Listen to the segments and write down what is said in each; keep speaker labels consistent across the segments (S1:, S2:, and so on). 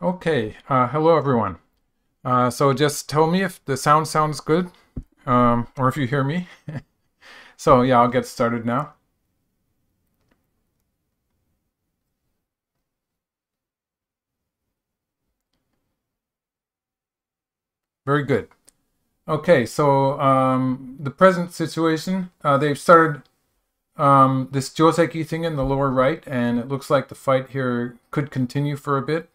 S1: Okay, uh, hello everyone. Uh, so just tell me if the sound sounds good, um, or if you hear me. so yeah, I'll get started now. Very good. Okay, so um, the present situation, uh, they've started um, this Joseki thing in the lower right, and it looks like the fight here could continue for a bit.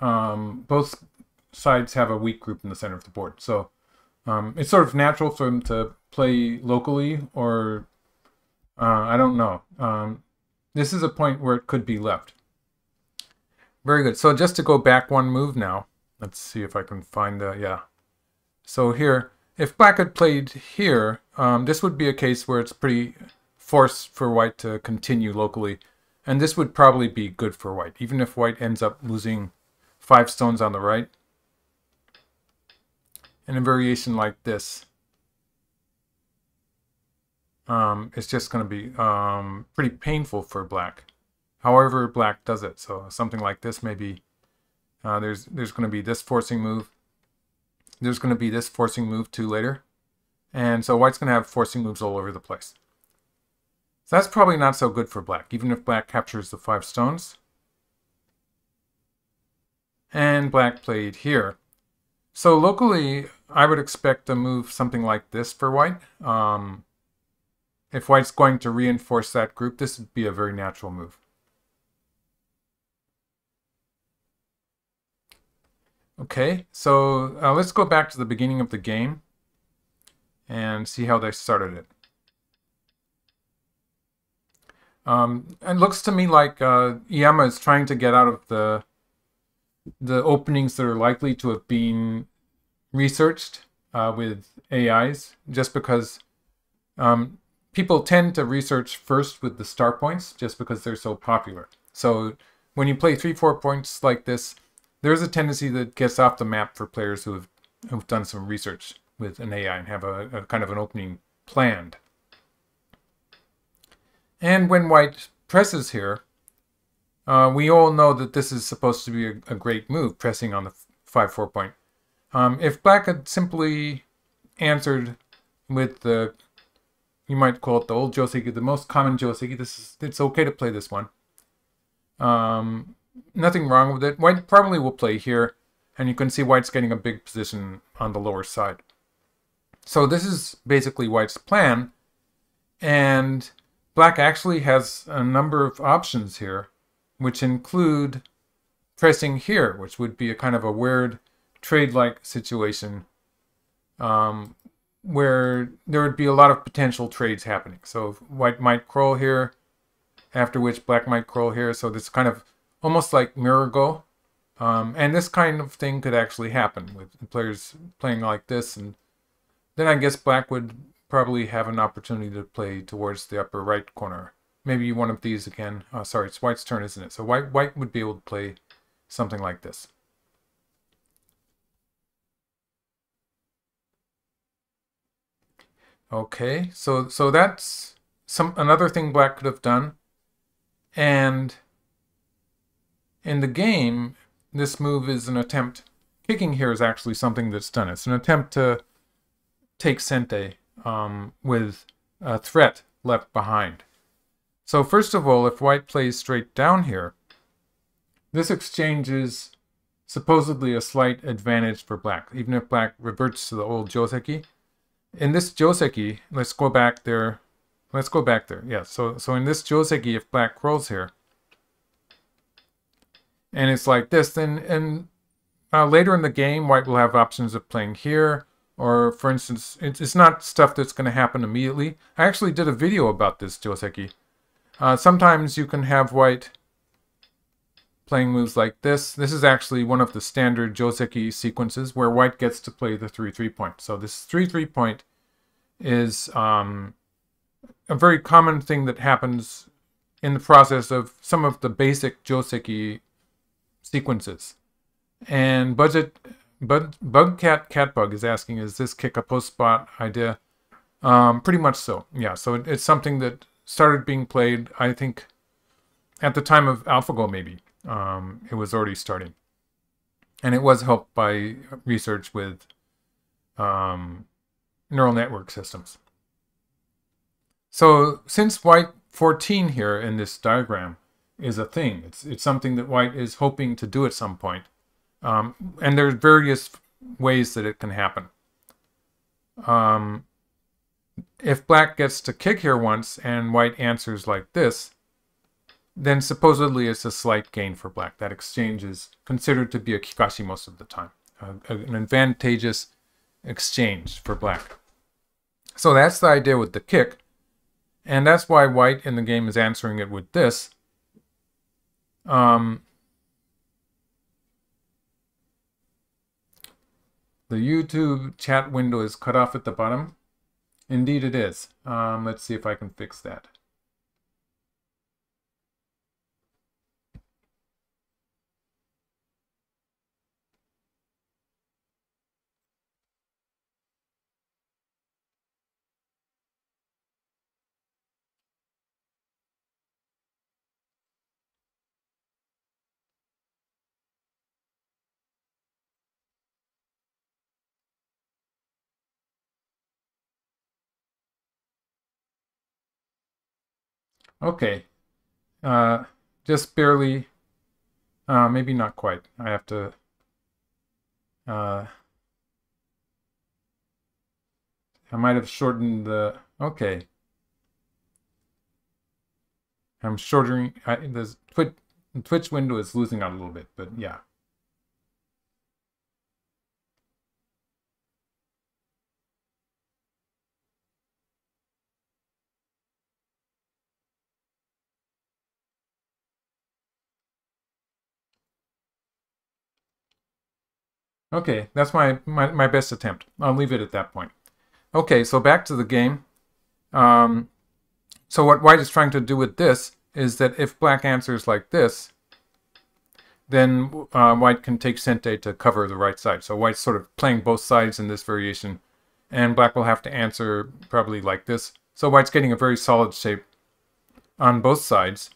S1: Um, both sides have a weak group in the center of the board, so um, it's sort of natural for them to play locally, or uh, I don't know. Um, this is a point where it could be left. Very good. So just to go back one move now, let's see if I can find the, yeah. So here, if black had played here, um, this would be a case where it's pretty force for white to continue locally. And this would probably be good for white, even if white ends up losing five stones on the right. And a variation like this, um, it's just going to be um, pretty painful for black. However, black does it. So something like this, maybe uh, there's there's going to be this forcing move. There's going to be this forcing move too later. And so white's going to have forcing moves all over the place. So that's probably not so good for black, even if black captures the five stones and black played here. So locally, I would expect a move something like this for white. Um, if white's going to reinforce that group, this would be a very natural move. Okay, so uh, let's go back to the beginning of the game and see how they started it. Um, it looks to me like uh, Iyama is trying to get out of the the openings that are likely to have been researched uh, with AIs, just because um, people tend to research first with the star points, just because they're so popular. So when you play three, four points like this, there's a tendency that gets off the map for players who have who've done some research with an AI and have a, a kind of an opening planned. And when white presses here, uh, we all know that this is supposed to be a, a great move, pressing on the 5-4 point. Um, if black had simply answered with the, you might call it the old Joseki, the most common Joseki, this is, it's okay to play this one. Um, nothing wrong with it. White probably will play here, and you can see white's getting a big position on the lower side. So this is basically white's plan, and black actually has a number of options here which include pressing here, which would be a kind of a weird trade-like situation um, where there would be a lot of potential trades happening. So white might crawl here, after which black might crawl here. So this kind of almost like mirror go. Um, and this kind of thing could actually happen with players playing like this. And then I guess black would probably have an opportunity to play towards the upper right corner maybe one of these again. Oh, sorry, it's white's turn, isn't it? So white white would be able to play something like this. Okay, so so that's some another thing black could have done. And in the game, this move is an attempt. Kicking here is actually something that's done. It's an attempt to take Sente um, with a threat left behind. So first of all, if white plays straight down here, this exchange is supposedly a slight advantage for black, even if black reverts to the old Joseki. In this Joseki, let's go back there. Let's go back there. Yeah, so, so in this Joseki, if black rolls here, and it's like this, then and uh, later in the game, white will have options of playing here, or for instance, it's, it's not stuff that's going to happen immediately. I actually did a video about this Joseki. Uh, sometimes you can have white playing moves like this. This is actually one of the standard Joseki sequences where white gets to play the 3-3 point. So this 3-3 point is um, a very common thing that happens in the process of some of the basic Joseki sequences. And budget Bug, Bugcat Catbug is asking, is this kick a post spot idea? Um, pretty much so. Yeah, so it, it's something that started being played, I think, at the time of AlphaGo, maybe. Um, it was already starting. And it was helped by research with um, neural network systems. So since white 14 here in this diagram is a thing, it's, it's something that white is hoping to do at some point. Um, and there's various ways that it can happen. Um, if black gets to kick here once and white answers like this, then supposedly it's a slight gain for black. That exchange is considered to be a kikashi most of the time, an advantageous exchange for black. So that's the idea with the kick, and that's why white in the game is answering it with this. Um, the YouTube chat window is cut off at the bottom. Indeed it is. Um, let's see if I can fix that. Okay. Uh, just barely. Uh, maybe not quite. I have to. Uh, I might have shortened the. Okay. I'm shortening. I, the Twitch, Twitch window is losing out a little bit, but yeah. Okay, that's my, my, my best attempt. I'll leave it at that point. Okay, so back to the game. Um, so what white is trying to do with this is that if black answers like this, then uh, white can take sente to cover the right side. So white's sort of playing both sides in this variation, and black will have to answer probably like this. So white's getting a very solid shape on both sides,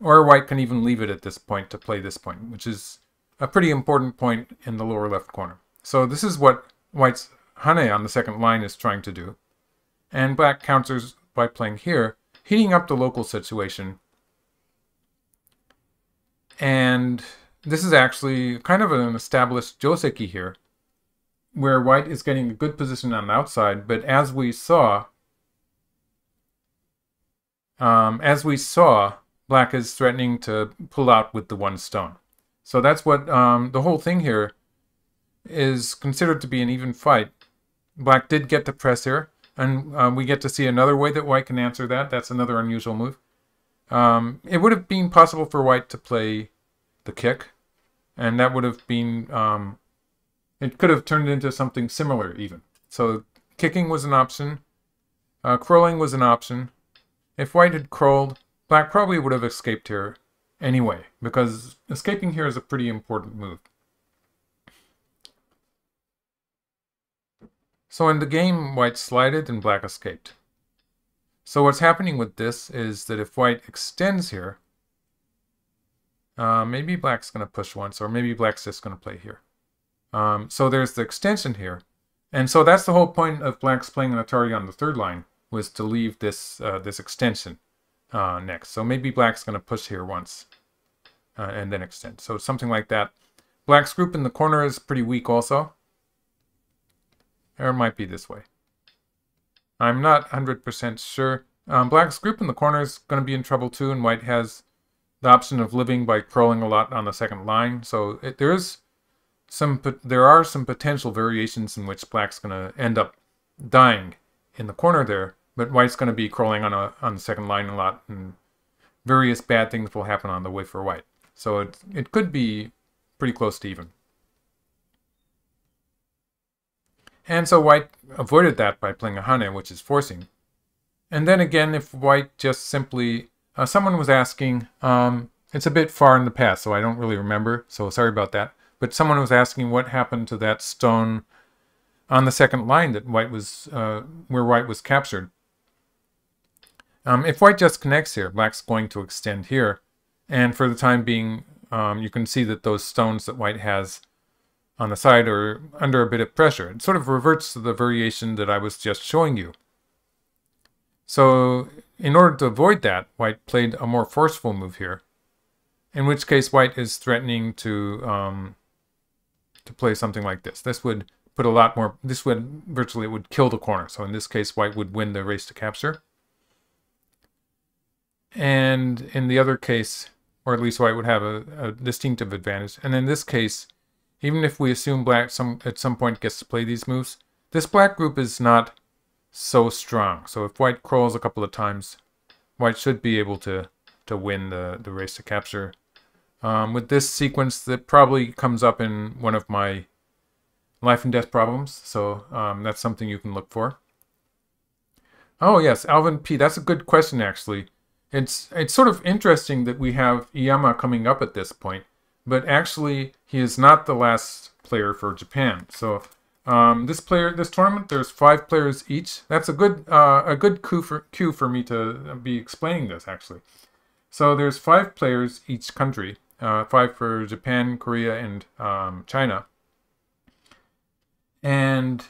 S1: or white can even leave it at this point to play this point, which is a pretty important point in the lower left corner. So this is what white's Hane on the second line is trying to do. And black counters by playing here, heating up the local situation. And this is actually kind of an established Joseki here, where white is getting a good position on the outside, but as we saw, um, as we saw, black is threatening to pull out with the one stone. So that's what um, the whole thing here is considered to be an even fight. Black did get to press here, and um, we get to see another way that white can answer that. That's another unusual move. Um, it would have been possible for white to play the kick, and that would have been, um, it could have turned into something similar even. So kicking was an option, uh, crawling was an option. If white had crawled, black probably would have escaped here anyway, because escaping here is a pretty important move. So in the game, white slided and black escaped. So what's happening with this is that if white extends here, uh, maybe black's going to push once, or maybe black's just going to play here. Um, so there's the extension here. And so that's the whole point of black's playing an Atari on the third line, was to leave this, uh, this extension uh, next. So maybe black's going to push here once uh, and then extend. So something like that. Black's group in the corner is pretty weak also. Or it might be this way. I'm not 100% sure. Um, black's group in the corner is going to be in trouble too, and white has the option of living by crawling a lot on the second line. So it, there is some there are some potential variations in which black's going to end up dying in the corner there, but white's going to be crawling on a on the second line a lot, and various bad things will happen on the way for white. So it it could be pretty close to even. And so white avoided that by playing a Hane, which is forcing. And then again, if white just simply... Uh, someone was asking, um, it's a bit far in the past, so I don't really remember, so sorry about that. But someone was asking what happened to that stone on the second line that white was, uh, where white was captured. Um, if white just connects here, black's going to extend here. And for the time being, um, you can see that those stones that white has on the side are under a bit of pressure. It sort of reverts to the variation that I was just showing you. So in order to avoid that, white played a more forceful move here, in which case white is threatening to um, to play something like this. This would put a lot more, this would virtually, it would kill the corner. So in this case, white would win the race to capture. And in the other case, or at least white would have a, a distinctive advantage. And in this case, even if we assume black some at some point gets to play these moves, this black group is not so strong. So if white crawls a couple of times, white should be able to, to win the, the race to capture. Um, with this sequence that probably comes up in one of my life and death problems, so um, that's something you can look for. Oh yes, Alvin P. That's a good question actually. It's it's sort of interesting that we have Iyama coming up at this point, but actually he is not the last player for Japan. So um, this player, this tournament, there's five players each. That's a good uh, a good cue for cue for me to be explaining this actually. So there's five players each country, uh, five for Japan, Korea, and um, China. And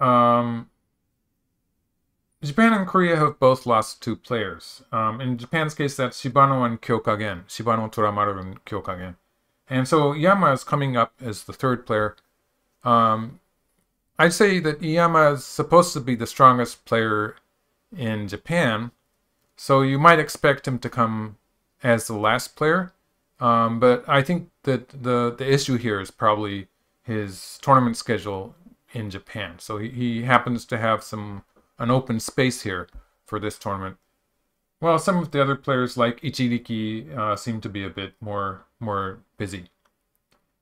S1: um, Japan and Korea have both lost two players. Um, in Japan's case, that's Shibano and Kyokagen. Shibano Toramaru and Kyokagen. And so Yama is coming up as the third player. Um, I'd say that Iyama is supposed to be the strongest player in Japan, so you might expect him to come as the last player. Um, but I think that the the issue here is probably his tournament schedule in Japan. So he, he happens to have some an open space here for this tournament. Well, some of the other players like Ichiriki uh, seem to be a bit more more busy.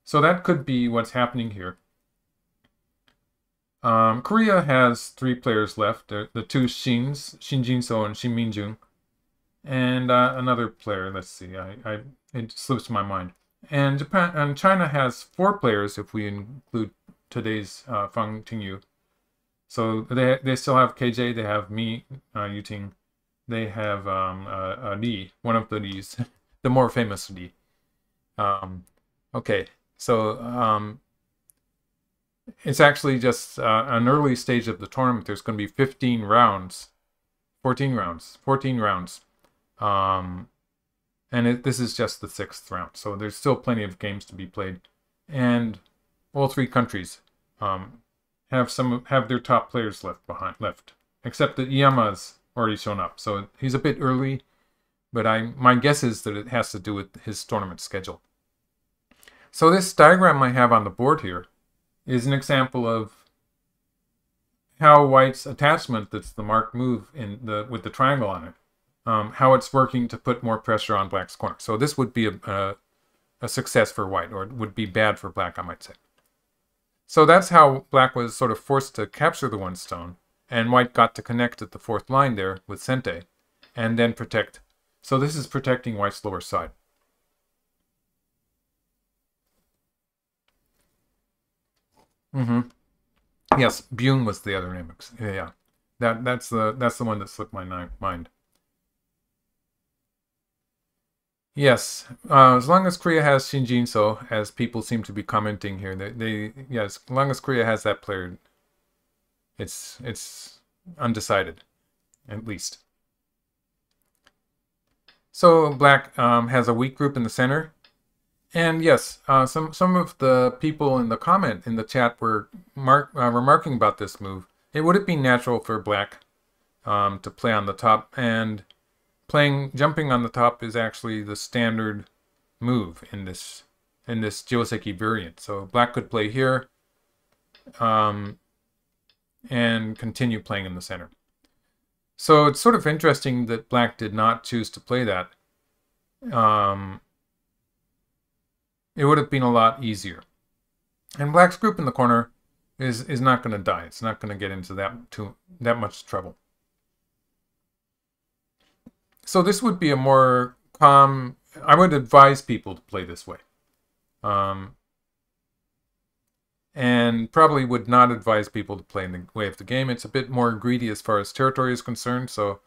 S1: So that could be what's happening here. Um, Korea has three players left. The, the two Shins, Shin Jin-seo and Shin Min-jun. And uh, another player, let's see, I, I, it slips my mind. And Japan and China has four players if we include today's uh, Fan Tingyu. So they they still have Ke Jie. They have Mi, uh, Yuting. They have um, uh, uh, one of the Lees, the more famous Lee. Um, okay, so um, it's actually just uh, an early stage of the tournament. There's going to be 15 rounds, 14 rounds, 14 rounds. Um, and it, this is just the sixth round. So there's still plenty of games to be played. And all three countries um, have some have their top players left behind left, except that Iyama's already shown up, so he's a bit early. But I my guess is that it has to do with his tournament schedule. So this diagram I have on the board here is an example of how White's attachment, that's the marked move in the with the triangle on it, um, how it's working to put more pressure on Black's corner. So this would be a, a, a success for White, or it would be bad for Black, I might say. So that's how black was sort of forced to capture the one stone, and white got to connect at the fourth line there with Sente, and then protect. So this is protecting white's lower side. Mm-hmm. Yes, Bune was the other name. Yeah, that that's the that's the one that slipped my mind. Yes, uh, as long as Korea has Shin Jin-seo, as people seem to be commenting here, they, they yes, as long as Korea has that player, it's it's undecided, at least. So Black um, has a weak group in the center, and yes, uh, some some of the people in the comment in the chat were mark, uh, remarking about this move. It would it be natural for Black um, to play on the top and playing jumping on the top is actually the standard move in this in this Joseki variant. So black could play here um, and continue playing in the center. So it's sort of interesting that black did not choose to play that. Um, it would have been a lot easier. And black's group in the corner is is not going to die. It's not going to get into that too that much trouble. So this would be a more calm. I would advise people to play this way. Um, and probably would not advise people to play in the way of the game. It's a bit more greedy as far as territory is concerned, so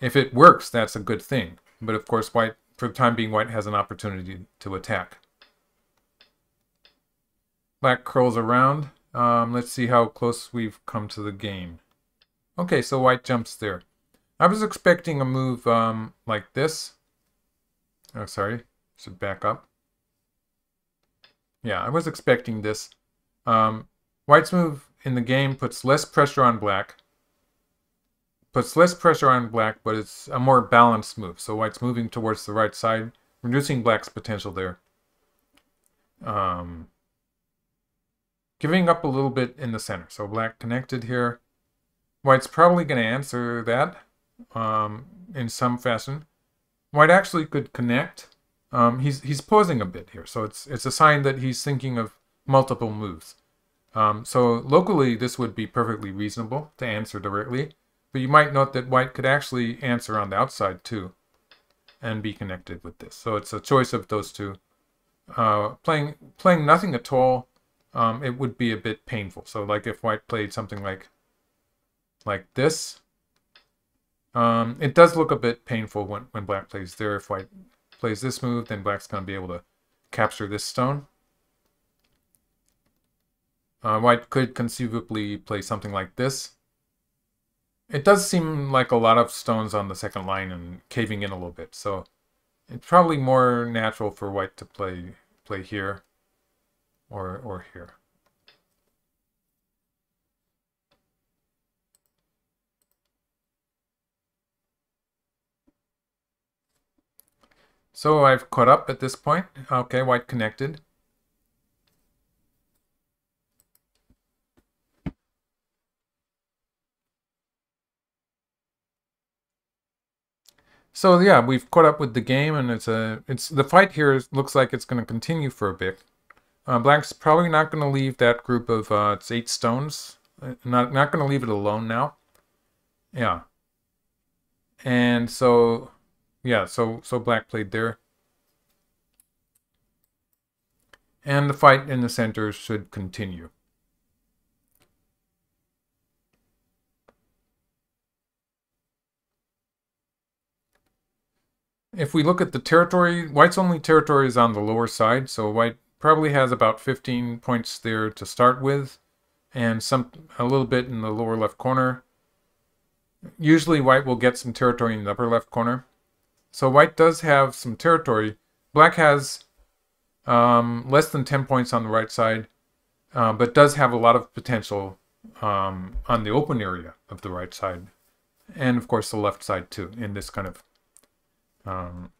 S1: if it works, that's a good thing. But of course, white, for the time being, white has an opportunity to attack. Black curls around. Um, let's see how close we've come to the game. Okay, so white jumps there. I was expecting a move um, like this. Oh, sorry. Should back up. Yeah, I was expecting this. Um, white's move in the game puts less pressure on black. Puts less pressure on black, but it's a more balanced move. So white's moving towards the right side, reducing black's potential there. Um, giving up a little bit in the center. So black connected here. White's probably going to answer that um, in some fashion. White actually could connect. Um, he's he's pausing a bit here, so it's it's a sign that he's thinking of multiple moves. Um, so locally, this would be perfectly reasonable to answer directly, but you might note that white could actually answer on the outside too, and be connected with this. So it's a choice of those two. Uh, playing playing nothing at all, um, it would be a bit painful. So like if white played something like like this, um, it does look a bit painful when, when black plays there. If white plays this move, then black's going to be able to capture this stone. Uh, white could conceivably play something like this. It does seem like a lot of stones on the second line and caving in a little bit, so it's probably more natural for white to play play here or or here. So I've caught up at this point. Okay, white connected. So yeah, we've caught up with the game, and it's a it's the fight here looks like it's going to continue for a bit. Uh, Black's probably not going to leave that group of uh, it's eight stones. Uh, not not going to leave it alone now. Yeah. And so yeah, so so black played there. And the fight in the center should continue. If we look at the territory, white's only territory is on the lower side, so white probably has about 15 points there to start with, and some a little bit in the lower left corner. Usually white will get some territory in the upper left corner. So white does have some territory. Black has um, less than 10 points on the right side, uh, but does have a lot of potential um, on the open area of the right side. And of course the left side too, in this kind of... Um,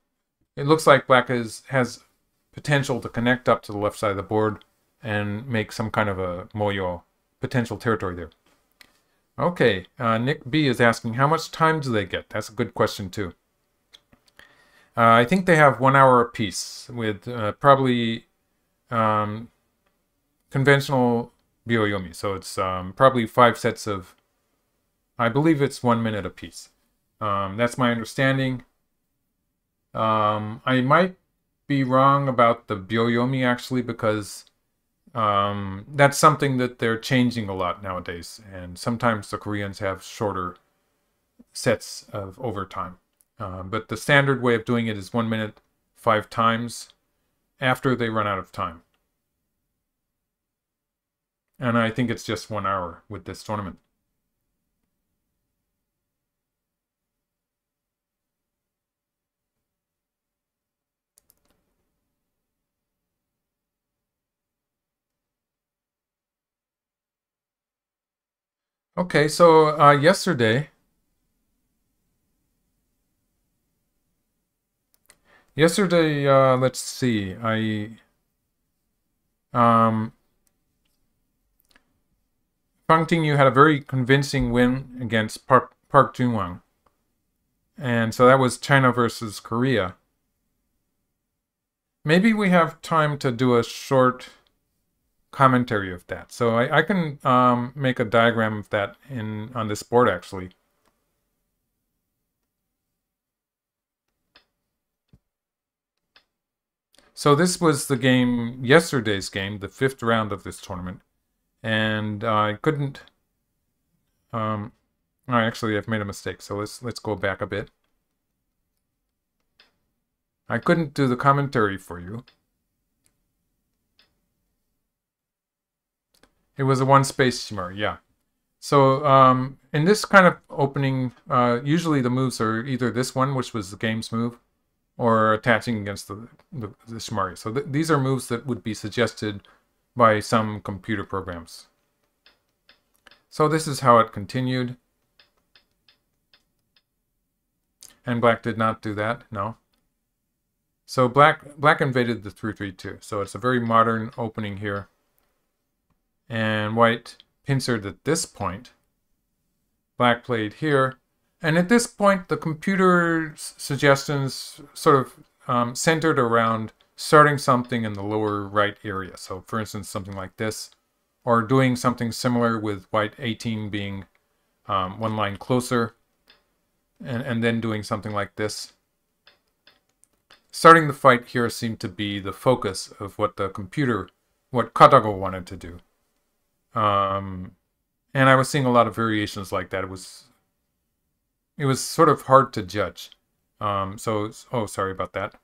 S1: it looks like black is, has potential to connect up to the left side of the board and make some kind of a moyo potential territory there. Okay, uh, Nick B is asking, how much time do they get? That's a good question too. Uh, I think they have one hour apiece with uh, probably um, conventional Byoyomi. So it's um, probably five sets of, I believe it's one minute apiece. Um, that's my understanding. Um, I might be wrong about the Byoyomi actually because um, that's something that they're changing a lot nowadays. And sometimes the Koreans have shorter sets of overtime. Um, but the standard way of doing it is one minute five times after they run out of time. And I think it's just one hour with this tournament. Okay, so uh, yesterday Yesterday, uh, let's see, I, um, Fan Tingyu had a very convincing win against Park, Park Junghwan. And so that was China versus Korea. Maybe we have time to do a short commentary of that. So I, I can um, make a diagram of that in on this board actually. So this was the game, yesterday's game, the fifth round of this tournament. And I couldn't... Um, I actually, I've made a mistake, so let's let's go back a bit. I couldn't do the commentary for you. It was a one space shimari, yeah. So um, in this kind of opening, uh, usually the moves are either this one, which was the game's move, or attaching against the, the, the Shimari. So th these are moves that would be suggested by some computer programs. So this is how it continued. And black did not do that, no. So black black invaded the 3-3-2. So it's a very modern opening here. And white pincered at this point. Black played here. And at this point, the computer's suggestions sort of um, centered around starting something in the lower right area. So for instance, something like this, or doing something similar with white 18 being um, one line closer, and, and then doing something like this. Starting the fight here seemed to be the focus of what the computer, what Katago wanted to do. Um, and I was seeing a lot of variations like that. It was, it was sort of hard to judge. Um, so, oh, sorry about that.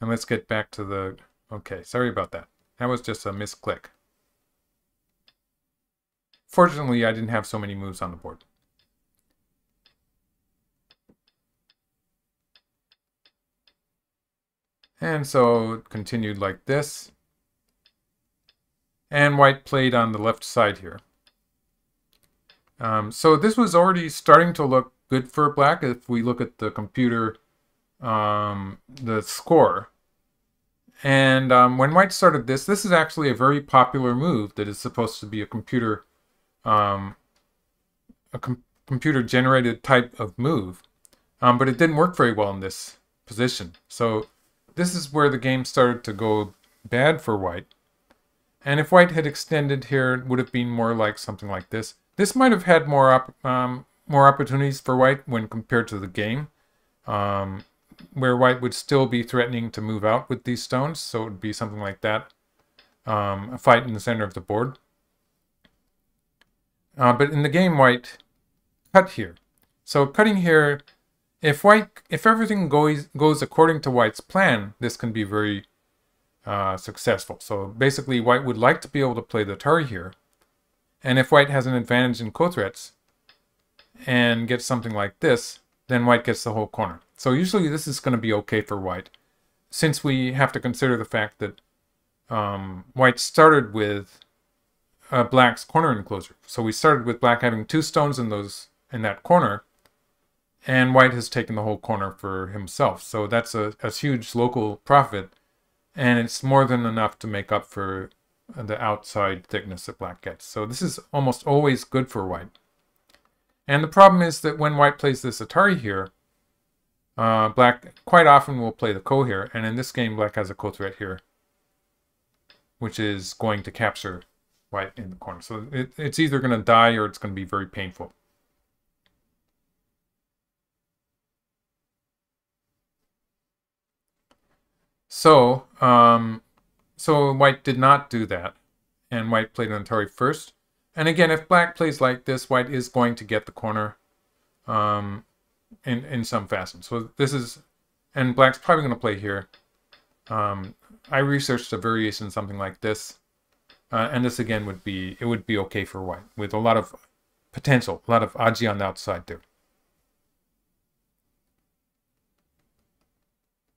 S1: And let's get back to the, okay, sorry about that. That was just a misclick. Fortunately, I didn't have so many moves on the board. And so it continued like this. And white played on the left side here. Um, so this was already starting to look good for black if we look at the computer, um, the score. And um, when white started this, this is actually a very popular move that is supposed to be a computer, um, a com computer generated type of move. Um, but it didn't work very well in this position. So this is where the game started to go bad for white. And if white had extended here, it would have been more like something like this. This might have had more op um, more opportunities for white when compared to the game, um, where white would still be threatening to move out with these stones. So it would be something like that, um, a fight in the center of the board. Uh, but in the game, white cut here. So cutting here if white, if everything goes goes according to white's plan, this can be very uh, successful. So basically, white would like to be able to play the Atari here, and if white has an advantage in ko-threats and gets something like this, then white gets the whole corner. So usually this is going to be okay for white, since we have to consider the fact that um, white started with uh, black's corner enclosure. So we started with black having two stones in those in that corner, and White has taken the whole corner for himself. So that's a, a huge local profit, and it's more than enough to make up for the outside thickness that Black gets. So this is almost always good for White. And the problem is that when White plays this Atari here, uh, Black quite often will play the Ko here, and in this game Black has a Ko threat here, which is going to capture White in the corner. So it, it's either going to die or it's going to be very painful. So, um, so white did not do that, and white played an Atari first. And again, if black plays like this, white is going to get the corner um, in, in some fashion. So this is, and black's probably going to play here. Um, I researched a variation, something like this. Uh, and this again would be, it would be okay for white with a lot of potential, a lot of aji on the outside there.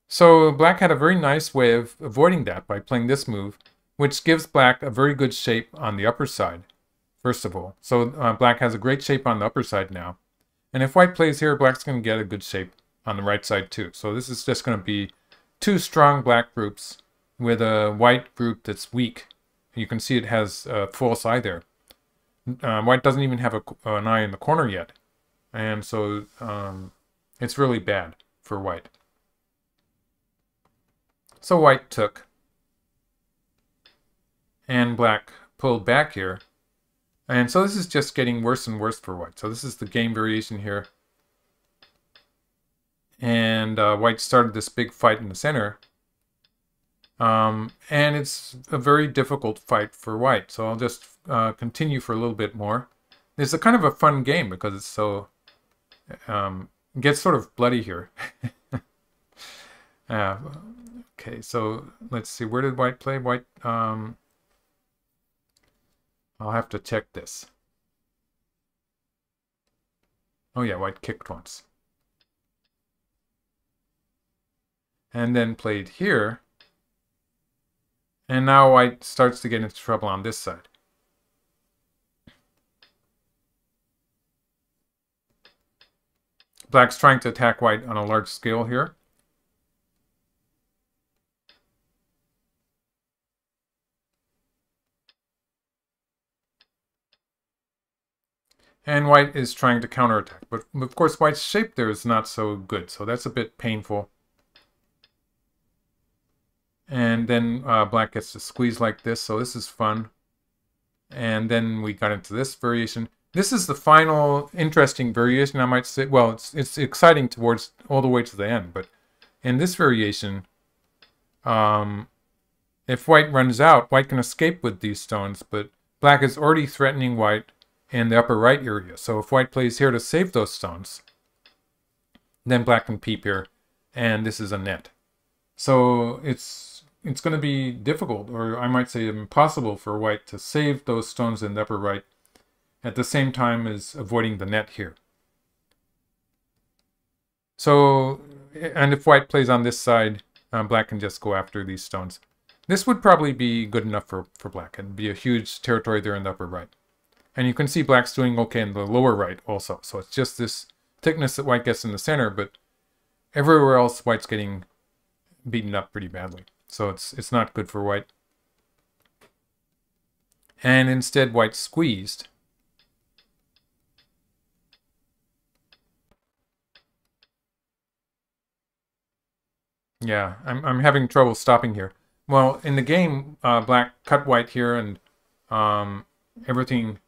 S1: So black had a very nice way of avoiding that by playing this move, which gives black a very good shape on the upper side, first of all. So uh, black has a great shape on the upper side now. And if white plays here, black's going to get a good shape on the right side too. So this is just going to be two strong black groups with a white group that's weak. You can see it has a false eye there. Uh, white doesn't even have a, an eye in the corner yet. And so um, it's really bad for white. So white took. And black pulled back here. And so this is just getting worse and worse for white. So this is the game variation here. And uh, white started this big fight in the center. Um, and it's a very difficult fight for white. So I'll just uh, continue for a little bit more. It's a kind of a fun game because it's so... Um, gets sort of bloody here. uh, Okay, so let's see. Where did white play? White. Um, I'll have to check this. Oh yeah, white kicked once. And then played here. And now white starts to get into trouble on this side. Black's trying to attack white on a large scale here. And white is trying to counterattack. But of course white's shape there is not so good, so that's a bit painful. And then uh, black gets to squeeze like this, so this is fun. And then we got into this variation. This is the final interesting variation, I might say. Well, it's, it's exciting towards all the way to the end, but in this variation, um, if white runs out, white can escape with these stones, but black is already threatening white in the upper right area. So if white plays here to save those stones, then black can peep here, and this is a net. So it's it's going to be difficult, or I might say impossible for white to save those stones in the upper right at the same time as avoiding the net here. So, and if white plays on this side, uh, black can just go after these stones. This would probably be good enough for, for black and be a huge territory there in the upper right. And you can see black's doing okay in the lower right also. So it's just this thickness that white gets in the center, but everywhere else white's getting beaten up pretty badly. So it's it's not good for white. And instead white squeezed. Yeah, I'm, I'm having trouble stopping here. Well, in the game, uh, black cut white here and um, everything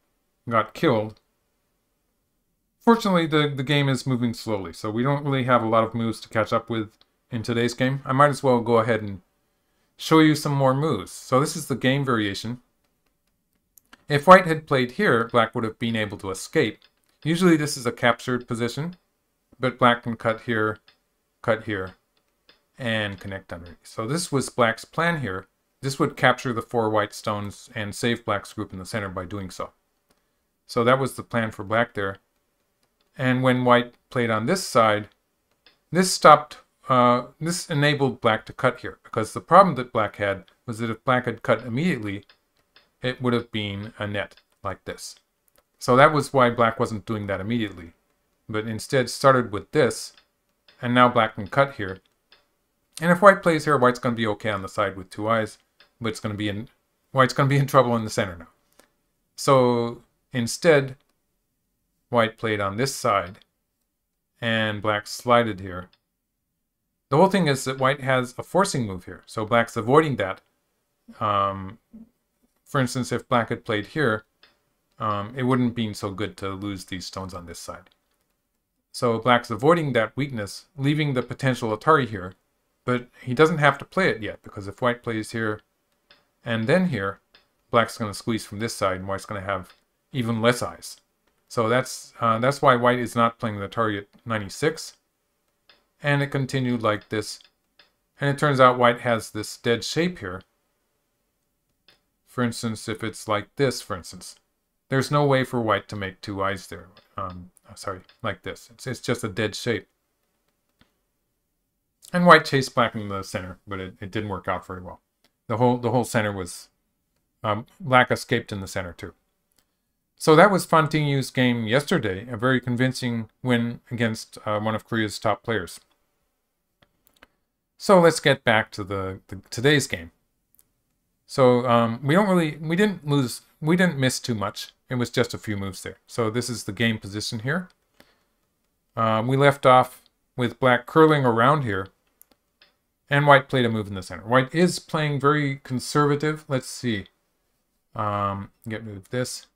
S1: got killed. Fortunately, the, the game is moving slowly, so we don't really have a lot of moves to catch up with in today's game. I might as well go ahead and show you some more moves. So this is the game variation. If white had played here, black would have been able to escape. Usually this is a captured position, but black can cut here, cut here, and connect underneath. So this was black's plan here. This would capture the four white stones and save black's group in the center by doing so. So that was the plan for black there. And when white played on this side, this stopped, uh, this enabled black to cut here. Because the problem that black had was that if black had cut immediately, it would have been a net like this. So that was why black wasn't doing that immediately. But instead started with this, and now black can cut here. And if white plays here, white's going to be okay on the side with two eyes, but it's going to be in, white's going to be in trouble in the center now. So Instead, white played on this side and black slided here. The whole thing is that white has a forcing move here, so black's avoiding that. Um, for instance, if black had played here, um, it wouldn't be so good to lose these stones on this side. So black's avoiding that weakness, leaving the potential Atari here, but he doesn't have to play it yet, because if white plays here and then here, black's going to squeeze from this side, and white's going to have even less eyes. So that's uh, that's why white is not playing the target 96. And it continued like this. And it turns out white has this dead shape here. For instance, if it's like this, for instance, there's no way for white to make two eyes there. Um, sorry, like this. It's, it's just a dead shape. And white chased black in the center, but it, it didn't work out very well. The whole the whole center was um, black escaped in the center too. So that was Fan game yesterday, a very convincing win against uh, one of Korea's top players. So let's get back to the, the today's game. So um, we don't really, we didn't lose, we didn't miss too much. It was just a few moves there. So this is the game position here. Um, we left off with black curling around here. And white played a move in the center. White is playing very conservative. Let's see. Um, get rid of this.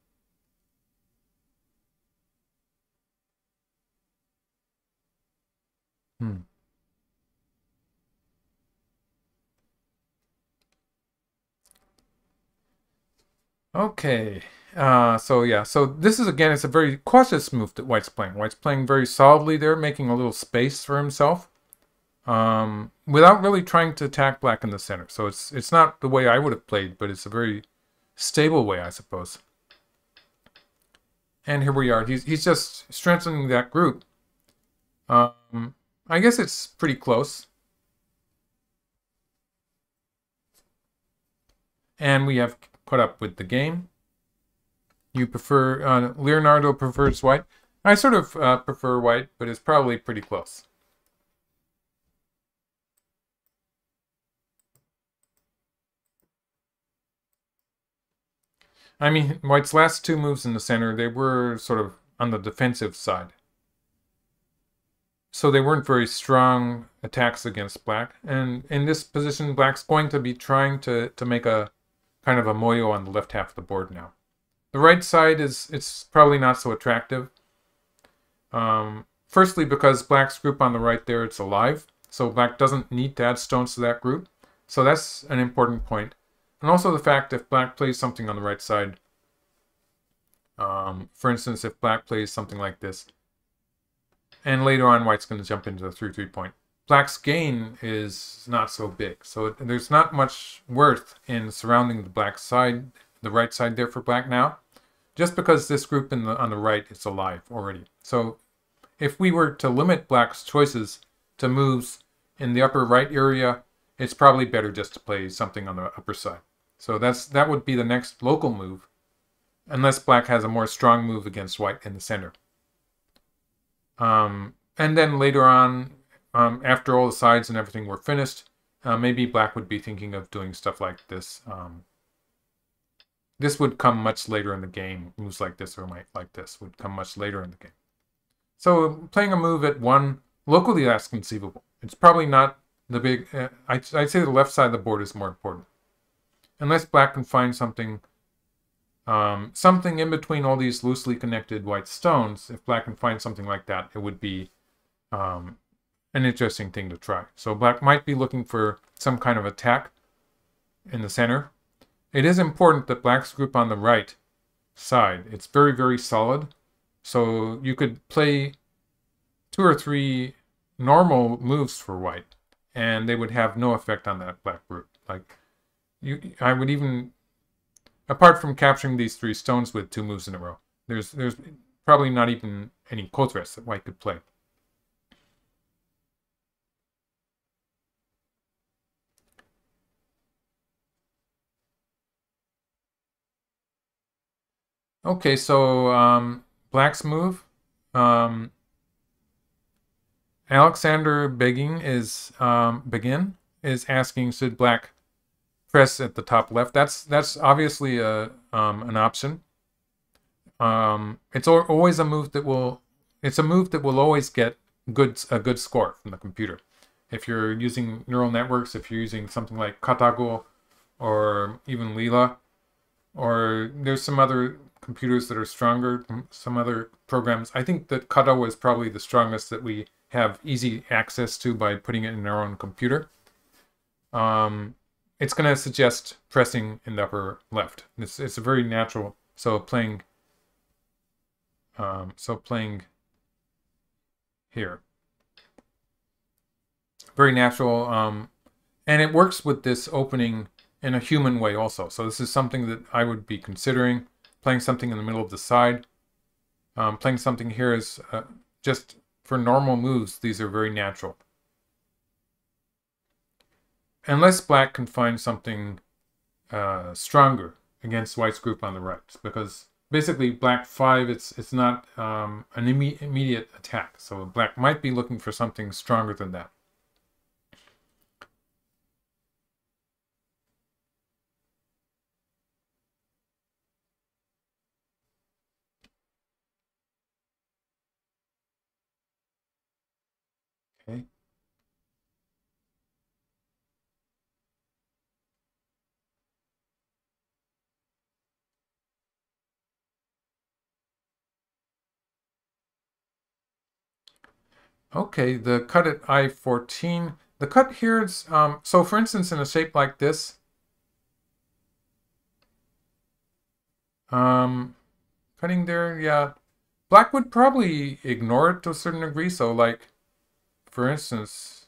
S1: Hmm. Okay. Uh, so yeah, so this is again, it's a very cautious move that White's playing. White's playing very solidly there, making a little space for himself, um, without really trying to attack Black in the center. So it's it's not the way I would have played, but it's a very stable way, I suppose. And here we are. He's, he's just strengthening that group. Um, I guess it's pretty close. And we have put up with the game. You prefer, uh, Leonardo prefers white. I sort of uh, prefer white, but it's probably pretty close. I mean, White's last two moves in the center, they were sort of on the defensive side. So they weren't very strong attacks against Black. And in this position, Black's going to be trying to, to make a kind of a moyo on the left half of the board now. The right side is it's probably not so attractive. Um, firstly, because Black's group on the right there, it's alive. So Black doesn't need to add stones to that group. So that's an important point. And also the fact if black plays something on the right side, um, for instance, if black plays something like this, and later on white's going to jump into the 3-3 point, black's gain is not so big. So it, there's not much worth in surrounding the black side, the right side there for black now, just because this group in the, on the right is alive already. So if we were to limit black's choices to moves in the upper right area, it's probably better just to play something on the upper side. So that's that would be the next local move, unless black has a more strong move against white in the center. Um, and then later on, um, after all the sides and everything were finished, uh, maybe black would be thinking of doing stuff like this. Um, this would come much later in the game. Moves like this or might like this would come much later in the game. So playing a move at one locally, that's conceivable. It's probably not the big. Uh, I'd, I'd say the left side of the board is more important unless black can find something um, something in between all these loosely connected white stones, if black can find something like that, it would be um, an interesting thing to try. So black might be looking for some kind of attack in the center. It is important that black's group on the right side, it's very, very solid. So you could play two or three normal moves for white, and they would have no effect on that black group. Like you, I would even, apart from capturing these three stones with two moves in a row, there's there's probably not even any Ko threats that white could play. Okay, so um, Black's move. Um, Alexander Begin is um, begin is asking should Black press at the top left. That's that's obviously a um, an option. Um, it's always a move that will it's a move that will always get good a good score from the computer. If you're using neural networks, if you're using something like Katago or even Leela, or there's some other computers that are stronger, some other programs. I think that Katago is probably the strongest that we have easy access to by putting it in our own computer. Um, it's going to suggest pressing in the upper left. It's, it's a very natural. So playing, um, so playing here. Very natural. Um, and it works with this opening in a human way also. So this is something that I would be considering. Playing something in the middle of the side. Um, playing something here is uh, just for normal moves, these are very natural unless black can find something uh, stronger against white's group on the right, because basically black five, it's it's not um, an imme immediate attack, so black might be looking for something stronger than that. Okay, the cut at I-14. The cut here is, um, so for instance, in a shape like this, um, cutting there, yeah, black would probably ignore it to a certain degree. So like, for instance,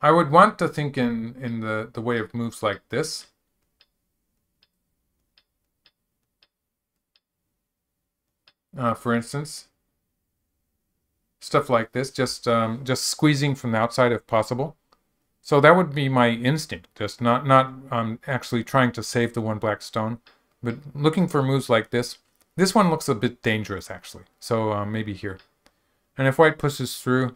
S1: I would want to think in, in the, the way of moves like this. Uh, for instance. Stuff like this, just um, just squeezing from the outside if possible. So that would be my instinct, just not not um, actually trying to save the one black stone, but looking for moves like this. This one looks a bit dangerous actually, so uh, maybe here. And if white pushes through,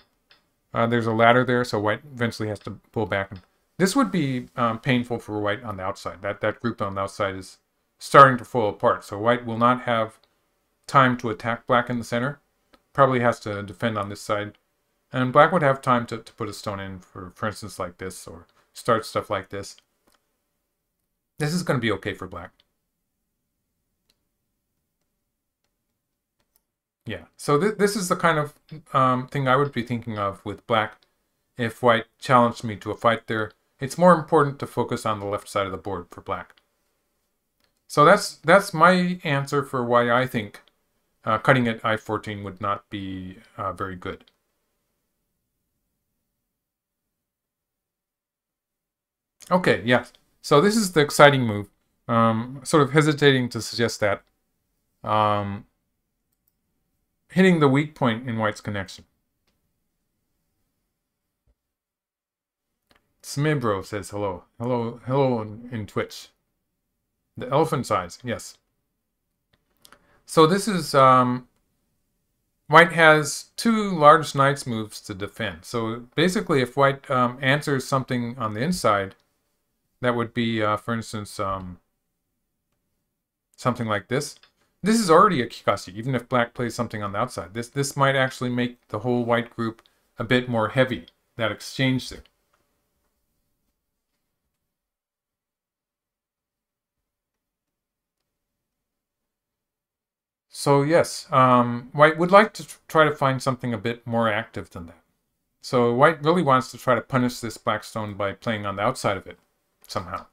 S1: uh, there's a ladder there, so white eventually has to pull back. And this would be um, painful for white on the outside. That that group on the outside is starting to fall apart, so white will not have time to attack black in the center. Probably has to defend on this side. And black would have time to, to put a stone in, for, for instance, like this, or start stuff like this. This is going to be okay for black. Yeah, so th this is the kind of um, thing I would be thinking of with black if white challenged me to a fight there. It's more important to focus on the left side of the board for black. So that's that's my answer for why I think uh, cutting at I-14 would not be uh, very good. Okay, yes. So this is the exciting move. Um, sort of hesitating to suggest that. Um, hitting the weak point in White's connection. Smibro says hello. Hello, hello in, in Twitch. The elephant size, yes. So this is, um, White has two large knights moves to defend. So basically, if White um, answers something on the inside, that would be, uh, for instance, um, something like this. This is already a Kikashi, even if black plays something on the outside. This this might actually make the whole white group a bit more heavy, that exchange there. So yes, um, white would like to try to find something a bit more active than that. So white really wants to try to punish this black stone by playing on the outside of it somehow.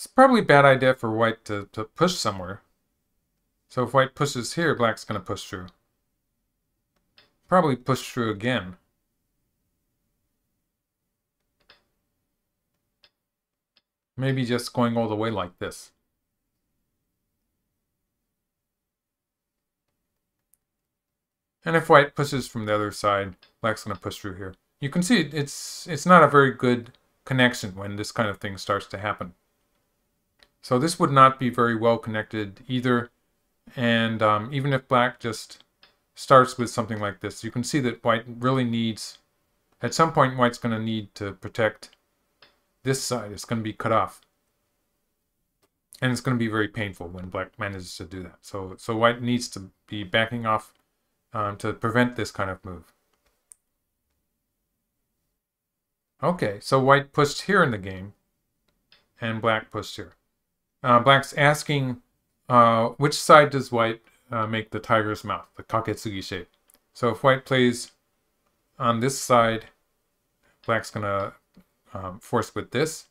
S1: It's probably a bad idea for white to, to push somewhere. So if white pushes here, black's going to push through. Probably push through again. Maybe just going all the way like this. And if white pushes from the other side, black's going to push through here. You can see it's it's not a very good connection when this kind of thing starts to happen. So this would not be very well connected either. And um, even if black just starts with something like this, you can see that white really needs, at some point white's going to need to protect this side. It's going to be cut off. And it's going to be very painful when black manages to do that. So, so white needs to be backing off um, to prevent this kind of move. Okay, so white pushed here in the game, and black pushed here. Uh, black's asking uh, which side does white uh, make the tiger's mouth, the kaketsugi shape. So if white plays on this side, black's going to um, force with this.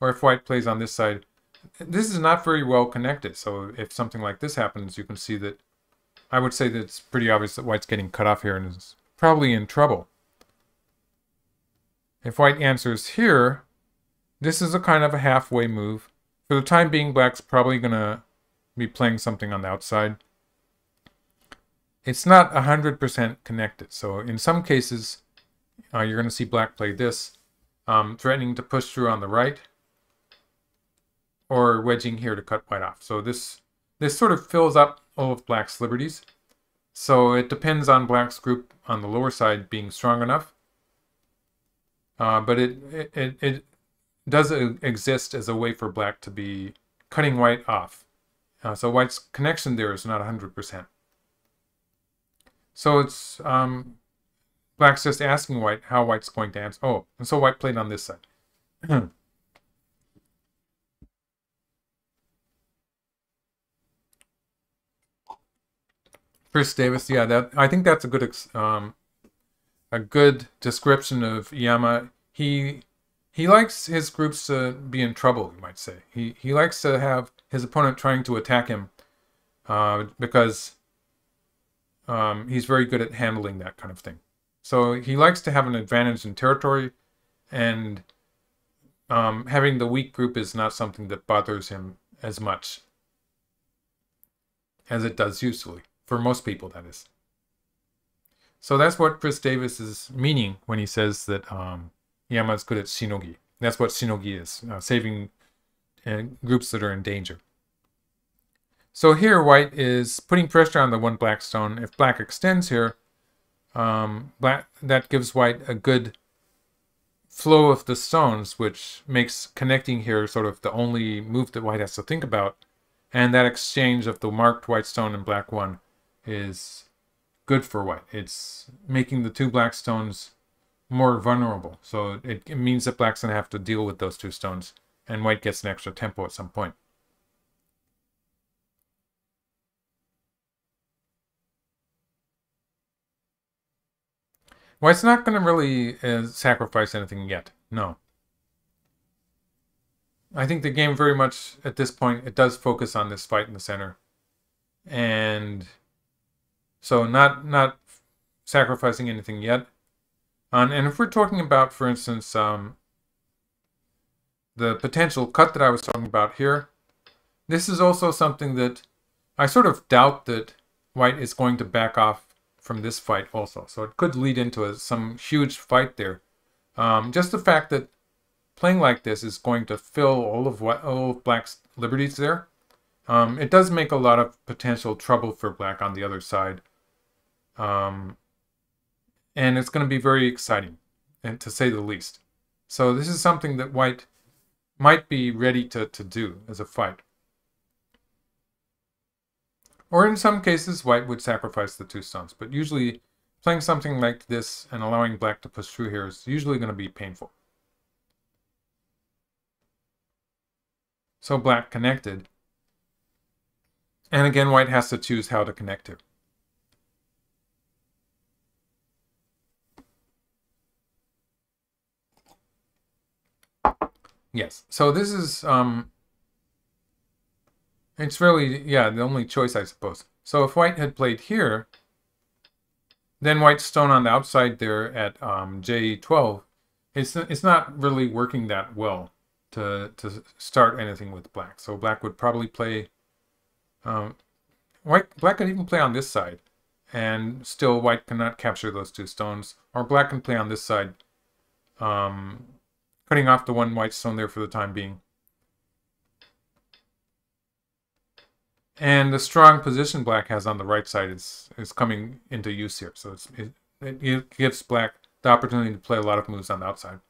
S1: Or if white plays on this side, this is not very well connected. So if something like this happens, you can see that I would say that it's pretty obvious that white's getting cut off here and is probably in trouble. If white answers here, this is a kind of a halfway move. For the time being, black's probably going to be playing something on the outside. It's not 100% connected. So in some cases, uh, you're going to see black play this, um, threatening to push through on the right, or wedging here to cut white off. So this, this sort of fills up all of black's liberties. So it depends on black's group on the lower side being strong enough. Uh, but it, it, it, it does exist as a way for black to be cutting white off. Uh, so white's connection there is not 100%. So it's um, black's just asking white how white's going to answer. Oh, and so white played on this side. Chris Davis, yeah, that I think that's a good um, a good description of Iyama. He he likes his groups to be in trouble, you might say. He he likes to have his opponent trying to attack him uh, because um, he's very good at handling that kind of thing. So he likes to have an advantage in territory, and um, having the weak group is not something that bothers him as much as it does usually, for most people, that is. So that's what Chris Davis is meaning when he says that um, Iyama's good at shinogi. That's what shinogi is, uh, saving uh, groups that are in danger. So here white is putting pressure on the one black stone. If black extends here, um, black, that gives white a good flow of the stones, which makes connecting here sort of the only move that white has to think about. And that exchange of the marked white stone and black one is good for white. It's making the two black stones more vulnerable. So it, it means that black's going to have to deal with those two stones, and white gets an extra tempo at some point. White's not going to really uh, sacrifice anything yet. No. I think the game very much, at this point, it does focus on this fight in the center. And so not not sacrificing anything yet. Um, and if we're talking about, for instance, um, the potential cut that I was talking about here, this is also something that I sort of doubt that White is going to back off from this fight also. So it could lead into a, some huge fight there. Um, just the fact that playing like this is going to fill all of what all of Black's liberties there. Um, it does make a lot of potential trouble for Black on the other side. Um, and it's going to be very exciting, and to say the least. So this is something that White might be ready to, to do as a fight. Or in some cases, White would sacrifice the two stones, but usually playing something like this and allowing Black to push through here is usually going to be painful. So Black connected. And again, White has to choose how to connect it. Yes. So this is um it's really yeah, the only choice I suppose. So if white had played here, then white stone on the outside there at um, J12, it's it's not really working that well to to start anything with black. So black would probably play um, white black could even play on this side and still white cannot capture those two stones or black can play on this side um, cutting off the one white stone there for the time being. And the strong position black has on the right side is, is coming into use here. So it, it gives black the opportunity to play a lot of moves on the outside.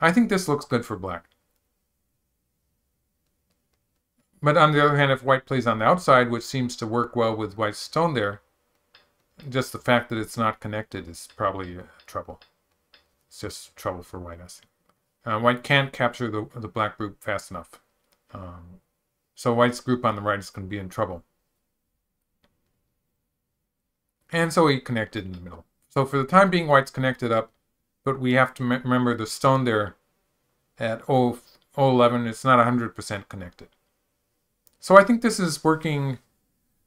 S1: I think this looks good for black. But on the other hand, if white plays on the outside, which seems to work well with white's stone there, just the fact that it's not connected is probably uh, trouble. It's just trouble for white, I think. Uh, white can't capture the, the black group fast enough. Um, so white's group on the right is going to be in trouble. And so he connected in the middle. So for the time being, white's connected up, but we have to remember the stone there at 0, 011, it's not 100% connected. So I think this is working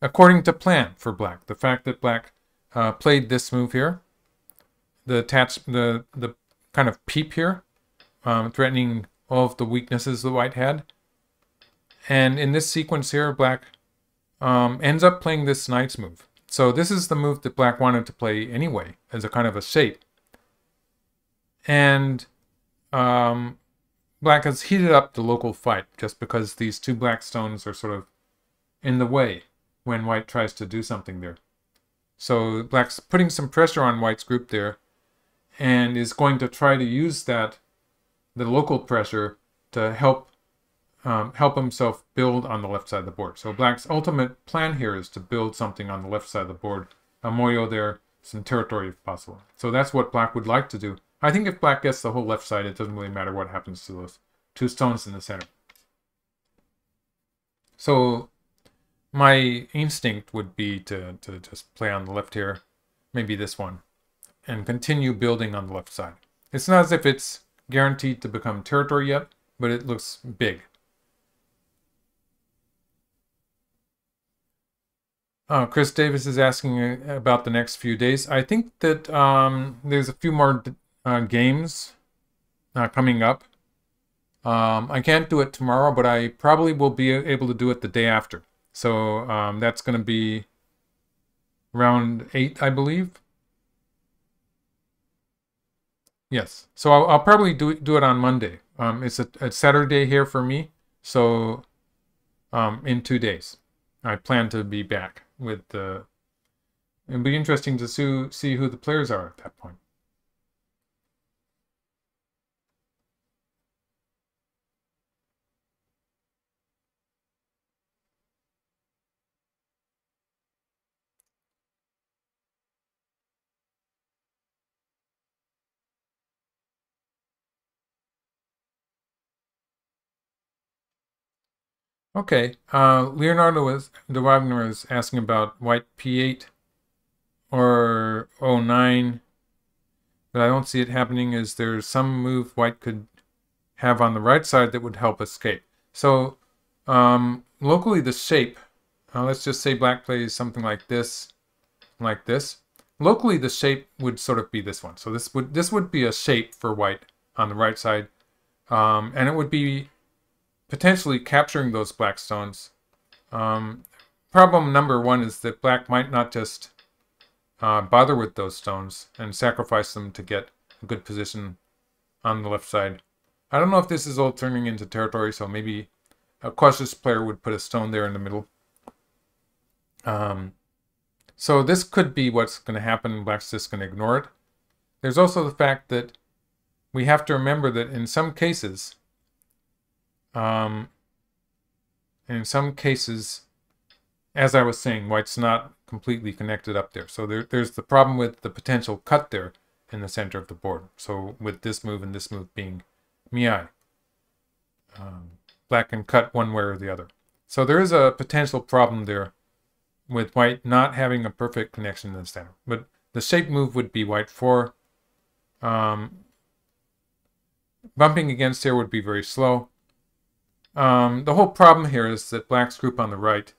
S1: according to plan for black. The fact that black uh, played this move here, the attach, the, the kind of peep here, um, threatening all of the weaknesses the white had. And in this sequence here, black um, ends up playing this knight's move. So this is the move that black wanted to play anyway, as a kind of a shape. And um, black has heated up the local fight just because these two black stones are sort of in the way when white tries to do something there. So black's putting some pressure on white's group there and is going to try to use that the local pressure to help um, help himself build on the left side of the board. So black's ultimate plan here is to build something on the left side of the board. A moyo there, some territory if possible. So that's what black would like to do. I think if black gets the whole left side, it doesn't really matter what happens to those two stones in the center. So my instinct would be to, to just play on the left here, maybe this one, and continue building on the left side. It's not as if it's guaranteed to become territory yet, but it looks big. Uh, Chris Davis is asking uh, about the next few days. I think that um, there's a few more uh, games uh, coming up. Um, I can't do it tomorrow, but I probably will be able to do it the day after. So um, that's going to be round eight, I believe. Yes. So I'll, I'll probably do, do it on Monday. Um, it's a, a Saturday here for me. So um, in two days, I plan to be back with the. It'll be interesting to see, see who the players are at that point. Okay, uh, Leonardo was the Wagner is asking about white p8 or 09, but I don't see it happening. Is there some move white could have on the right side that would help escape? So um, locally, the shape. Uh, let's just say black plays something like this, like this. Locally, the shape would sort of be this one. So this would this would be a shape for white on the right side, um, and it would be potentially capturing those black stones. Um, problem number one is that black might not just uh, bother with those stones and sacrifice them to get a good position on the left side. I don't know if this is all turning into territory, so maybe a cautious player would put a stone there in the middle. Um, so this could be what's going to happen. Black's just going to ignore it. There's also the fact that we have to remember that in some cases, um, in some cases, as I was saying, white's not completely connected up there. So there, there's the problem with the potential cut there in the center of the board. So with this move and this move being miai, um, black can cut one way or the other. So there is a potential problem there with white not having a perfect connection in the center. But the shape move would be white 4. Um, bumping against here would be very slow. Um, the whole problem here is that black's group on the right,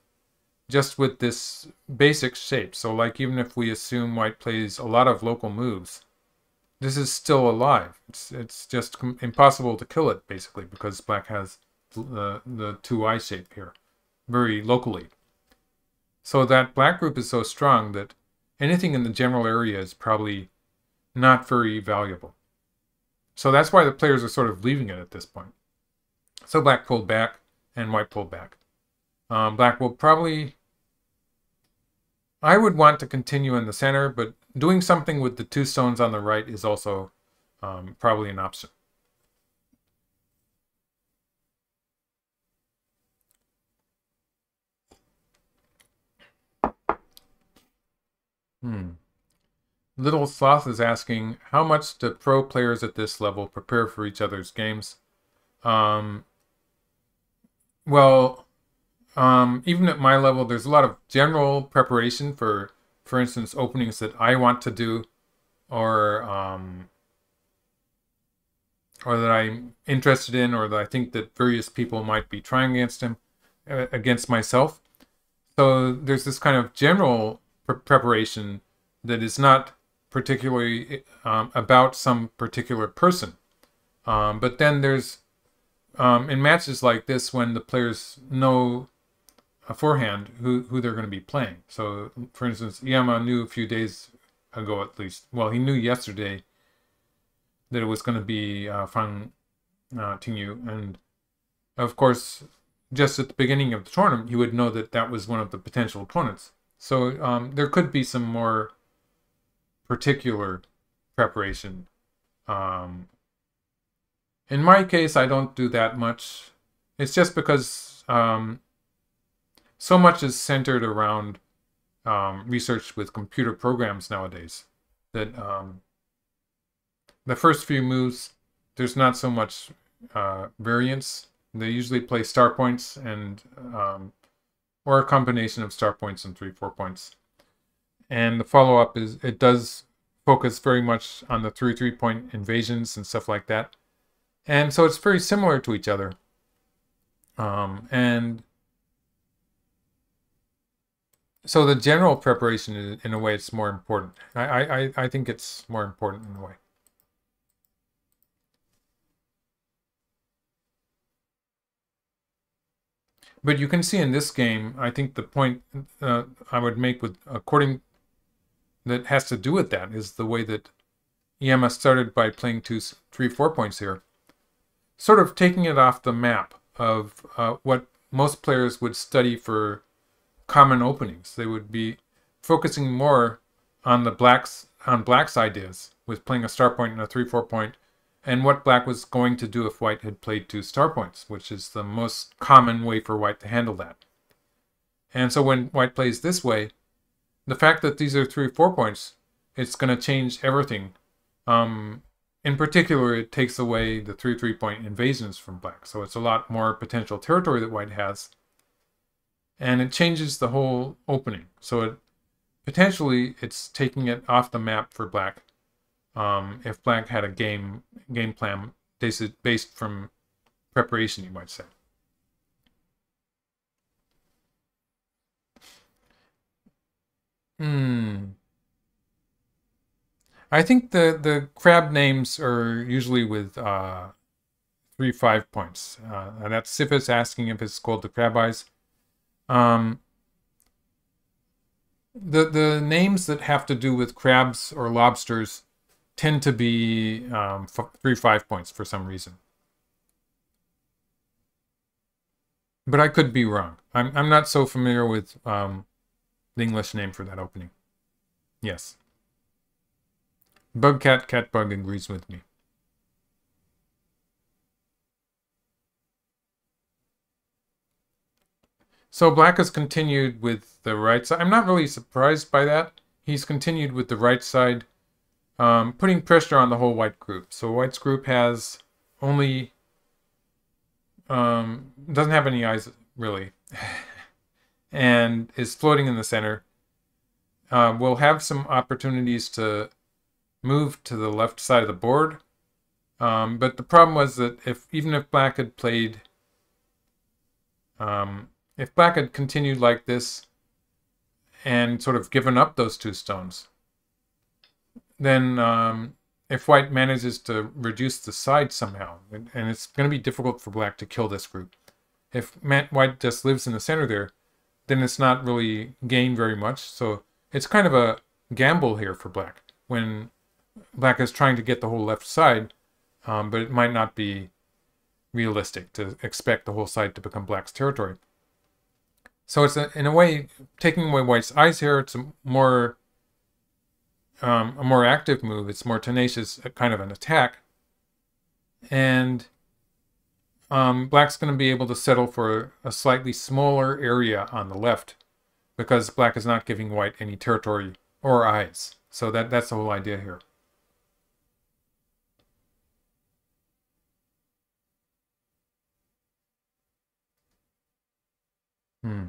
S1: just with this basic shape, so like even if we assume white plays a lot of local moves, this is still alive. It's, it's just impossible to kill it, basically, because black has the, the 2i shape here, very locally. So that black group is so strong that anything in the general area is probably not very valuable. So that's why the players are sort of leaving it at this point. So black pulled back and white pulled back. Um, black will probably... I would want to continue in the center, but doing something with the two stones on the right is also um, probably an option. Hmm. Little Sloth is asking, how much do pro players at this level prepare for each other's games? Um, well, um, even at my level, there's a lot of general preparation for, for instance, openings that I want to do, or um, or that I'm interested in, or that I think that various people might be trying against him, uh, against myself. So there's this kind of general pre preparation that is not particularly um, about some particular person. Um, but then there's um, in matches like this when the players know beforehand who, who they're going to be playing. So, for instance, Iyama knew a few days ago at least, well, he knew yesterday that it was going to be uh, Fan uh, Tingyu. And of course, just at the beginning of the tournament, he would know that that was one of the potential opponents. So um, there could be some more particular preparation um, in my case, I don't do that much. It's just because um, so much is centered around um, research with computer programs nowadays that um, the first few moves, there's not so much uh, variance. They usually play star points and um, or a combination of star points and three, four points. And the follow-up is it does focus very much on the three, three point invasions and stuff like that. And so it's very similar to each other. Um, and so the general preparation, in, in a way, it's more important. I, I, I think it's more important in a way. But you can see in this game, I think the point uh, I would make with according that has to do with that is the way that EMS started by playing two, three, four points here, sort of taking it off the map of uh, what most players would study for common openings. They would be focusing more on the blacks on black's ideas with playing a star point and a three, four point and what black was going to do if white had played two star points, which is the most common way for white to handle that. And so when white plays this way, the fact that these are three four points, it's going to change everything. Um, in particular, it takes away the three three point invasions from black, so it's a lot more potential territory that white has, and it changes the whole opening. So it potentially it's taking it off the map for black um, if Black had a game game plan based, based from preparation, you might say. Hmm. I think the, the crab names are usually with uh, three five points. Uh, and that's Sifis asking if it's called the crab eyes. Um, the the names that have to do with crabs or lobsters tend to be um, three five points for some reason. But I could be wrong. I'm, I'm not so familiar with um, the English name for that opening. Yes. Bugcat Catbug agrees with me. So Black has continued with the right side. I'm not really surprised by that. He's continued with the right side um, putting pressure on the whole white group. So white's group has only um, doesn't have any eyes really, and is floating in the center. Uh, we'll have some opportunities to move to the left side of the board, um, but the problem was that if even if black had played, um, if black had continued like this, and sort of given up those two stones, then um, if white manages to reduce the side somehow, and, and it's going to be difficult for black to kill this group. If white just lives in the center there, then it's not really gained very much. So it's kind of a gamble here for black when black is trying to get the whole left side, um, but it might not be realistic to expect the whole side to become black's territory. So it's a, in a way taking away white's eyes here. It's a more um, a more active move. It's more tenacious, kind of an attack. And um, black's going to be able to settle for a slightly smaller area on the left because black is not giving white any territory or eyes. So that that's the whole idea here. Hmm.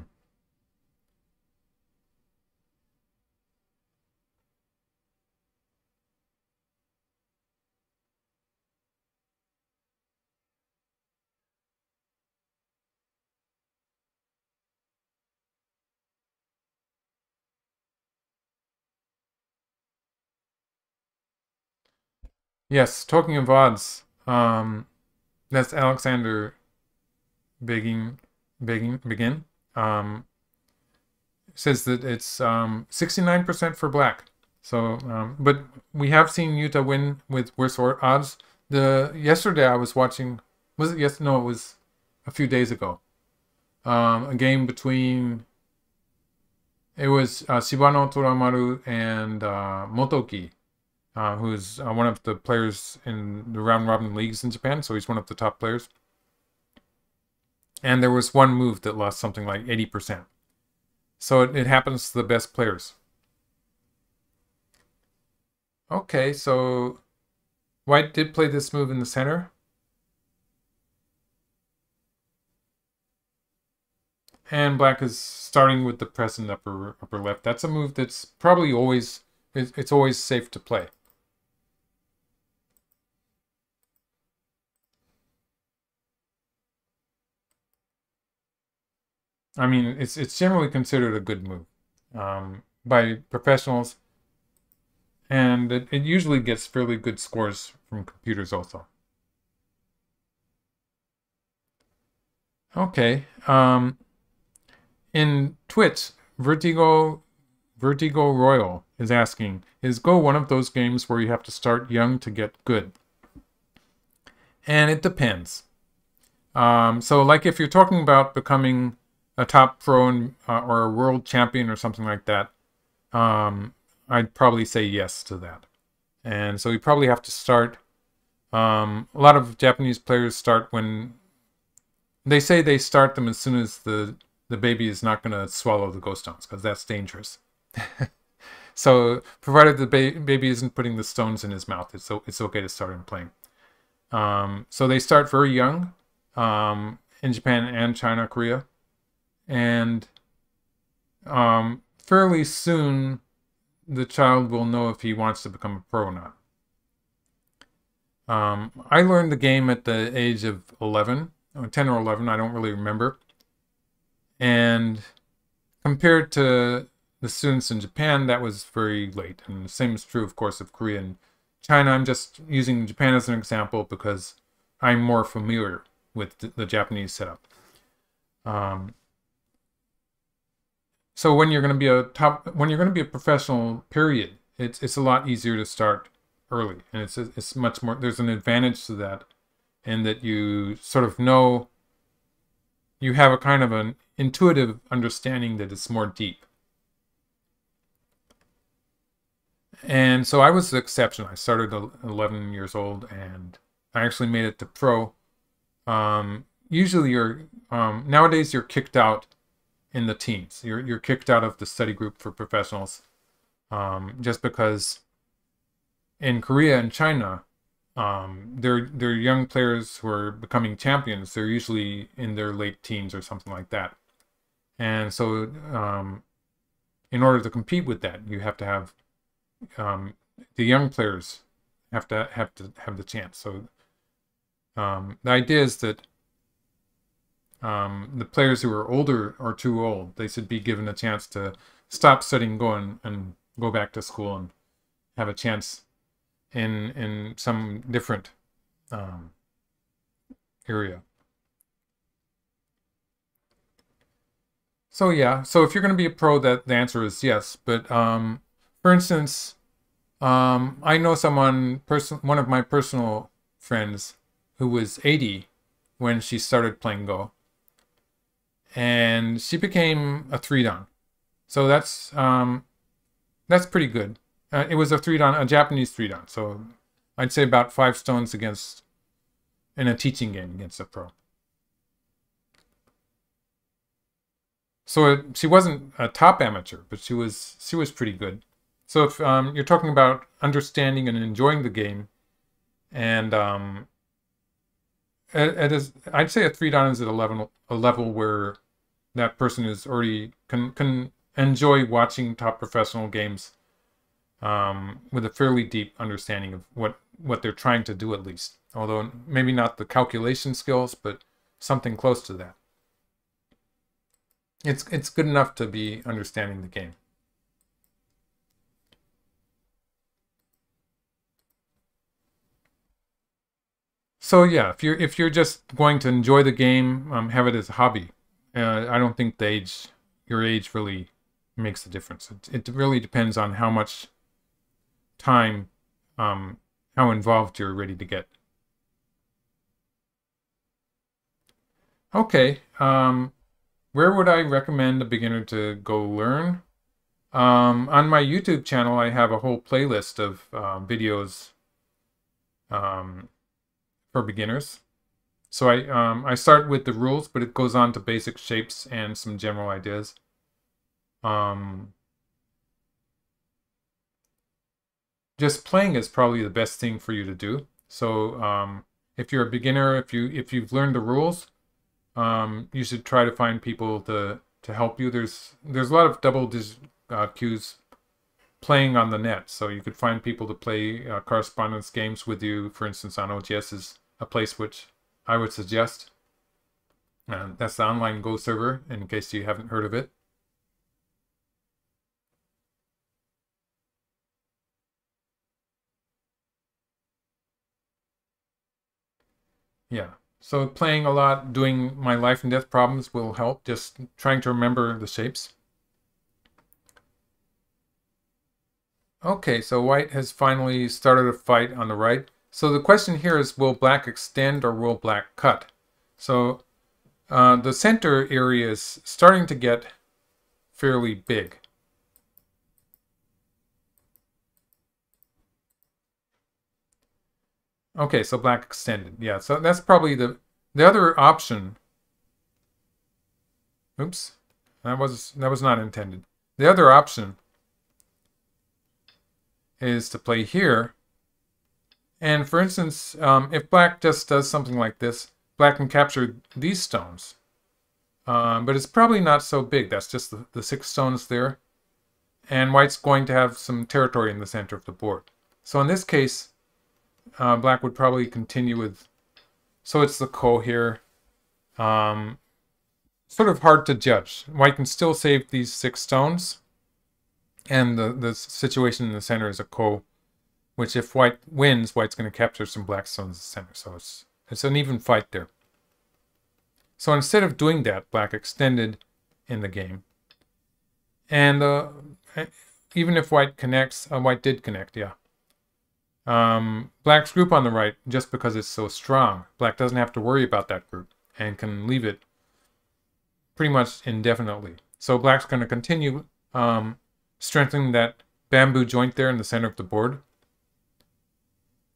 S1: Yes, talking of odds, um, that's Alexander Begging, Begging, Begin. Um, says that it's um, 69% for black. So, um, but we have seen Yuta win with worse odds. The yesterday I was watching, was it yes? No, it was a few days ago. Um, a game between it was uh, Shibano Toramaru and uh, Motoki uh, who's uh, one of the players in the round robin leagues in Japan. So he's one of the top players. And there was one move that lost something like 80%. So it, it happens to the best players. Okay, so White did play this move in the center. And black is starting with the press in upper upper left. That's a move that's probably always it's always safe to play. I mean, it's it's generally considered a good move. um, by professionals, and it, it usually gets fairly good scores from computers also. Okay. Um, in Twitch, Vertigo Vertigo Royal is asking, is Go one of those games where you have to start young to get good? And it depends. Um, so, like if you're talking about becoming a top pro in, uh, or a world champion or something like that, um, I'd probably say yes to that. And so you probably have to start. Um, a lot of Japanese players start when they say they start them as soon as the the baby is not going to swallow the Go stones because that's dangerous. so, provided the ba- baby isn't putting the stones in his mouth, it's it's okay to start him playing. Um, so they start very young um, in Japan and China, Korea, and um, fairly soon the child will know if he wants to become a pro or not. Um, I learned the game at the age of 11, or 10 or 11, I don't really remember. And compared to the students in Japan, that was very late. And the same is true, of course, of Korea and China. I'm just using Japan as an example because I'm more familiar with the Japanese setup. Um, so when you're going to be a top, when you're going to be a professional, period, it's it's a lot easier to start early, and it's it's much more. There's an advantage to that, in that you sort of know. You have a kind of an intuitive understanding that it's more deep. And so I was the exception. I started at 11 years old, and I actually made it to pro. Um, usually, you're um, nowadays you're kicked out in the teens. You're you're kicked out of the study group for professionals, um, just because in Korea and China, um, they're they're young players who are becoming champions. They're usually in their late teens or something like that, and so um, in order to compete with that, you have to have um, the young players have to have to have the chance. So um, the idea is that um, the players who are older or too old, they should be given a chance to stop studying, go and, and go back to school and have a chance in in some different um, area. So yeah, so if you're going to be a pro, that the answer is yes. But um, for instance, um, I know someone, person, one of my personal friends, who was 80 when she started playing Go, and she became a three dan. So that's um, that's pretty good. Uh, it was a three dan, a Japanese three dan. So I'd say about five stones against in a teaching game against a pro. So it, she wasn't a top amateur, but she was she was pretty good. So if um, you're talking about understanding and enjoying the game, and um, it is, I'd say a three dan is at a level a level where that person is already can can enjoy watching top professional games um, with a fairly deep understanding of what what they're trying to do at least. Although maybe not the calculation skills, but something close to that. It's it's good enough to be understanding the game. So yeah, if you're if you're just going to enjoy the game, um, have it as a hobby. Uh, I don't think the age, your age, really makes a difference. It, it really depends on how much time, um, how involved you're ready to get. Okay, um, where would I recommend a beginner to go learn? Um, on my YouTube channel, I have a whole playlist of uh, videos um, for beginners. So I um, I start with the rules, but it goes on to basic shapes and some general ideas. Um, just playing is probably the best thing for you to do. So um, if you're a beginner, if you if you've learned the rules, um, you should try to find people to to help you. There's there's a lot of double uh, queues playing on the net. So you could find people to play uh, correspondence games with you. For instance, on OGS is a place which I would suggest. Uh, that's the online Go server, in case you haven't heard of it. Yeah. So playing a lot, doing my life and death problems will help. Just trying to remember the shapes. Okay, so white has finally started a fight on the right. So the question here is, will black extend or will black cut? So uh, the center area is starting to get fairly big. Okay, so black extended. Yeah, so that's probably the the other option. Oops. That was that was not intended. The other option is to play here. And for instance, um, if black just does something like this, black can capture these stones. Um, but it's probably not so big. That's just the, the six stones there. And white's going to have some territory in the center of the board. So in this case, uh, black would probably continue with... So it's the ko here. Um, sort of hard to judge. White can still save these six stones. And the, the situation in the center is a ko, which if white wins, white's going to capture some black stones in the center. So it's, it's an even fight there. So instead of doing that, black extended in the game. And uh, even if white connects, uh, white did connect, yeah. Um, black's group on the right, just because it's so strong, black doesn't have to worry about that group and can leave it pretty much indefinitely. So black's going to continue um, strengthening that bamboo joint there in the center of the board.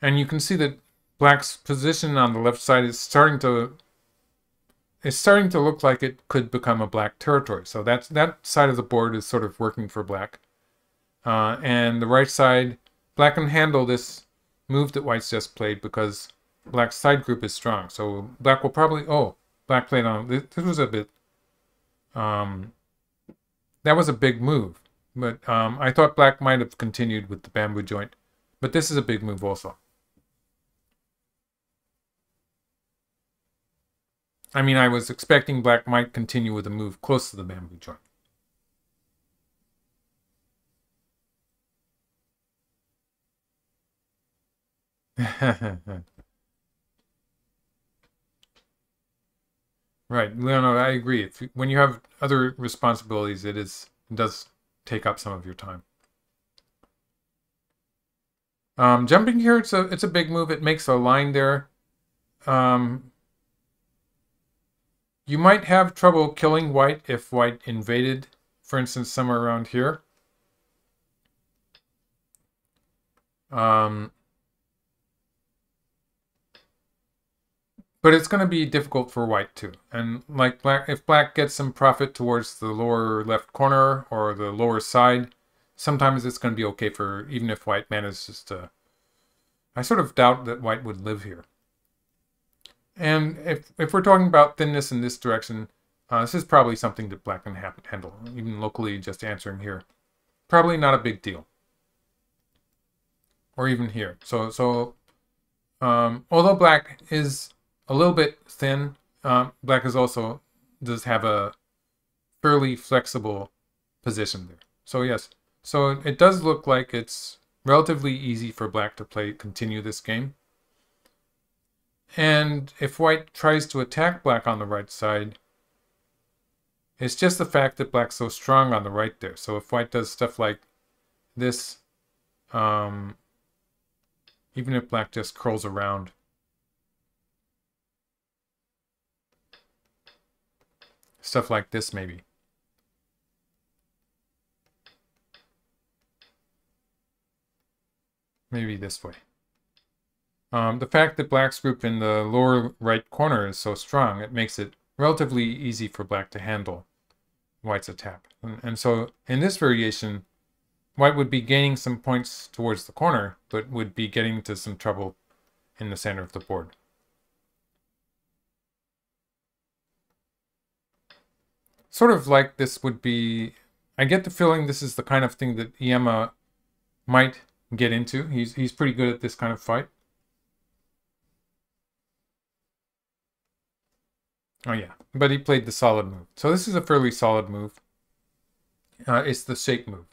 S1: And you can see that black's position on the left side is starting to it's starting to look like it could become a black territory. So that's that side of the board is sort of working for black. Uh, and the right side, black can handle this move that white's just played because black's side group is strong. So black will probably, oh, black played on, this, this was a bit, um, that was a big move. But um, I thought black might have continued with the bamboo joint. But this is a big move also. I mean, I was expecting black might continue with a move close to the bamboo joint. right, Leonard, I agree. If, when you have other responsibilities, it is it does take up some of your time. Um, jumping here, it's a it's a big move. It makes a line there. Um, you might have trouble killing white if white invaded, for instance, somewhere around here. Um, but it's going to be difficult for white too. And like black, if black gets some profit towards the lower left corner or the lower side, sometimes it's going to be okay for even if white manages to. I sort of doubt that white would live here. And if, if we're talking about thinness in this direction, uh, this is probably something that black can handle, even locally just answering here. Probably not a big deal. Or even here. So, so um, although black is a little bit thin, uh, black is also does have a fairly flexible position there. So yes, so it does look like it's relatively easy for black to play continue this game. And if white tries to attack black on the right side, it's just the fact that black's so strong on the right there. So if white does stuff like this, um, even if black just curls around, stuff like this maybe. Maybe this way. Um, the fact that black's group in the lower right corner is so strong, it makes it relatively easy for black to handle white's attack. And, and so in this variation, white would be gaining some points towards the corner, but would be getting into some trouble in the center of the board. Sort of like this would be... I get the feeling this is the kind of thing that Iyama might get into. He's, he's pretty good at this kind of fight. Oh yeah, but he played the solid move. So this is a fairly solid move. Uh, it's the shape move.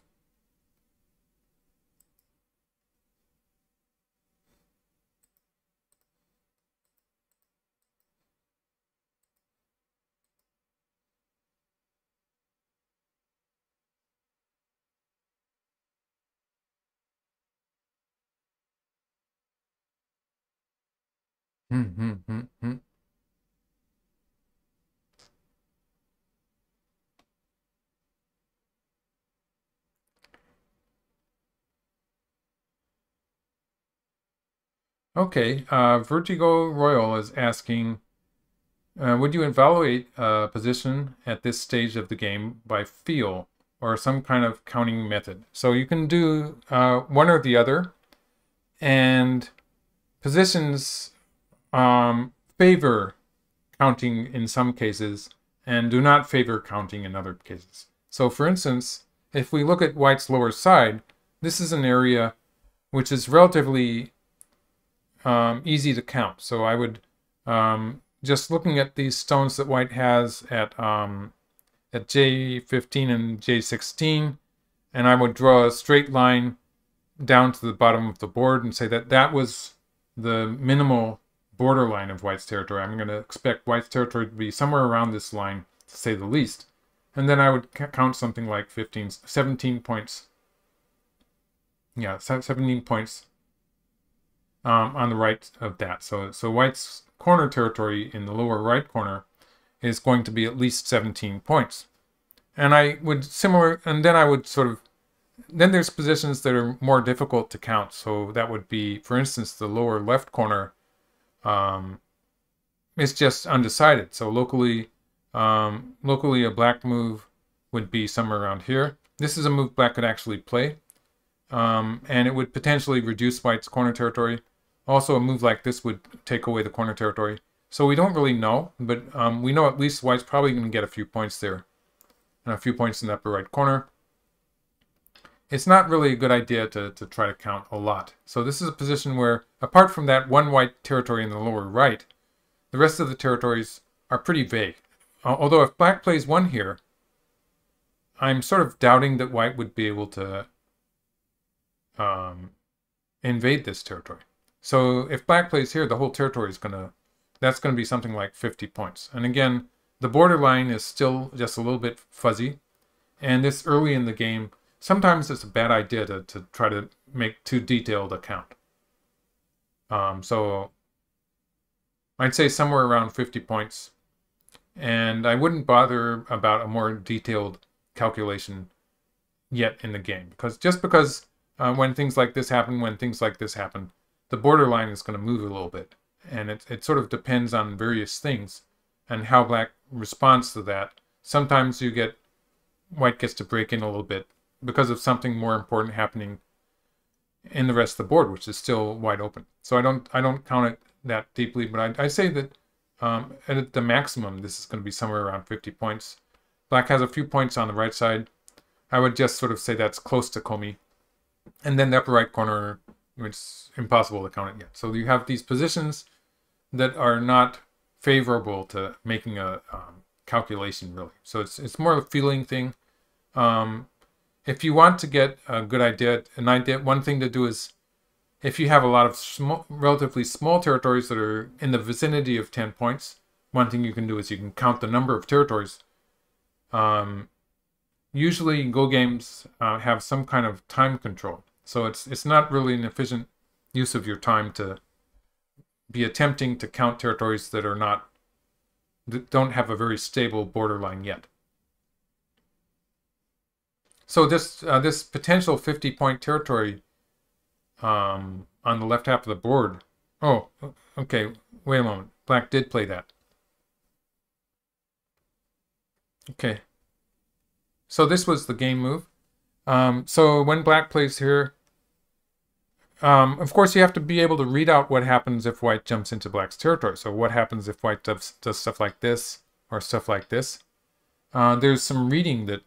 S1: Okay, uh, Vertigo Royal is asking, uh, would you evaluate a position at this stage of the game by feel or some kind of counting method? So you can do uh, one or the other, and positions um, favor counting in some cases and do not favor counting in other cases. So for instance, if we look at white's lower side, this is an area which is relatively um, easy to count. So I would um, just looking at these stones that white has at um, at J15 and J16, and I would draw a straight line down to the bottom of the board and say that that was the minimal borderline of white's territory. I'm going to expect white's territory to be somewhere around this line, to say the least. And then I would count something like 15, 17 points. Yeah, 17 points um, on the right of that. So, so white's corner territory in the lower right corner is going to be at least 17 points. And I would similar, and then I would sort of, then there's positions that are more difficult to count. So that would be, for instance, the lower left corner um, is just undecided. So locally, um, locally a black move would be somewhere around here. This is a move black could actually play. Um, and it would potentially reduce white's corner territory. Also, a move like this would take away the corner territory. So we don't really know, but um, we know at least White's probably going to get a few points there. And a few points in the upper right corner. It's not really a good idea to, to try to count a lot. So this is a position where, apart from that one white territory in the lower right, the rest of the territories are pretty vague. Although if black plays one here, I'm sort of doubting that white would be able to um, invade this territory. So if black plays here, the whole territory is going to, that's going to be something like 50 points. And again, the borderline is still just a little bit fuzzy. And this early in the game, sometimes it's a bad idea to, to try to make too detailed a count. Um, so I'd say somewhere around 50 points. And I wouldn't bother about a more detailed calculation yet in the game. Because just because uh, when things like this happen, when things like this happen, the borderline is going to move a little bit. And it, it sort of depends on various things and how black responds to that. Sometimes you get white gets to break in a little bit because of something more important happening in the rest of the board, which is still wide open. So I don't I don't count it that deeply, but I, I say that um, at the maximum, this is going to be somewhere around 50 points. Black has a few points on the right side. I would just sort of say that's close to Komi. And then the upper right corner it's impossible to count it yet. So you have these positions that are not favorable to making a um, calculation really. So it's it's more of a feeling thing. Um, if you want to get a good idea, an idea, one thing to do is if you have a lot of small, relatively small territories that are in the vicinity of 10 points, one thing you can do is you can count the number of territories. Um, usually Go games uh, have some kind of time control. So it's it's not really an efficient use of your time to be attempting to count territories that are not that don't have a very stable borderline yet. So this uh, this potential 50 point territory um, on the left half of the board. Oh, okay. Wait a moment. Black did play that. Okay. So this was the game move. Um, so when black plays here, um, of course, you have to be able to read out what happens if white jumps into black's territory. So what happens if white does, does stuff like this or stuff like this? Uh, there's some reading that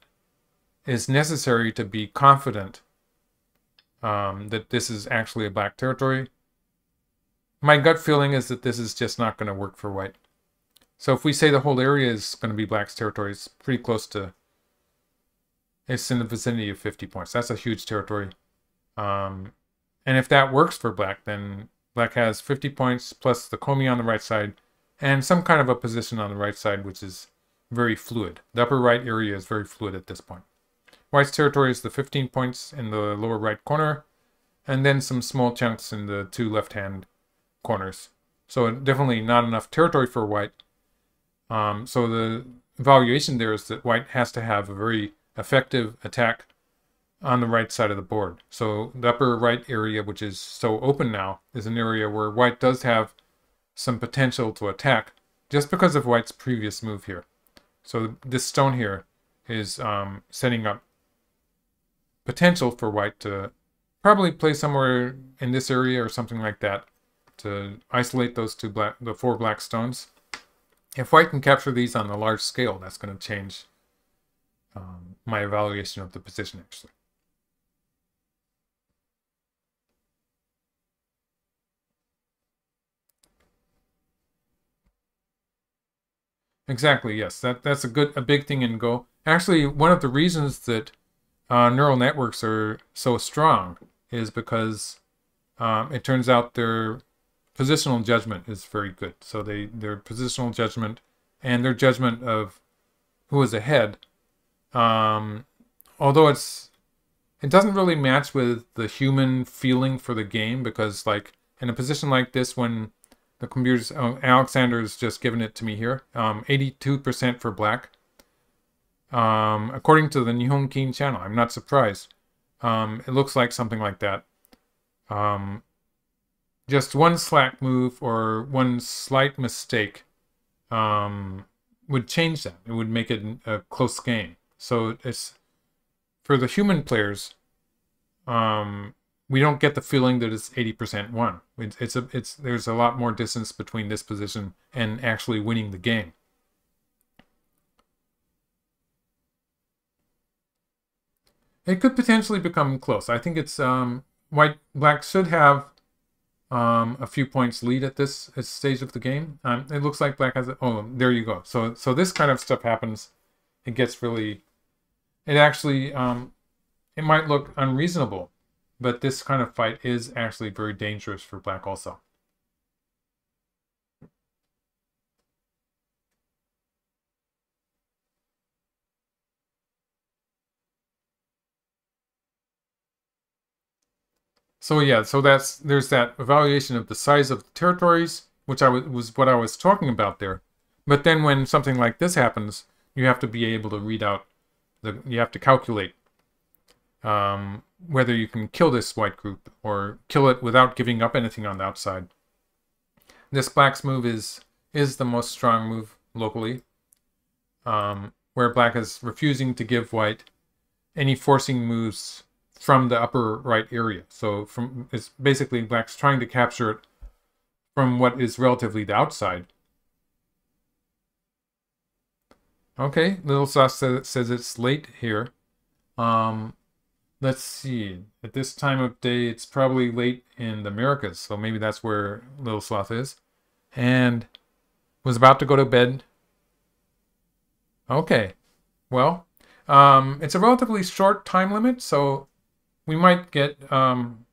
S1: is necessary to be confident um, that this is actually a black territory. My gut feeling is that this is just not going to work for white. So if we say the whole area is going to be black's territory, it's pretty close to, it's in the vicinity of 50 points. That's a huge territory. Um, and if that works for black, then black has 50 points plus the Komi on the right side and some kind of a position on the right side, which is very fluid. The upper right area is very fluid at this point. White's territory is the 15 points in the lower right corner, and then some small chunks in the two left-hand corners. So definitely not enough territory for white. Um, so the evaluation there is that white has to have a very effective attack on the right side of the board. So the upper right area, which is so open now, is an area where white does have some potential to attack just because of white's previous move here. So this stone here is um, setting up potential for white to probably play somewhere in this area or something like that to isolate those two black, the four black stones. If white can capture these on a large scale, that's going to change um, my evaluation of the position actually. Exactly. Yes, that that's a good a big thing in Go. Actually, one of the reasons that uh, neural networks are so strong is because um, it turns out their positional judgment is very good. So they their positional judgment and their judgment of who is ahead, um, although it's it doesn't really match with the human feeling for the game because like in a position like this when the computer's oh, Alexander's just given it to me here. Um, 82% for black. Um, according to the Nihon Ki-in channel, I'm not surprised. Um, it looks like something like that. Um, just one slack move or one slight mistake um, would change that. It would make it a close game. So it's for the human players. Um, we don't get the feeling that it's 80% won. It's, it's a it's there's a lot more distance between this position and actually winning the game. It could potentially become close. I think it's um, white black should have um, a few points lead at this, stage of the game. Um, it looks like black has. Oh, there you go. So so this kind of stuff happens. It gets really. It actually um, it might look unreasonable but this kind of fight is actually very dangerous for black also. So yeah, so that's there's that evaluation of the size of the territories, which I was, was what I was talking about there. But then when something like this happens, you have to be able to read out the you have to calculate um, whether you can kill this white group or kill it without giving up anything on the outside. This black's move is is the most strong move locally, um, where black is refusing to give white any forcing moves from the upper right area. So from it's basically black's trying to capture it from what is relatively the outside. Okay, Little Sloth says, it's late here. Um, Let's see. At this time of day, it's probably late in the Americas, so maybe that's where Little Sloth is. And was about to go to bed. Okay. Well, um, it's a relatively short time limit, so we might get um,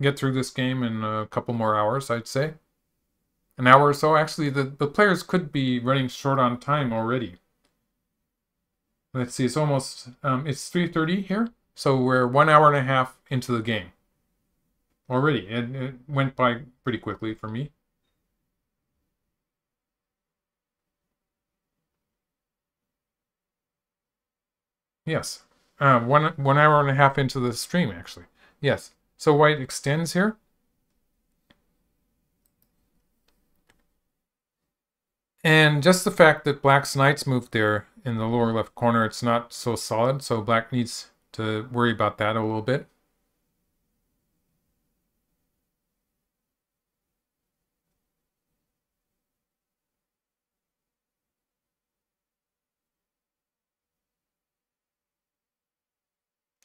S1: get through this game in a couple more hours, I'd say. An hour or so. Actually, the, the players could be running short on time already. Let's see, it's almost, um, it's 3.30 here. So we're one hour and a half into the game already. It, it went by pretty quickly for me. Yes. Uh, one one hour and a half into the stream, actually. Yes. So white extends here. And just the fact that black's knights moved there in the lower left corner, it's not so solid, so black needs to worry about that a little bit.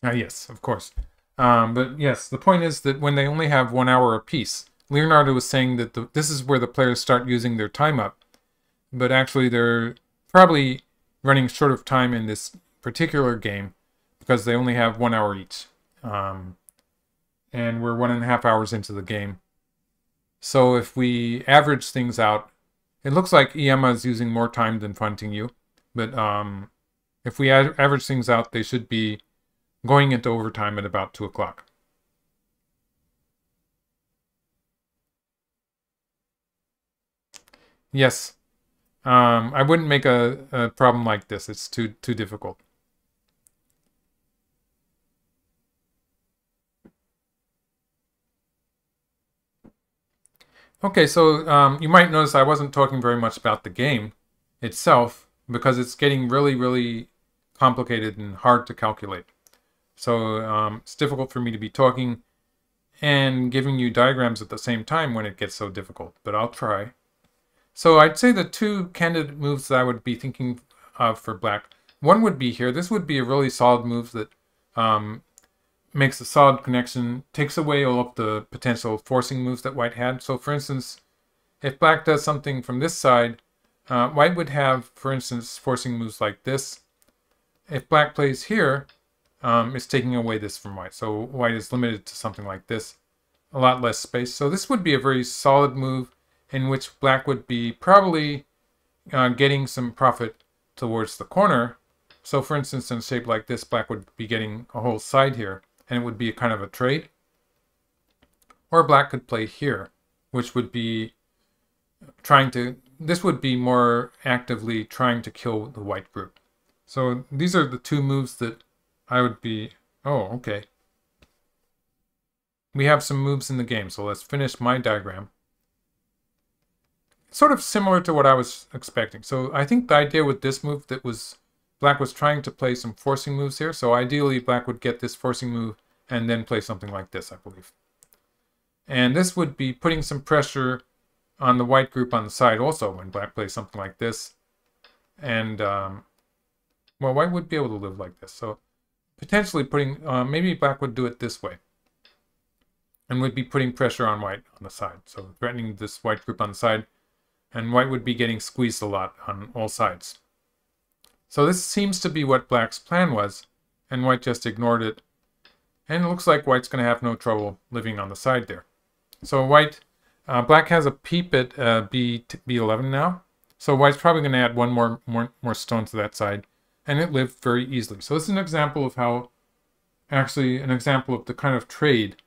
S1: Ah, yes, of course. Um, but yes, the point is that when they only have one hour apiece, Leonardo was saying that the, this is where the players start using their time up. But actually, they're probably running short of time in this particular game because they only have one hour each. Um, and we're one and a half hours into the game. So if we average things out, it looks like Iyama is using more time than Fan Tingyu. But um, if we average things out, they should be going into overtime at about 2 o'clock. Yes. Um, I wouldn't make a, a problem like this. It's too too difficult. Okay, so um, you might notice I wasn't talking very much about the game itself because it's getting really, really complicated and hard to calculate. So um, it's difficult for me to be talking and giving you diagrams at the same time when it gets so difficult, but I'll try. So I'd say the two candidate moves that I would be thinking of for black, one would be here. This would be a really solid move that um, makes a solid connection, takes away all of the potential forcing moves that white had. So for instance, if black does something from this side, uh, white would have, for instance, forcing moves like this. If black plays here, um, it's taking away this from white. So white is limited to something like this, a lot less space. So this would be a very solid move in which black would be probably uh, getting some profit towards the corner. So for instance, in a shape like this, black would be getting a whole side here, and it would be a kind of a trade. Or black could play here, which would be trying to, this would be more actively trying to kill the white group. So these are the two moves that I would be, oh, okay. We have some moves in the game, so let's finish my diagram. Sort of similar to what I was expecting. So I think the idea with this move that was, black was trying to play some forcing moves here. So ideally black would get this forcing move and then play something like this, I believe. And this would be putting some pressure on the white group on the side also when black plays something like this. And, um, well, white would be able to live like this. So potentially putting, uh, maybe black would do it this way. And would be putting pressure on white on the side. So threatening this white group on the side. And white would be getting squeezed a lot on all sides. So this seems to be what black's plan was. And white just ignored it. And it looks like white's going to have no trouble living on the side there. So white, uh, black has a peep at uh, B, B11 now. So white's probably going to add one more, more, more stone to that side and it lived very easily. So this is an example of how, actually an example of the kind of trade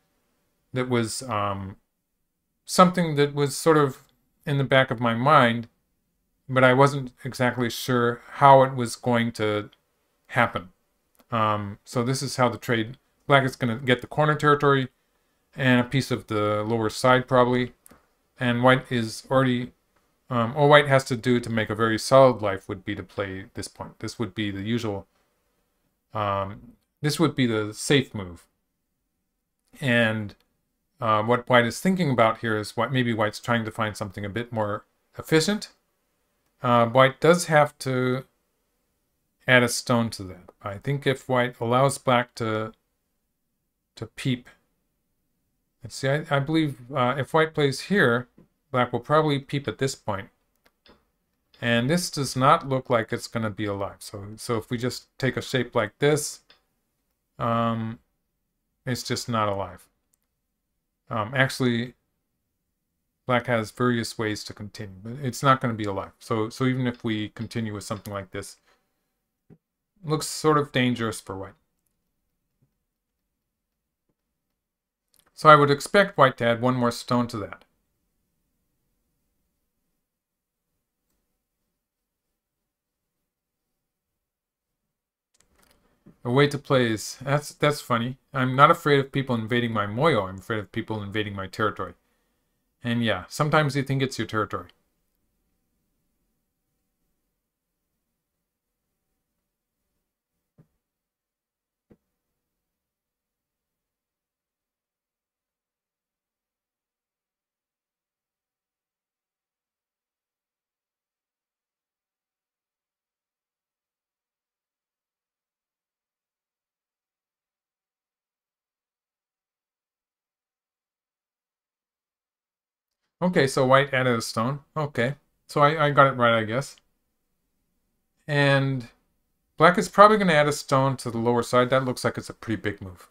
S1: that was um, something that was sort of in the back of my mind, but I wasn't exactly sure how it was going to happen. Um, so this is how the trade, black is going to get the corner territory and a piece of the lower side probably, and white is already um, all white has to do to make a very solid life would be to play this point. This would be the usual, um, this would be the safe move. And uh, what white is thinking about here is what maybe white's trying to find something a bit more efficient. Uh, white does have to add a stone to that. I think if white allows black to to peep, let's see, I, I believe uh, if white plays here, Black will probably peep at this point. And this does not look like it's going to be alive. So, so if we just take a shape like this, um, it's just not alive. Um, actually, black has various ways to continue, but it's not going to be alive. So, so even if we continue with something like this, looks sort of dangerous for white. So I would expect white to add one more stone to that. A way to play is that's that's funny. I'm not afraid of people invading my moyo. I'm afraid of people invading my territory. And yeah, sometimes you think it's your territory. Okay, so white added a stone. Okay. So I, I got it right, I guess. And black is probably going to add a stone to the lower side. That looks like it's a pretty big move.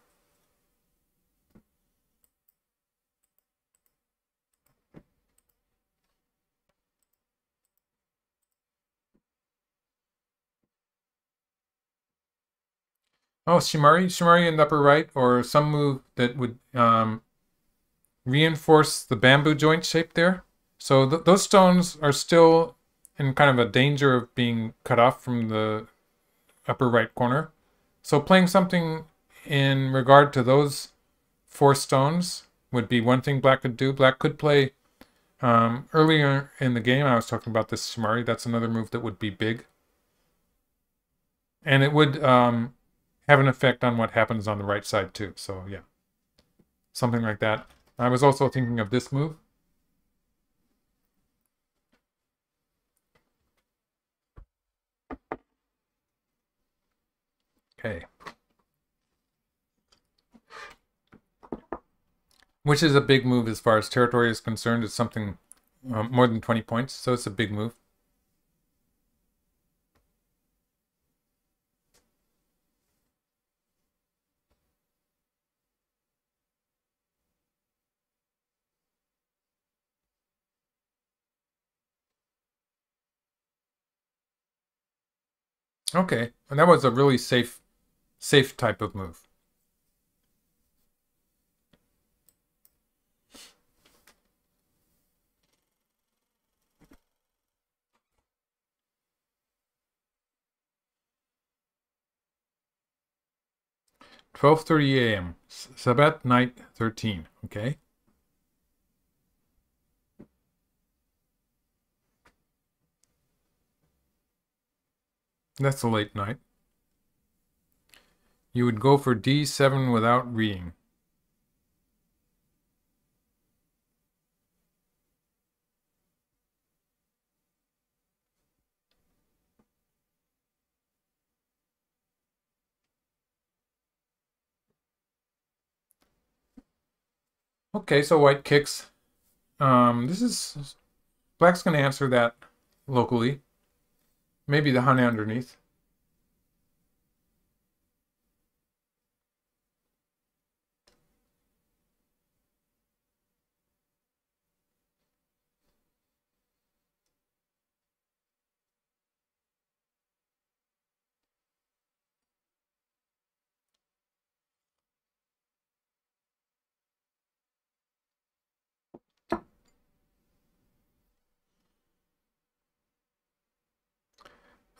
S1: Oh, Shimari? Shimari in the upper right, or some move that would um, reinforce the bamboo joint shape there. So th those stones are still in kind of a danger of being cut off from the upper right corner. So playing something in regard to those four stones would be one thing black could do. Black could play um, earlier in the game, I was talking about this shimari. That's another move that would be big. And it would um, have an effect on what happens on the right side too. So yeah, something like that. I was also thinking of this move. Okay. Which is a big move as far as territory is concerned. It's something um, more than 20 points, so it's a big move. Okay, and that was a really safe, safe type of move. Twelve thirty a.m. Sabbath night thirteen. Okay. That's a late night. You would go for d7 without reading. Okay, so white kicks. Um, this is... Black's going to answer that locally. Maybe the hane underneath.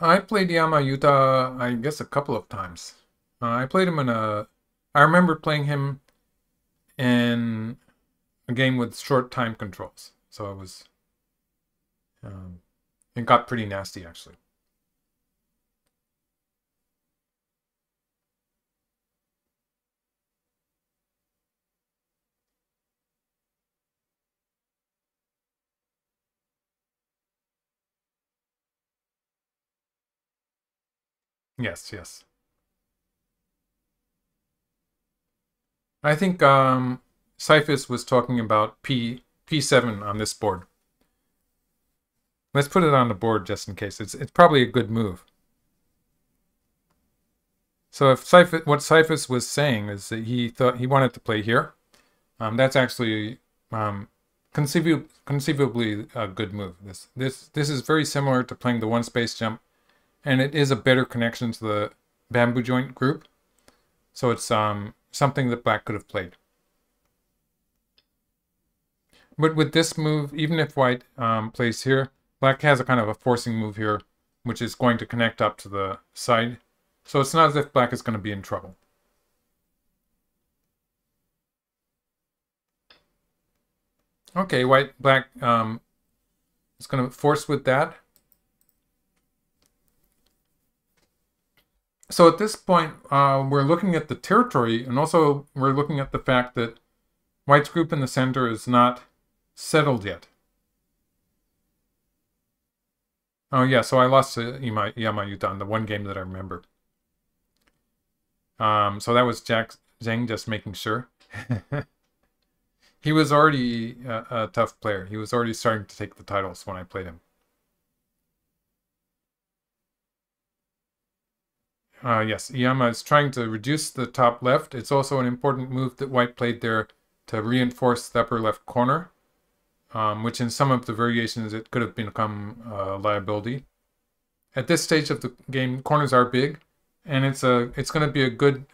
S1: I played Iyama Yuta, I guess, a couple of times. Uh, I played him in a. I remember playing him in a game with short time controls. So it was. Um, it got pretty nasty, actually. Yes, yes. I think um, Cyphus was talking about P P7 on this board. Let's put it on the board just in case. It's it's probably a good move. So if Cyphus, what Cyphus was saying is that he thought he wanted to play here. Um, that's actually um, conceivably, conceivably a good move. This this this is very similar to playing the one space jump and it is a better connection to the bamboo joint group. So it's um, something that black could have played. But with this move, even if white um, plays here, black has a kind of a forcing move here, which is going to connect up to the side. So it's not as if black is going to be in trouble. Okay, white, black um, is going to force with that. So at this point, uh, we're looking at the territory, and also we're looking at the fact that White's group in the center is not settled yet. Oh yeah, so I lost to Ima, Yamayuta the one game that I remember. Um, so that was Jack Zhang just making sure. he was already a, a tough player. He was already starting to take the titles when I played him. Uh, yes, Iyama is trying to reduce the top left. It's also an important move that White played there to reinforce the upper left corner, um, which in some of the variations it could have become a liability. At this stage of the game, corners are big, and it's a it's going to be a good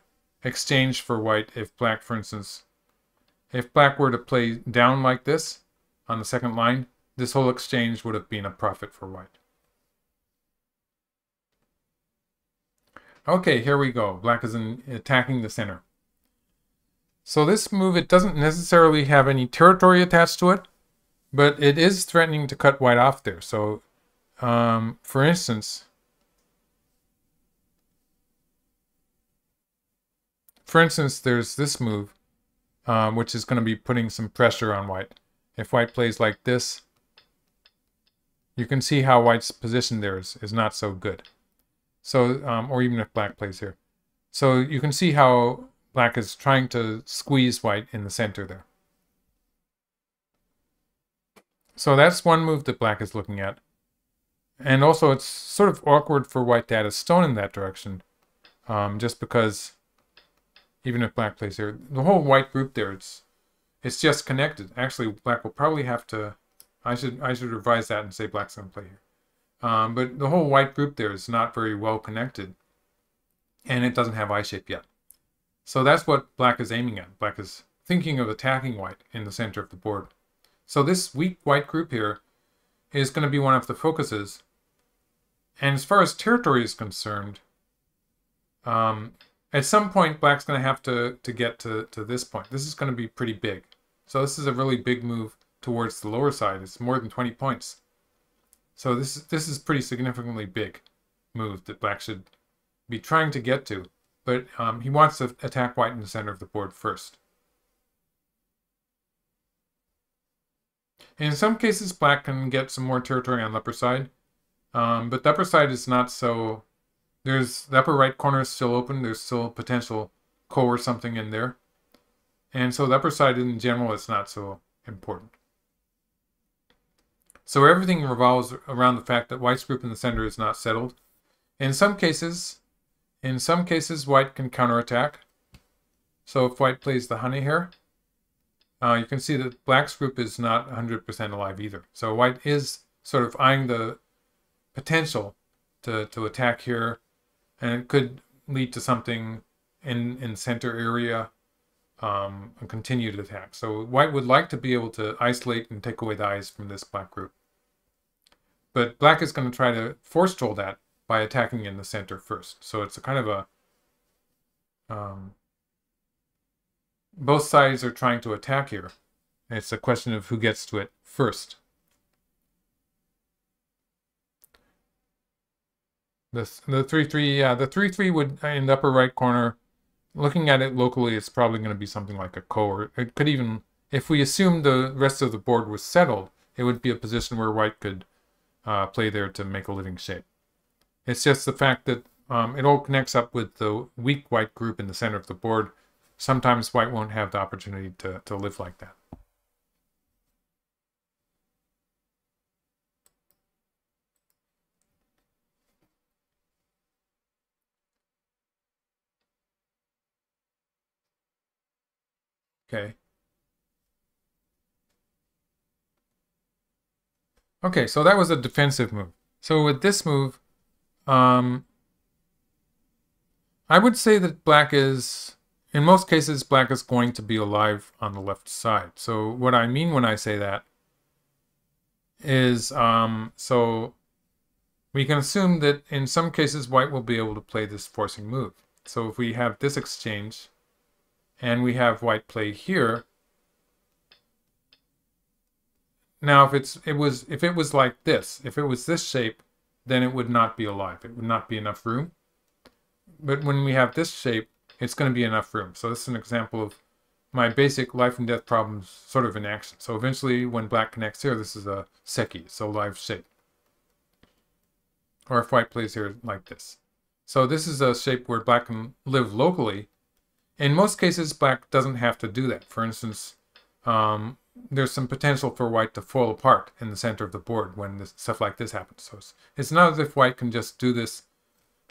S1: exchange for White if Black, for instance, if Black were to play down like this on the second line, this whole exchange would have been a profit for white. Okay, here we go. Black is in, attacking the center. So this move, it doesn't necessarily have any territory attached to it, but it is threatening to cut white off there. So, um, for instance, for instance, there's this move, um, which is going to be putting some pressure on white. If white plays like this, you can see how white's position there is, is not so good. So, um, or even if black plays here. So you can see how black is trying to squeeze white in the center there. So that's one move that black is looking at. And also it's sort of awkward for white to add a stone in that direction. Um, just because even if black plays here, the whole white group there, it's it's just connected. Actually, black will probably have to I should I should revise that and say black's gonna play here. Um, but the whole white group there is not very well connected, and it doesn't have eye shape yet. So that's what black is aiming at. Black is thinking of attacking white in the center of the board. So this weak white group here is going to be one of the focuses. And as far as territory is concerned, um, at some point black's going to have to, to get to, to this point. This is going to be pretty big. So this is a really big move towards the lower side. It's more than 20 points. So this, this is pretty significantly big move that black should be trying to get to. But um, he wants to attack white in the center of the board first. In some cases, black can get some more territory on the upper side. Um, but the upper side is not so... There's the upper right corner is still open. There's still potential ko or something in there. And so the upper side in general is not so important. So everything revolves around the fact that white's group in the center is not settled. In some cases, in some cases, white can counterattack. So if white plays the hane here, uh, you can see that black's group is not 100% alive either. So white is sort of eyeing the potential to, to attack here, and it could lead to something in, in center area, um, a continued attack. So white would like to be able to isolate and take away the eyes from this black group. But black is going to try to forestall that by attacking in the center first. So it's a kind of a... Um, both sides are trying to attack here. It's a question of who gets to it first. This the three three yeah the three three would in the upper right corner. Looking at it locally, it's probably going to be something like a ko, or it could even if we assume the rest of the board was settled, it would be a position where white could uh, play there to make a living shape. It's just the fact that um, it all connects up with the weak white group in the center of the board. Sometimes white won't have the opportunity to, to live like that. Okay. Okay, so that was a defensive move. So with this move, um, I would say that black is, in most cases, black is going to be alive on the left side. So what I mean when I say that is, um, so we can assume that in some cases white will be able to play this forcing move. So if we have this exchange and we have white play here, Now, if it's it was if it was like this, if it was this shape, then it would not be alive. It would not be enough room. But when we have this shape, it's going to be enough room. So this is an example of my basic life and death problems sort of in action. So eventually when black connects here, this is a seki, so live shape. Or if white plays here like this. So this is a shape where black can live locally. In most cases, black doesn't have to do that. For instance, um, there's some potential for white to fall apart in the center of the board when this, stuff like this happens. So it's, it's not as if white can just do this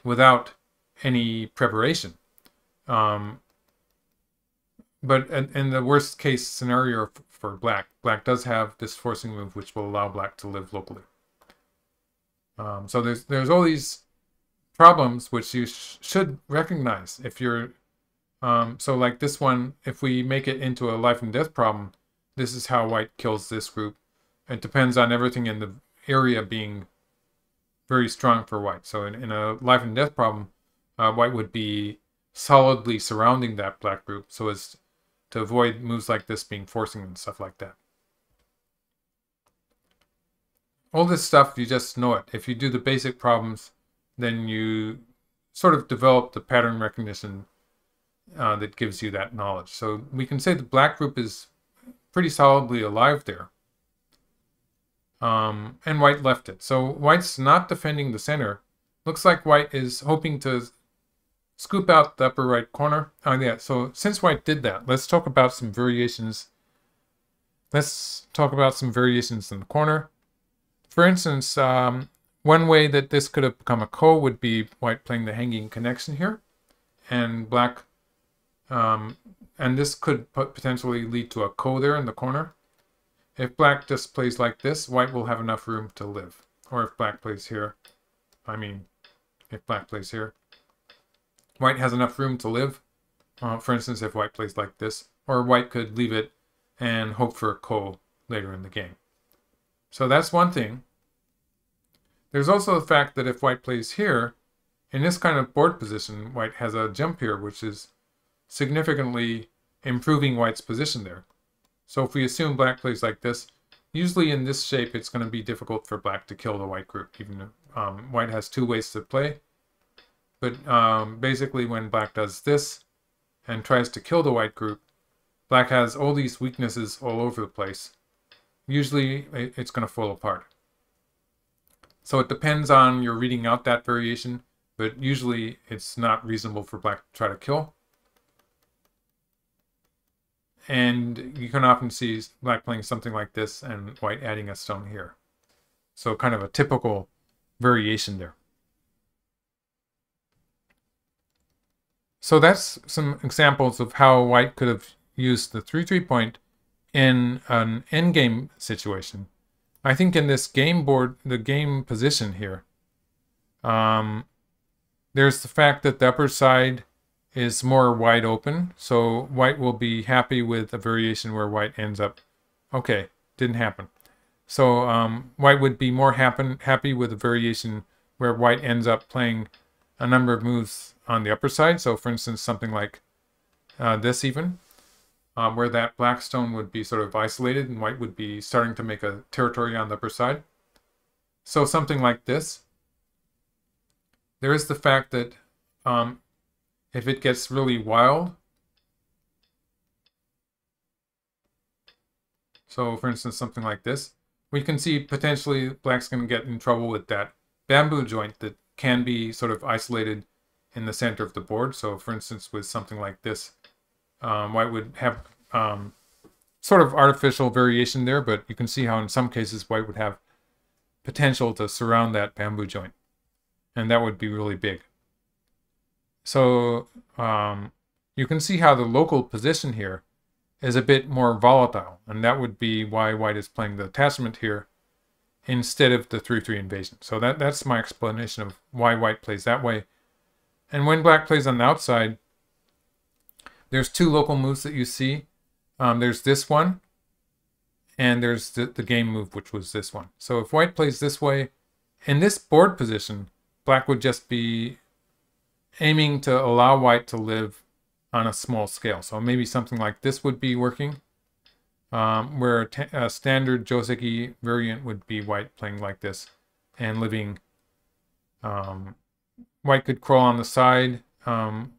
S1: without any preparation. Um, but in, the worst case scenario for black, black does have this forcing move which will allow black to live locally. Um, so there's there's all these problems which you sh should recognize if you're um, so like this one, if we make it into a life and death problem, this is how white kills this group. it depends on everything in the area being very strong for white. So in, in a life and death problem, uh, white would be solidly surrounding that black group so as to avoid moves like this being forcing and stuff like that. All this stuff, you just know it. If you do the basic problems, then you sort of develop the pattern recognition uh, that gives you that knowledge. So we can say the black group is pretty solidly alive there. Um, and white left it. So white's not defending the center. Looks like white is hoping to scoop out the upper right corner. Oh yeah, so since white did that, let's talk about some variations. Let's talk about some variations in the corner. For instance, um, one way that this could have become a ko would be white playing the hanging connection here, and black, um, and this could potentially lead to a ko there in the corner. If black just plays like this, white will have enough room to live. Or if black plays here, I mean, if black plays here, white has enough room to live. Uh, for instance, if white plays like this, or white could leave it and hope for a ko later in the game. So that's one thing. There's also the fact that if white plays here, in this kind of board position, white has a jump here, which is significantly improving white's position there. So if we assume black plays like this, usually in this shape, it's going to be difficult for black to kill the white group, even um, white has two ways to play. But um, basically when black does this and tries to kill the white group, black has all these weaknesses all over the place. Usually it's going to fall apart. So it depends on your reading out that variation, but usually it's not reasonable for black to try to kill. And you can often see black playing something like this and white adding a stone here. So kind of a typical variation there. So that's some examples of how white could have used the 3-3 point in an endgame situation. I think in this game board, the game position here, um, there's the fact that the upper side is more wide open. So white will be happy with a variation where white ends up, okay, didn't happen. So um, white would be more happen, happy with a variation where white ends up playing a number of moves on the upper side. So for instance, something like uh, this even um, where that black stone would be sort of isolated and white would be starting to make a territory on the upper side. So something like this. There is the fact that um, if it gets really wild, so for instance something like this, we can see potentially black's going to get in trouble with that bamboo joint that can be sort of isolated in the center of the board. So for instance with something like this, um, white would have um, sort of artificial variation there, but you can see how in some cases white would have potential to surround that bamboo joint. And that would be really big. So um, you can see how the local position here is a bit more volatile. And that would be why white is playing the attachment here instead of the 3-3 invasion. So that, that's my explanation of why white plays that way. And when black plays on the outside, there's two local moves that you see. Um, there's this one, and there's the, the game move, which was this one. So if white plays this way, in this board position, black would just be aiming to allow white to live on a small scale. So maybe something like this would be working, um, where a, a standard Joseki variant would be white playing like this and living. Um, white could crawl on the side, um,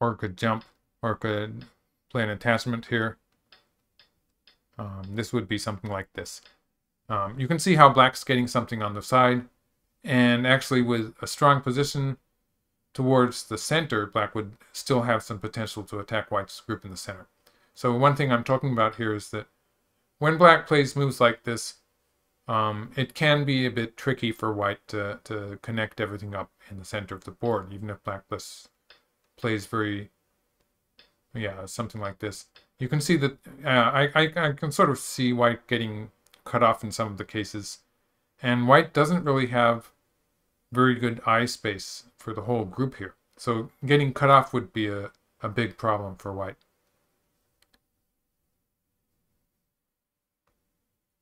S1: or could jump or could play an attachment here. Um, this would be something like this. Um, you can see how black's getting something on the side, and actually with a strong position towards the center, black would still have some potential to attack white's group in the center. So one thing I'm talking about here is that when black plays moves like this, um, it can be a bit tricky for white to, to connect everything up in the center of the board, even if black plays very yeah, something like this. You can see that uh, I, I, I can sort of see white getting cut off in some of the cases. And white doesn't really have very good eye space for the whole group here. So getting cut off would be a, a big problem for white.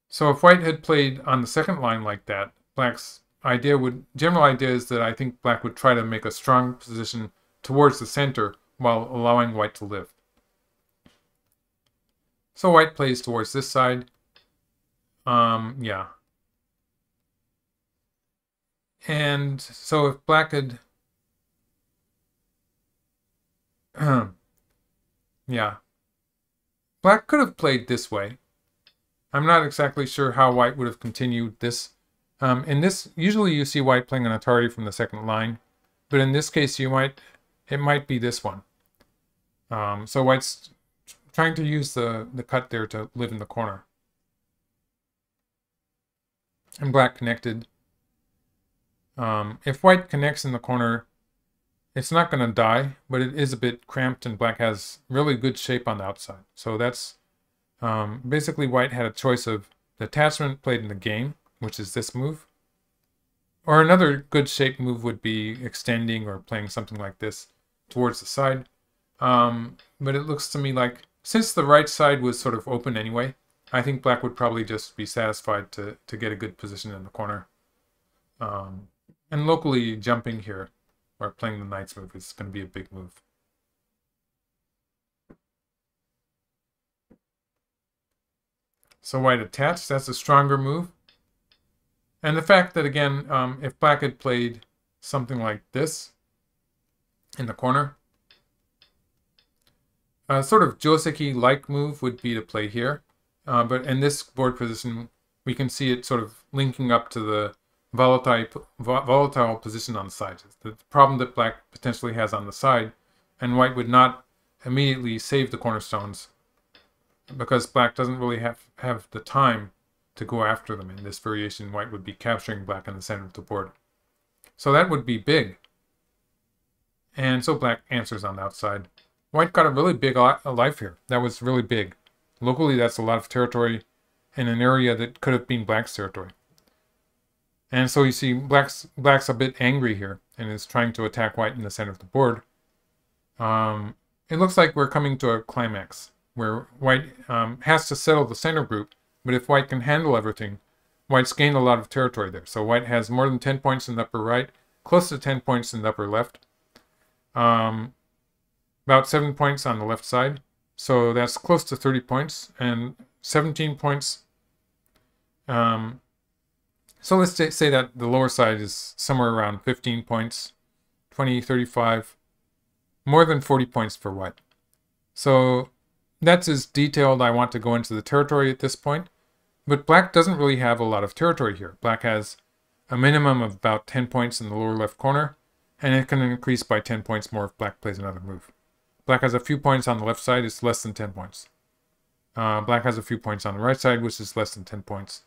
S1: So if white had played on the second line like that, black's idea would general idea is that I think black would try to make a strong position towards the center while allowing white to live. So white plays towards this side. Um, yeah. And so if black had... yeah. Black could have played this way. I'm not exactly sure how white would have continued this. Um, in this, usually you see white playing an Atari from the second line, but in this case, you might it might be this one. Um, so white's trying to use the, the cut there to live in the corner. And black connected. Um, if white connects in the corner, it's not going to die, but it is a bit cramped and black has really good shape on the outside. So that's um, basically white had a choice of the attachment played in the game, which is this move. Or another good shape move would be extending or playing something like this towards the side. Um, but it looks to me like, since the right side was sort of open anyway, I think black would probably just be satisfied to, to get a good position in the corner. Um, and locally jumping here, or playing the knight's move, is going to be a big move. So white attached, that's a stronger move. And the fact that, again, um, if black had played something like this, in the corner. A sort of Joseki-like move would be to play here. Uh, but in this board position, we can see it sort of linking up to the volatile, volatile position on the side. The problem that black potentially has on the side, and white would not immediately save the cornerstones because black doesn't really have, have the time to go after them. In this variation, white would be capturing black in the center of the board. So that would be big. And so black answers on the outside. White got a really big life here. That was really big. Locally, that's a lot of territory in an area that could have been black's territory. And so you see black's, black's a bit angry here and is trying to attack white in the center of the board. Um, it looks like we're coming to a climax where white um, has to settle the center group, but if white can handle everything, white's gained a lot of territory there. So white has more than 10 points in the upper right, close to 10 points in the upper left. Um, about 7 points on the left side. So that's close to 30 points and 17 points. Um, so let's say that the lower side is somewhere around 15 points, 20, 35, more than 40 points for white. So that's as detailed I want to go into the territory at this point. But black doesn't really have a lot of territory here. Black has a minimum of about 10 points in the lower left corner and it can increase by 10 points more if black plays another move. Black has a few points on the left side, it's less than 10 points. Uh, black has a few points on the right side, which is less than 10 points.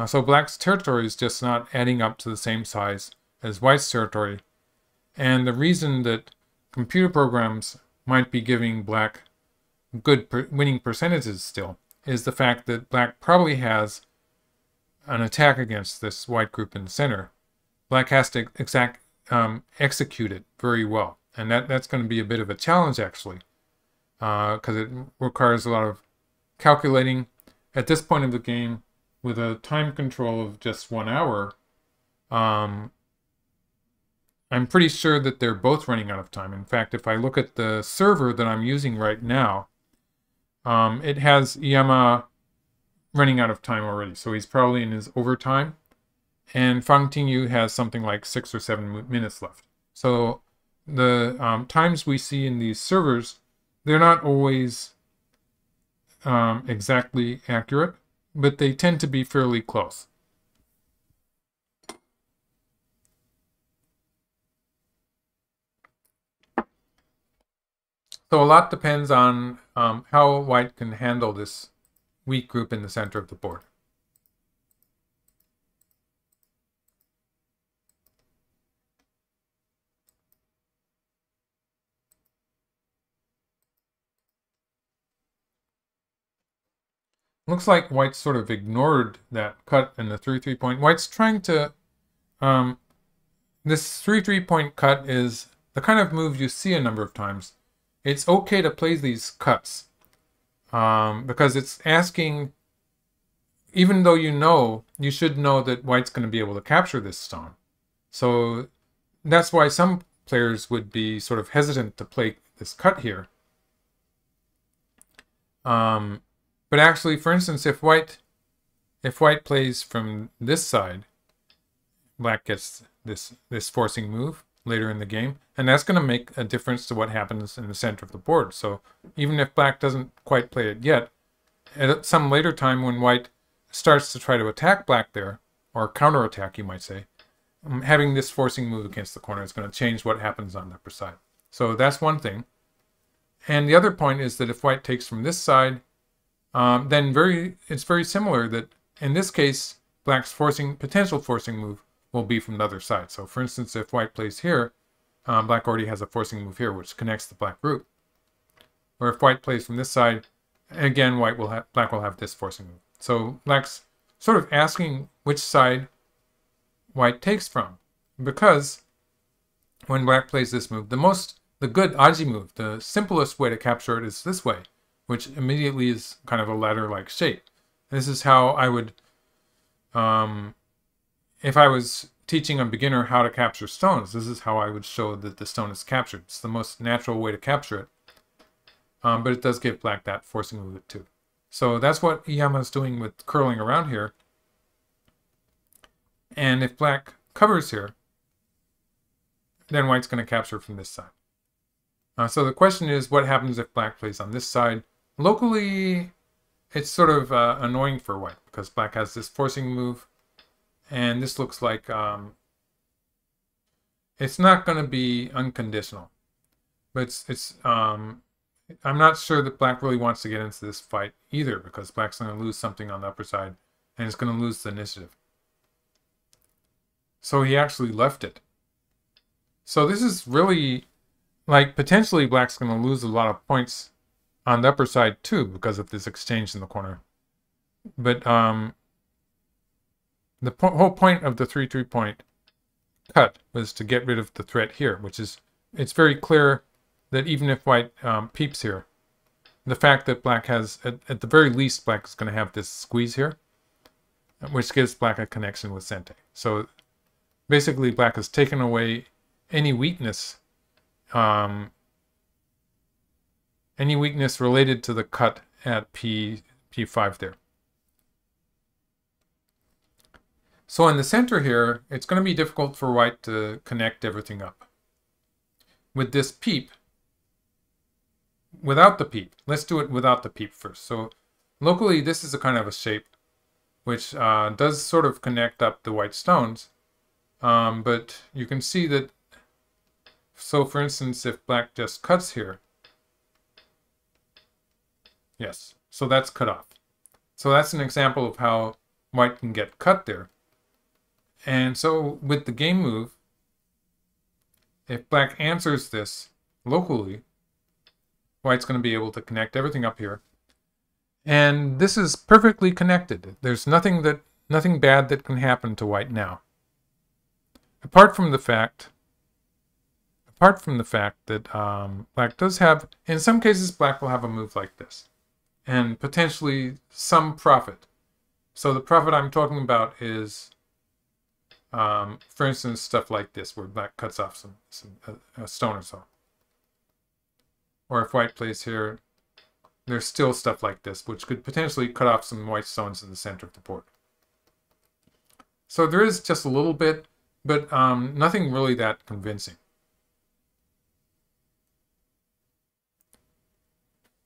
S1: Uh, so black's territory is just not adding up to the same size as white's territory. And the reason that computer programs might be giving black good per winning percentages still is the fact that black probably has an attack against this white group in the center. Black has to exact um, execute it very well. And that, that's going to be a bit of a challenge, actually, because uh, it requires a lot of calculating. At this point of the game, with a time control of just one hour, um, I'm pretty sure that they're both running out of time. In fact, if I look at the server that I'm using right now, um, it has Iyama running out of time already. So he's probably in his overtime and Fan Tingyu has something like six or seven minutes left. So the um, times we see in these servers, they're not always um, exactly accurate, but they tend to be fairly close. So a lot depends on um, how white can handle this weak group in the center of the board. Looks like White sort of ignored that cut in the 3-3 point. White's trying to... Um, this 3-3 point cut is the kind of move you see a number of times. It's okay to play these cuts um, because it's asking even though you know, you should know that white's going to be able to capture this stone. So that's why some players would be sort of hesitant to play this cut here. Um, but actually, for instance, if white if white plays from this side, black gets this this forcing move later in the game, and that's going to make a difference to what happens in the center of the board. So even if black doesn't quite play it yet, at some later time when white starts to try to attack black there, or counterattack, you might say, um, having this forcing move against the corner is going to change what happens on the upper side. So that's one thing. And the other point is that if white takes from this side, um, then very it's very similar that in this case, black's forcing potential forcing move will be from the other side. So for instance, if white plays here, um, black already has a forcing move here, which connects the black group. Or if white plays from this side, again, white will have black will have this forcing move. So black's sort of asking which side white takes from. Because when black plays this move, the most, the good aji move, the simplest way to capture it is this way, which immediately is kind of a ladder-like shape. This is how I would, um, if I was teaching a beginner how to capture stones, this is how I would show that the stone is captured. It's the most natural way to capture it. Um, but it does give black that forcing move too. So that's what Iyama is doing with curling around here. And if black covers here, then white's going to capture from this side. Uh, so the question is, what happens if black plays on this side? Locally, it's sort of uh, annoying for white because black has this forcing move. And this looks like um, it's not going to be unconditional. But it's, it's um, I'm not sure that black really wants to get into this fight either because black's going to lose something on the upper side and it's going to lose the initiative. So he actually left it. So this is really, like, potentially black's going to lose a lot of points on the upper side too because of this exchange in the corner. But um, the po whole point of the 3-3 point cut was to get rid of the threat here, which is, it's very clear that even if white um, peeps here, the fact that black has, at, at the very least, black is going to have this squeeze here, which gives black a connection with Sente. So basically black has taken away any weakness um, any weakness related to the cut at P, P5 there. So in the center here, it's going to be difficult for white to connect everything up. With this peep, without the peep, let's do it without the peep first. So locally, this is a kind of a shape which uh, does sort of connect up the white stones. Um, but you can see that, so for instance, if black just cuts here, yes, so that's cut off. So that's an example of how white can get cut there. And so with the game move, if black answers this locally, white's going to be able to connect everything up here. And this is perfectly connected. There's nothing that nothing bad that can happen to white now. Apart from the fact, apart from the fact that um, black does have, in some cases, black will have a move like this, and potentially some profit. So the profit I'm talking about is, um, for instance, stuff like this, where black cuts off some, some a, a stone or so. Or if white plays here, there's still stuff like this, which could potentially cut off some white stones in the center of the board. So there is just a little bit but um, nothing really that convincing.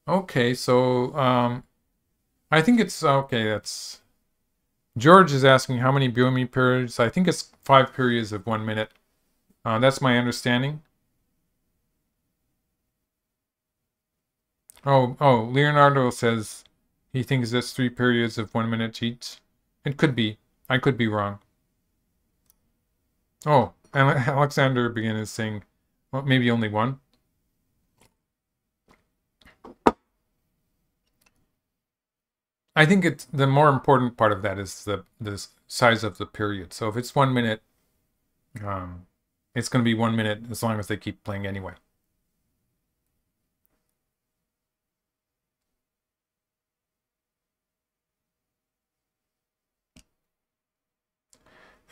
S1: Okay, so um, I think it's okay. That's George is asking how many byoyomi periods. I think it's five periods of one minute. Uh, that's my understanding. Oh, oh, Leonardo says he thinks that's three periods of one minute each. It could be. I could be wrong. Oh, Alexander began his saying, well, maybe only one. I think it's the more important part of that is the the size of the period. So if it's one minute, um, it's going to be one minute as long as they keep playing anyway.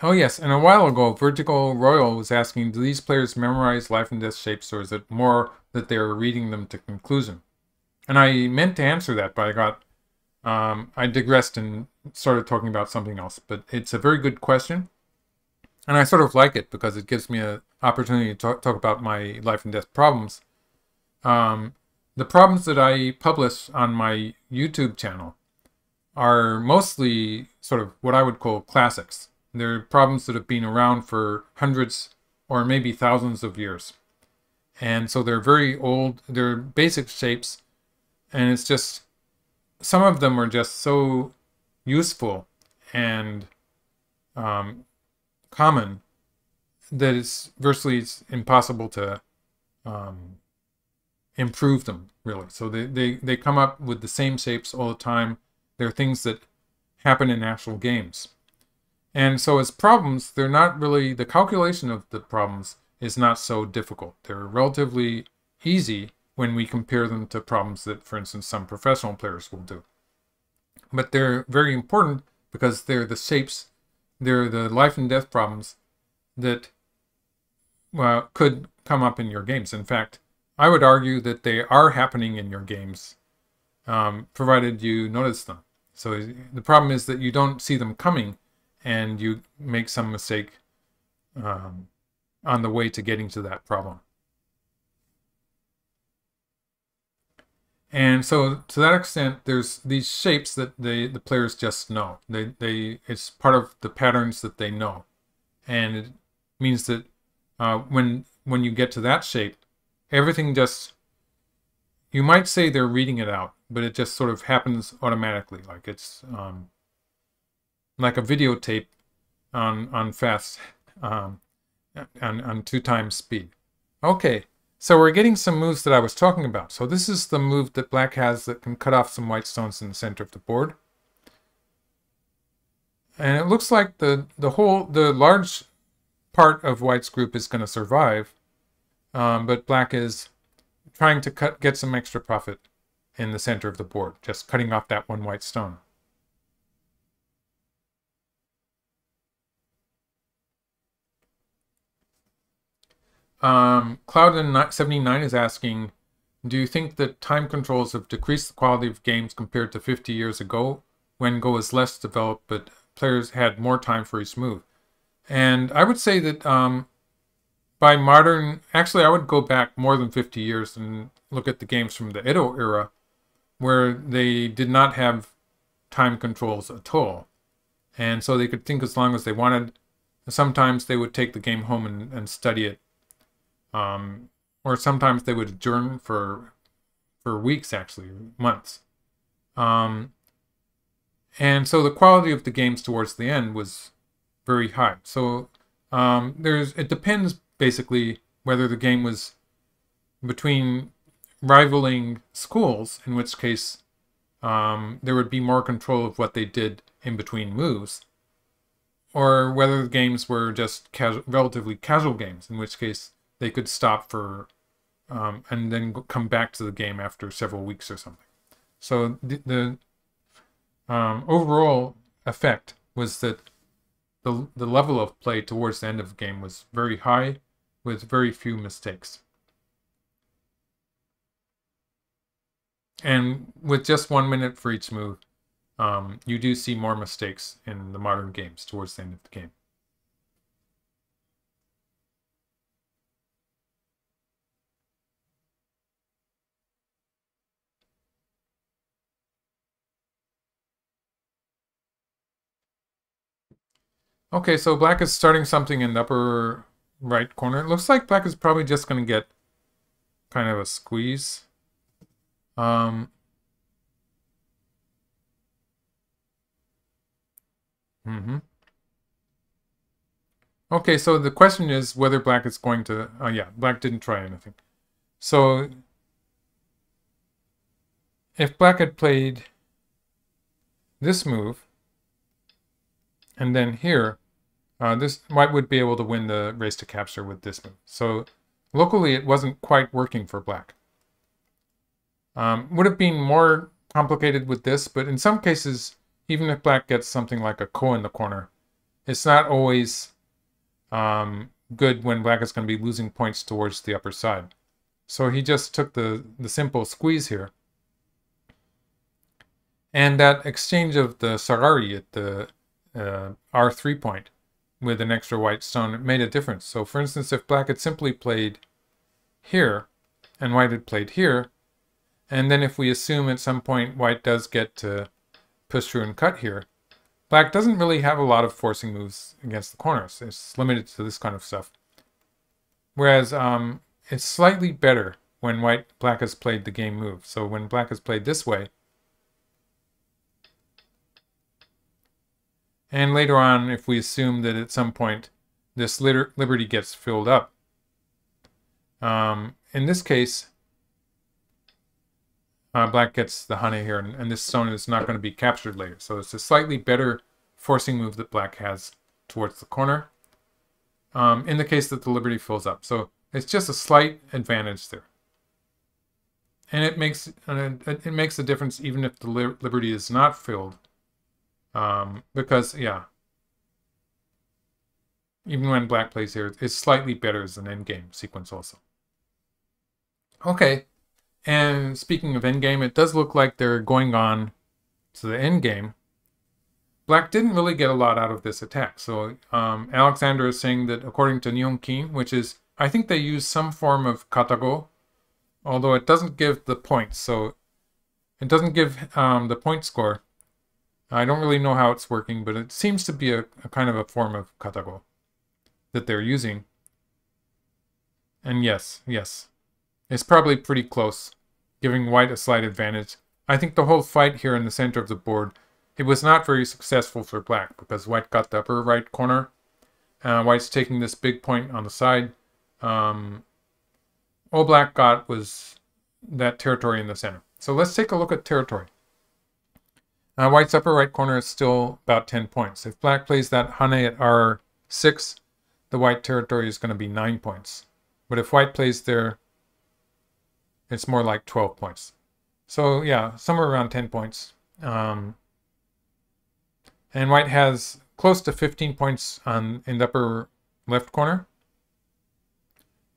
S1: Oh yes, and a while ago, Vertical Royal was asking, do these players memorize life and death shapes, or is it more that they're reading them to conclusion? And I meant to answer that, but I got, um, I digressed and started talking about something else. But it's a very good question, and I sort of like it because it gives me an opportunity to talk, talk about my life and death problems. Um, the problems that I publish on my YouTube channel are mostly sort of what I would call classics. They're problems that have been around for hundreds or maybe thousands of years. And so they're very old, they're basic shapes, and it's just, some of them are just so useful and um, common that it's virtually it's impossible to um, improve them, really. So they, they, they come up with the same shapes all the time. They're things that happen in actual games. And so as problems, they're not really, the calculation of the problems is not so difficult. They're relatively easy when we compare them to problems that, for instance, some professional players will do. But they're very important because they're the shapes, they're the life and death problems that well, could come up in your games. In fact, I would argue that they are happening in your games, um, provided you notice them. So the problem is that you don't see them coming and you make some mistake um, on the way to getting to that problem. And so to that extent, there's these shapes that they, the players just know. They, they, it's part of the patterns that they know. And it means that uh, when, when you get to that shape, everything just, you might say they're reading it out, but it just sort of happens automatically. Like it's, um, like a videotape on on fast um, on, on two times speed. Okay, so we're getting some moves that I was talking about. So this is the move that black has that can cut off some white stones in the center of the board. And it looks like the, the whole, the large part of white's group is going to survive. Um, but black is trying to cut get some extra profit in the center of the board, just cutting off that one white stone. Um, Cloud79 is asking, do you think that time controls have decreased the quality of games compared to 50 years ago when Go was less developed but players had more time for each move? And I would say that um, by modern, actually I would go back more than 50 years and look at the games from the Edo era where they did not have time controls at all. And so they could think as long as they wanted. Sometimes they would take the game home and, and study it um, or sometimes they would adjourn for for weeks, actually months. Um, and so the quality of the games towards the end was very high. So um, there's it depends basically whether the game was between rivaling schools, in which case um, there would be more control of what they did in between moves, or whether the games were just relatively casual games, in which case they could stop for um, and then come back to the game after several weeks or something. So the, the um, overall effect was that the, the level of play towards the end of the game was very high with very few mistakes. And with just one minute for each move, um, you do see more mistakes in the modern games towards the end of the game. Okay, so black is starting something in the upper right corner. It looks like black is probably just going to get kind of a squeeze. Um, mm-hmm. Okay, so the question is whether black is going to... Oh, yeah, black didn't try anything. So, if black had played this move, and then here, uh, this white would be able to win the race to capture with this move. So locally, it wasn't quite working for black. Um, would have been more complicated with this, but in some cases, even if black gets something like a ko in the corner, it's not always um, good when black is going to be losing points towards the upper side. So he just took the, the simple squeeze here. And that exchange of the sagari at the uh, R3 point with an extra white stone it made a difference. So for instance, if black had simply played here and white had played here, and then if we assume at some point white does get to push through and cut here, black doesn't really have a lot of forcing moves against the corners. It's limited to this kind of stuff. Whereas um, it's slightly better when white black has played the game move. So when black has played this way, And later on, if we assume that at some point this liberty gets filled up, um, in this case, uh, black gets the hane here, and, and, this stone is not going to be captured later. So it's a slightly better forcing move that black has towards the corner um, in the case that the liberty fills up. So it's just a slight advantage there. And it makes it makes a difference even if the liberty is not filled um, because, yeah, even when black plays here, it's slightly better as an endgame sequence also. Okay, and speaking of endgame, it does look like they're going on to the endgame. Black didn't really get a lot out of this attack. So um, Alexander is saying that according to Nihon Ki-in, which is, I think they use some form of KataGo, although it doesn't give the points. So it doesn't give um, the point score. I don't really know how it's working, but it seems to be a, a kind of a form of KataGo that they're using. And yes, yes, it's probably pretty close, giving white a slight advantage. I think the whole fight here in the center of the board, it was not very successful for black because white got the upper right corner. Uh, white's taking this big point on the side. Um, all black got was that territory in the center. So let's take a look at territory. Uh, white's upper right corner is still about 10 points. If black plays that hane at r6, the white territory is going to be 9 points. But if white plays there, it's more like 12 points. So yeah, somewhere around 10 points. Um, and white has close to 15 points on in the upper left corner.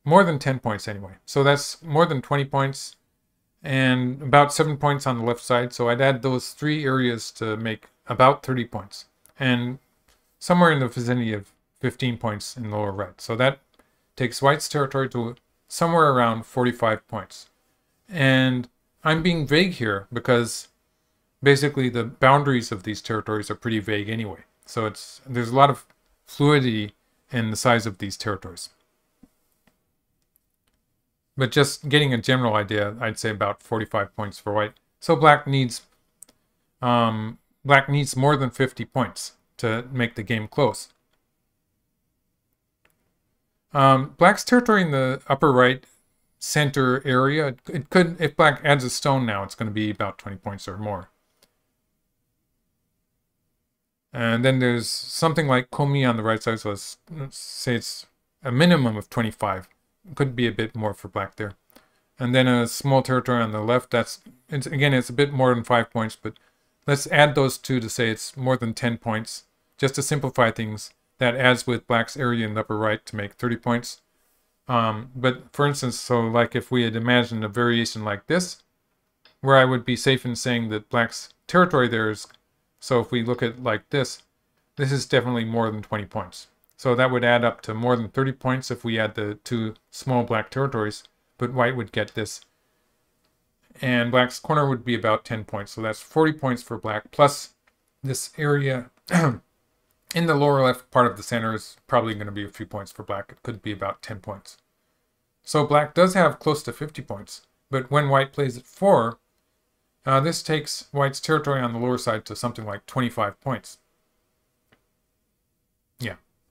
S1: More than 10 points anyway. So that's more than 20 points and about seven points on the left side. So I'd add those three areas to make about 30 points and somewhere in the vicinity of 15 points in lower right. So that takes white's territory to somewhere around 45 points. And I'm being vague here because basically the boundaries of these territories are pretty vague anyway. So it's there's a lot of fluidity in the size of these territories. But just getting a general idea, I'd say about 45 points for white. So black needs um, black needs more than 50 points to make the game close. Um, black's territory in the upper right center area, it could, if black adds a stone now, it's going to be about 20 points or more. And then there's something like Komi on the right side, so let's, let's say it's a minimum of 25 could be a bit more for black there. And then a small territory on the left, that's, it's, again, it's a bit more than 5 points, but let's add those two to say it's more than 10 points. Just to simplify things, that adds with black's area in the upper right to make 30 points. Um, but for instance, so like if we had imagined a variation like this, where I would be safe in saying that black's territory there is, so if we look at like this, this is definitely more than 20 points. So that would add up to more than 30 points if we add the two small black territories, but white would get this. And black's corner would be about 10 points. So that's 40 points for black, plus this area in the lower left part of the center is probably going to be a few points for black. It could be about 10 points. So black does have close to 50 points, but when white plays at 4, uh, this takes white's territory on the lower side to something like 25 points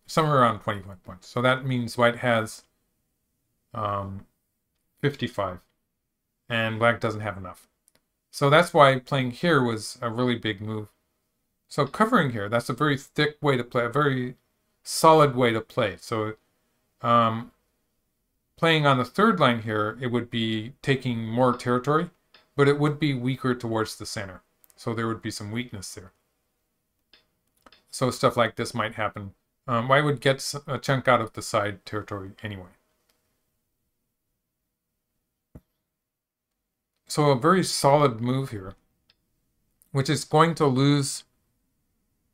S1: somewhere around 25 points. So that means white has um, 55 and black doesn't have enough. So that's why playing here was a really big move. So covering here, that's a very thick way to play, a very solid way to play. So um, playing on the third line here, it would be taking more territory, but it would be weaker towards the center. So there would be some weakness there. So stuff like this might happen. Um, would get a chunk out of the side territory anyway. So a very solid move here, which is going to lose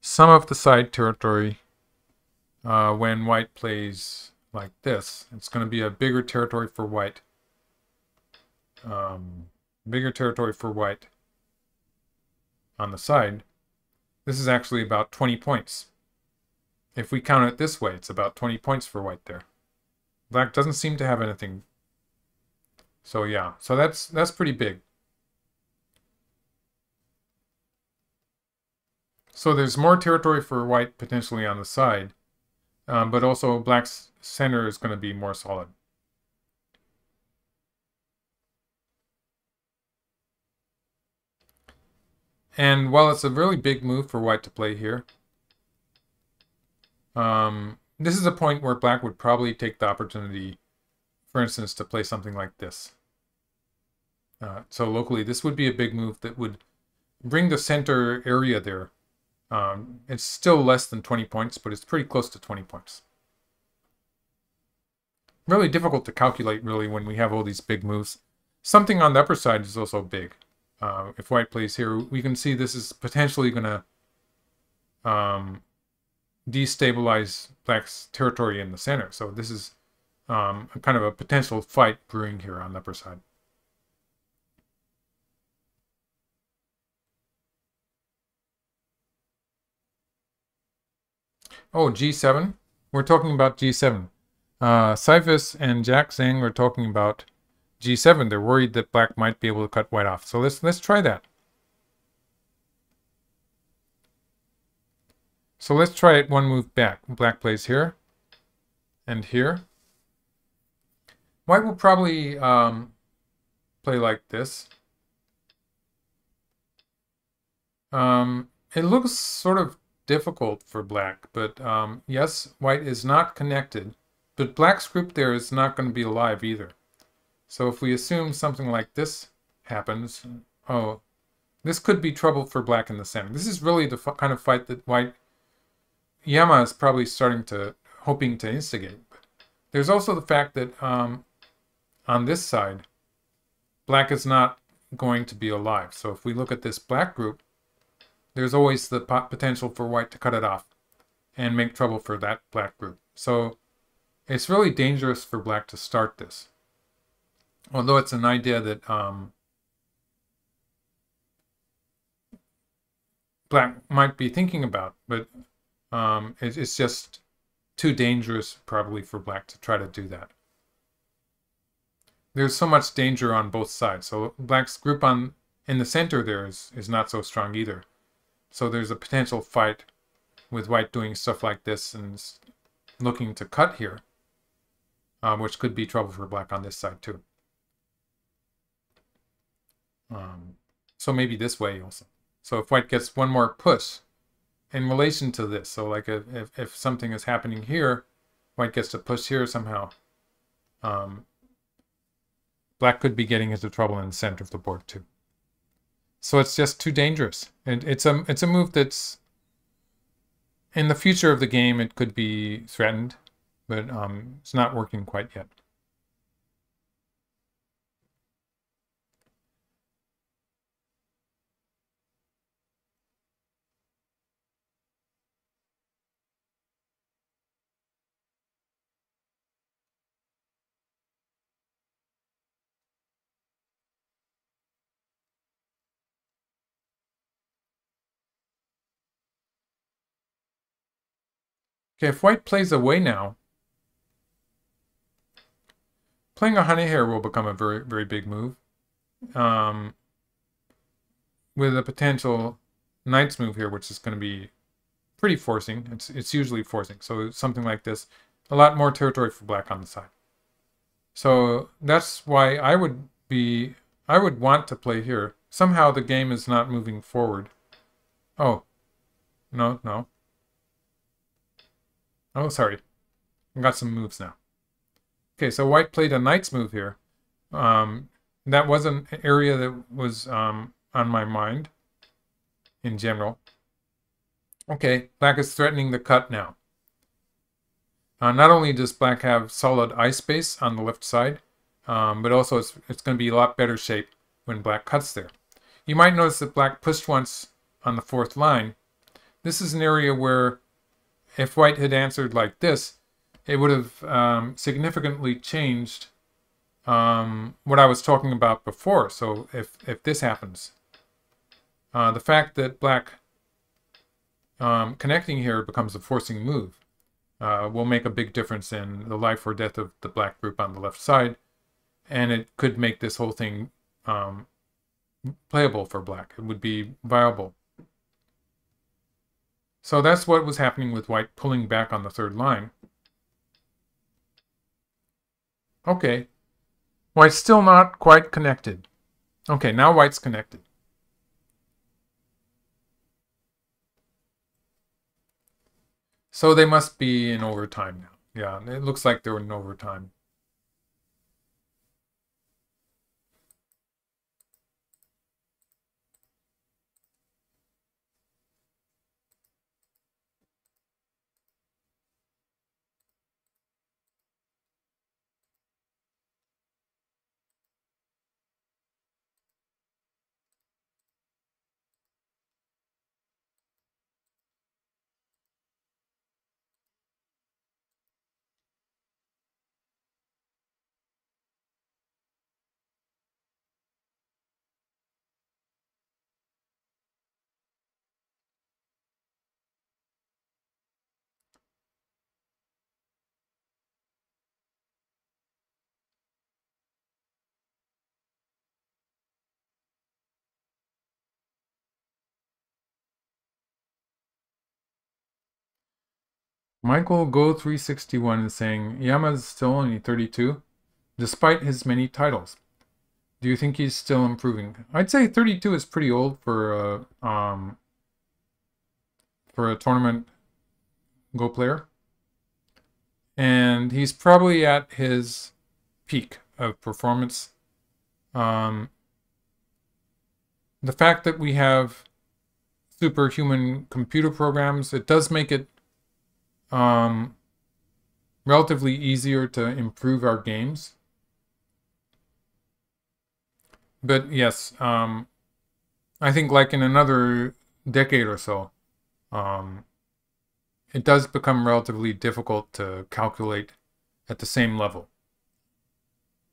S1: some of the side territory uh, when white plays like this. It's going to be a bigger territory for white. Um, bigger territory for white on the side. This is actually about 20 points. If we count it this way, it's about 20 points for white there. Black doesn't seem to have anything. So yeah, so that's that's pretty big. So there's more territory for white potentially on the side, um, but also black's center is going to be more solid. And while it's a really big move for white to play here, um, this is a point where black would probably take the opportunity, for instance, to play something like this. Uh, so locally, this would be a big move that would bring the center area there. Um, it's still less than 20 points, but it's pretty close to 20 points. Really difficult to calculate, really, when we have all these big moves. Something on the upper side is also big. Uh, if white plays here, we can see this is potentially going to um, destabilize black's territory in the center. So this is um, a kind of a potential fight brewing here on the upper side. Oh, G7. We're talking about G7. Uh, Cyphus and Jack Zhang were talking about G7. They're worried that black might be able to cut white off. So let's let's try that. So let's try it one move back. Black plays here and here. White will probably um, play like this. Um, it looks sort of difficult for black, but um, yes, white is not connected. But black's group there is not going to be alive either. So if we assume something like this happens, oh, this could be trouble for black in the center. This is really the kind of fight that white Iyama is probably starting to, hoping to instigate. But there's also the fact that um, on this side, black is not going to be alive. So if we look at this black group, there's always the potential for white to cut it off and make trouble for that black group. So it's really dangerous for black to start this. Although it's an idea that um, black might be thinking about, but um, it, it's just too dangerous probably for black to try to do that. There's so much danger on both sides. So black's group on in the center there is, is not so strong either. So there's a potential fight with white doing stuff like this and looking to cut here, um, which could be trouble for black on this side too. Um, so maybe this way also. So if white gets one more push, in relation to this. So like if, if, something is happening here, white gets to push here somehow. Um, black could be getting into trouble in the center of the board too. So it's just too dangerous. And it's a, it's a move that's, in the future of the game, it could be threatened, but um, it's not working quite yet. Okay, if white plays away now, playing a hane hair will become a very, very big move. Um, with a potential knight's move here, which is going to be pretty forcing. It's, it's usually forcing. So something like this, a lot more territory for black on the side. So that's why I would be, I would want to play here. Somehow the game is not moving forward. Oh, no, no. Oh, sorry. I got some moves now. Okay, so white played a knight's move here. Um, that was an area that was um, on my mind in general. Okay, black is threatening the cut now. Uh, not only does black have solid eye space on the left side, um, but also it's, it's going to be a lot better shape when black cuts there. You might notice that black pushed once on the fourth line. This is an area where if white had answered like this, it would have um, significantly changed um, what I was talking about before. So if, if this happens, uh, the fact that black um, connecting here becomes a forcing move uh, will make a big difference in the life or death of the black group on the left side. And it could make this whole thing um, playable for black. It would be viable. So that's what was happening with white pulling back on the third line. Okay. White's still not quite connected. Okay, now white's connected. So they must be in overtime now. Yeah, it looks like they're in overtime. Michael Go361 is saying Iyama is still only 32, despite his many titles. Do you think he's still improving? I'd say 32 is pretty old for a um, for a tournament Go player, and he's probably at his peak of performance. Um, the fact that we have superhuman computer programs, it does make it um, relatively easier to improve our games. But yes, um, I think like in another decade or so, um, it does become relatively difficult to calculate at the same level.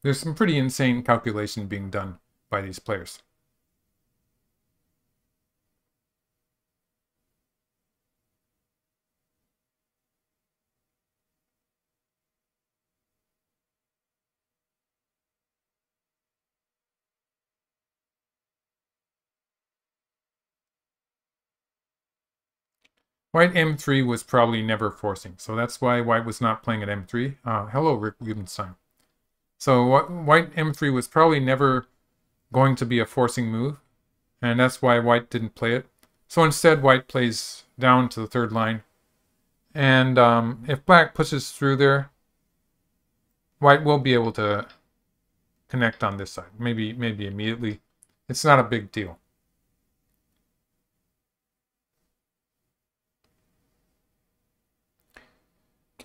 S1: There's some pretty insane calculation being done by these players. White M3 was probably never forcing, so that's why White was not playing at M3. Uh, hello, Rick Rubenstein. So White M3 was probably never going to be a forcing move, and that's why White didn't play it. So instead, White plays down to the third line, and um, if Black pushes through there, White will be able to connect on this side, maybe maybe immediately. It's not a big deal.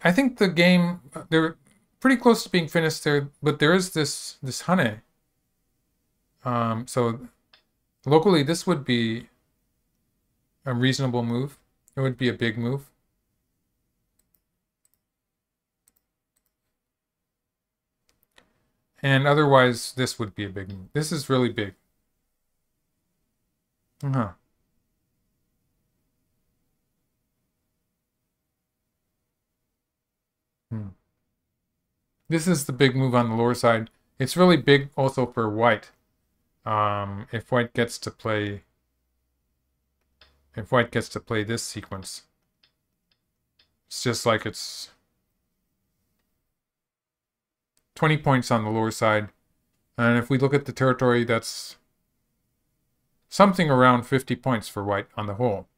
S1: I think the game they're pretty close to being finished there, but there is this this Hane. Um, so locally, this would be a reasonable move. It would be a big move. And otherwise, this would be a big move. This is really big. Uh-huh. Hmm. This is the big move on the lower side. It's really big also for white. Um, if white gets to play... If white gets to play this sequence. It's just like it's... 20 points on the lower side. And if we look at the territory, that's something around 50 points for white on the whole.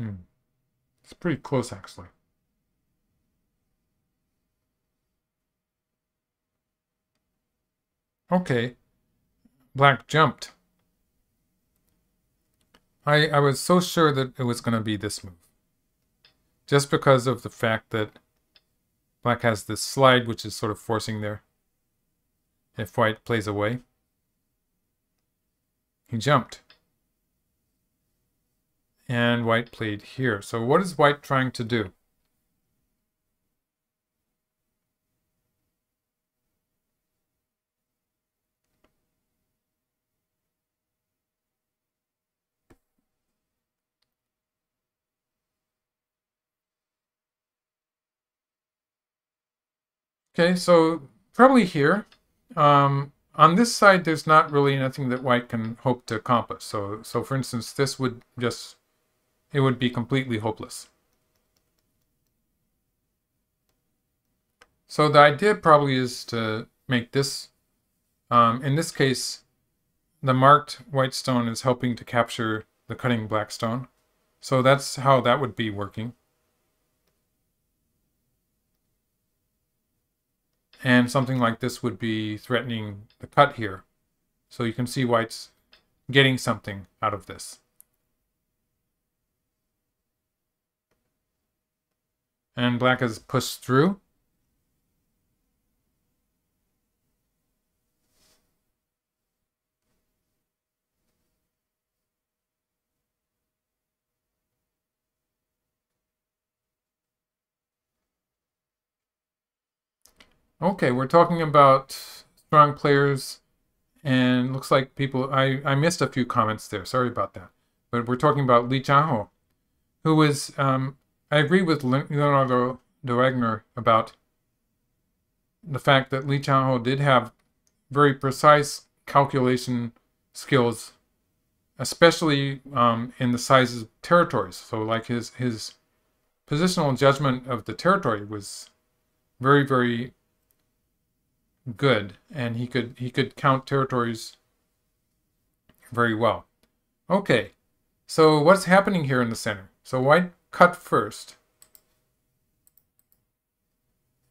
S1: Hmm. It's pretty close, actually. Okay. Black jumped. I, I was so sure that it was going to be this move. Just because of the fact that black has this slide, which is sort of forcing there. If white plays away. He jumped. And white played here. So what is white trying to do? Okay, so probably here. Um, on this side, there's not really anything that white can hope to accomplish. So, so for instance, this would just, it would be completely hopeless. So the idea probably is to make this, um, in this case, the marked white stone is helping to capture the cutting black stone. So that's how that would be working. And something like this would be threatening the cut here. So you can see white's getting something out of this. And black has pushed through. Okay, we're talking about strong players, and looks like people. I, I missed a few comments there. Sorry about that. But we're talking about Li Changho, who was. Um, I agree with Leonardo de Wagner about the fact that Li Changho did have very precise calculation skills, especially um, in the sizes of territories. So, like his his positional judgment of the territory was very very good, and he could he could count territories very well. Okay, so what's happening here in the center? So white cut first.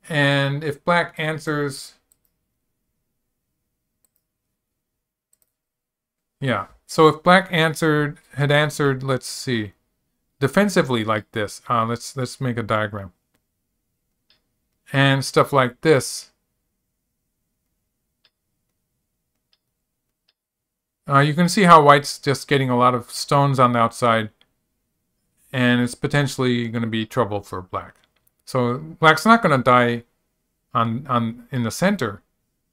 S1: And if black answers, yeah. So if black answered had answered, let's see, defensively like this. Uh, let's let's make a diagram. And stuff like this. Uh, you can see how white's just getting a lot of stones on the outside, and it's potentially going to be trouble for black. So black's not going to die on on in the center,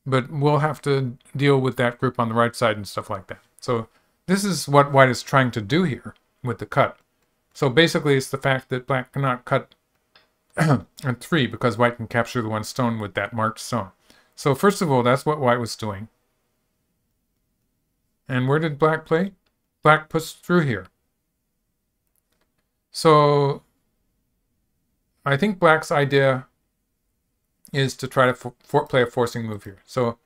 S1: but we'll have to deal with that group on the right side and stuff like that. So this is what white is trying to do here with the cut. So basically it's the fact that black cannot cut at 3 because white can capture the one stone with that marked stone. So first of all, that's what white was doing. And where did black play? Black pushed through here. So I think black's idea is to try to play a forcing move here. So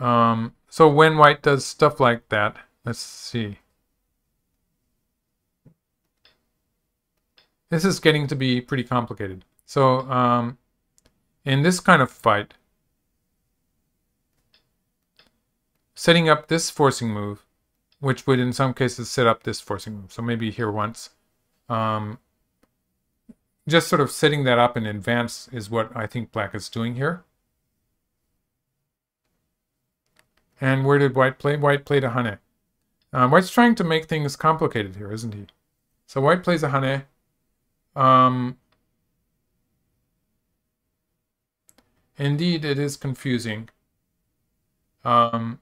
S1: um, so when white does stuff like that, let's see. This is getting to be pretty complicated. So um, in this kind of fight, setting up this forcing move, which would in some cases set up this forcing. So maybe here once. Um, just sort of setting that up in advance is what I think black is doing here. And where did white play? White played a hane. Um, white's trying to make things complicated here, isn't he? So white plays a hane. Um, indeed, it is confusing. Um,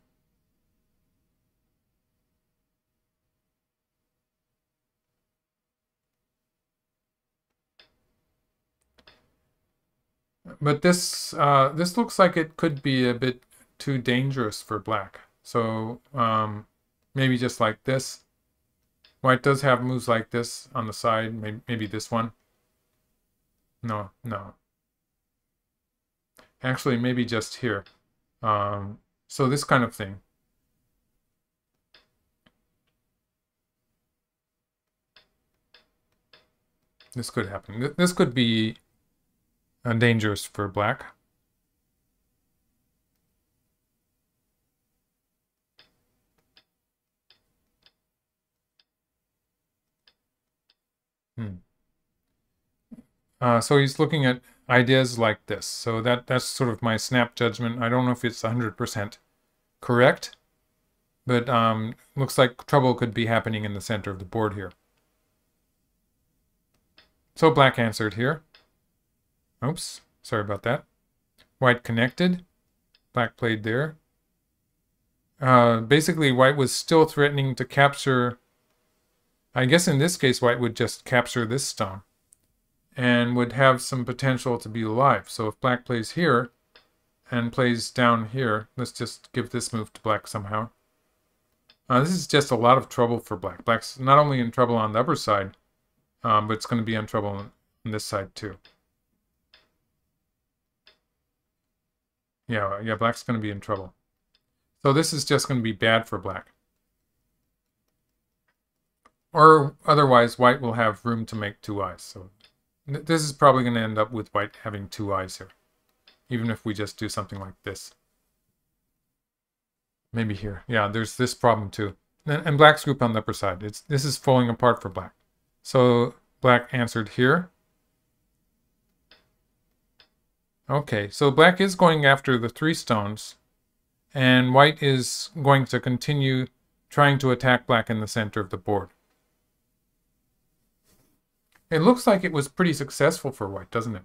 S1: But this uh, this looks like it could be a bit too dangerous for black. So um, maybe just like this. White does have moves like this on the side. Maybe, maybe this one. No, no. Actually, maybe just here. Um, so this kind of thing. This could happen. This could be uh, dangerous for black. Hmm. Uh, so he's looking at ideas like this. So that that's sort of my snap judgment. I don't know if it's 100% correct, but um, looks like trouble could be happening in the center of the board here. So black answered here. Oops, sorry about that. White connected. Black played there. Uh, basically, white was still threatening to capture... I guess in this case, white would just capture this stone and would have some potential to be alive. So if black plays here and plays down here, let's just give this move to black somehow. Uh, this is just a lot of trouble for black. Black's not only in trouble on the upper side, um, but it's going to be in trouble on, on this side too. Yeah, yeah, black's going to be in trouble. So this is just going to be bad for black. Or otherwise, white will have room to make two eyes. So this is probably going to end up with white having two eyes here. Even if we just do something like this. Maybe here. Yeah, there's this problem too. And, and black's group on the upper side. It's This is falling apart for black. So black answered here. Okay, so black is going after the three stones. And white is going to continue trying to attack black in the center of the board. It looks like it was pretty successful for white, doesn't it?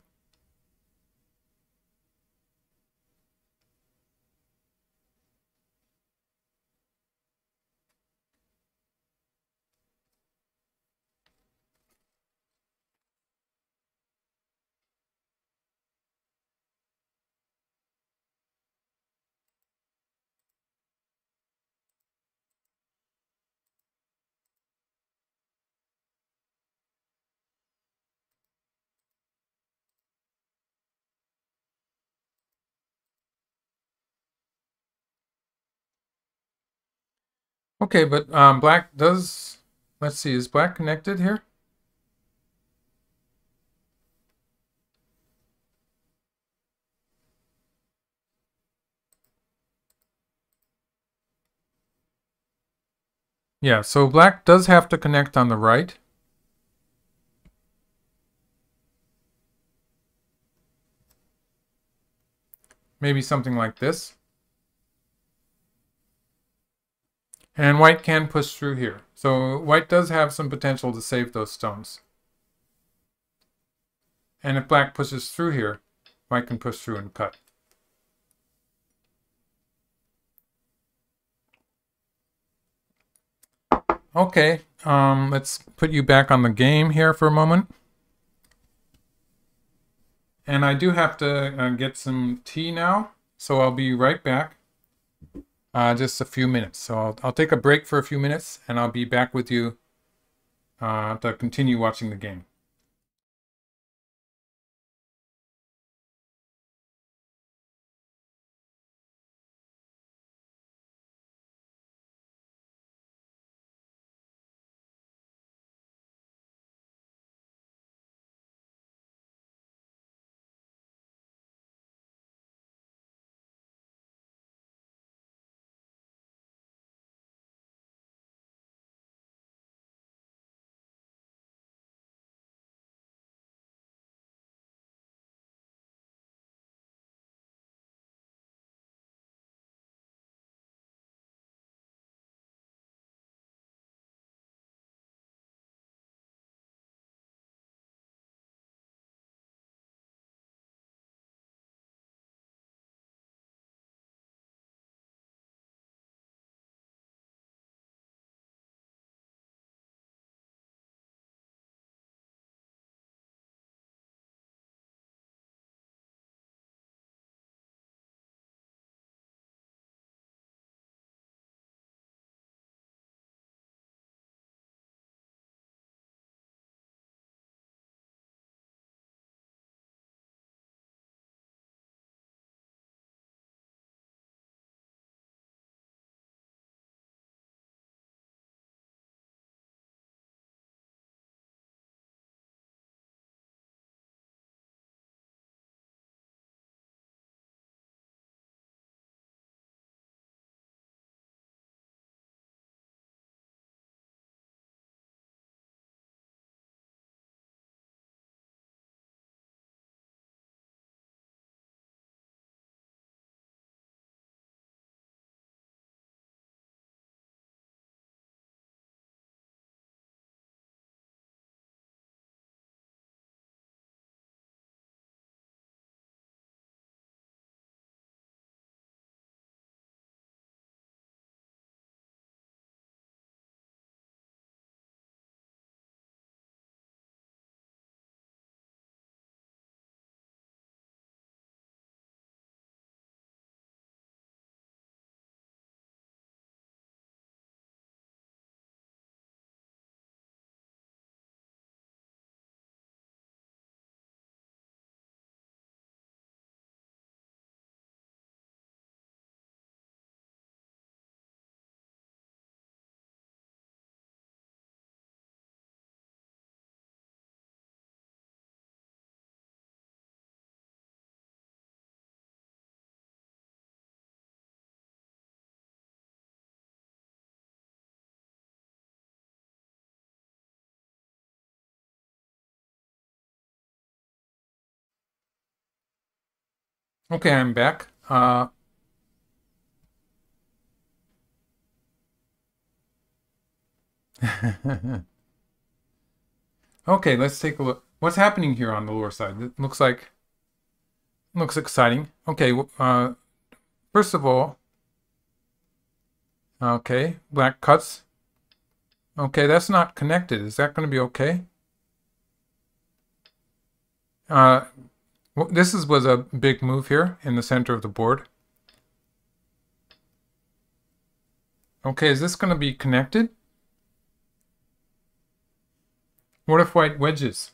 S1: Okay, but um, black does... Let's see, is black connected here? Yeah, so black does have to connect on the right. Maybe something like this. And white can push through here. So white does have some potential to save those stones. And if black pushes through here, white can push through and cut. Okay, um, let's put you back on the game here for a moment. And I do have to uh, get some tea now, so I'll be right back uh, just a few minutes. So I'll, I'll take a break for a few minutes and I'll be back with you uh, to continue watching the game. Okay, I'm back. Uh, okay, let's take a look. What's happening here on the lower side? It looks like looks exciting. Okay, uh, first of all, okay, black cuts. Okay, that's not connected. Is that going to be okay? Uh, this is, was a big move here in the center of the board. Okay, is this going to be connected? What if white wedges?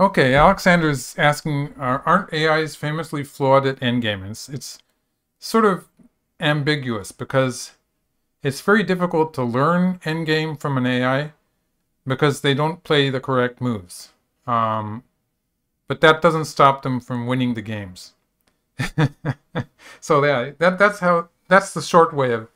S1: Okay, Alexander's asking, aren't AIs famously flawed at endgame? It's, it's sort of ambiguous because it's very difficult to learn endgame from an AI because they don't play the correct moves. Um, but that doesn't stop them from winning the games. so yeah, that that's how that's the short way of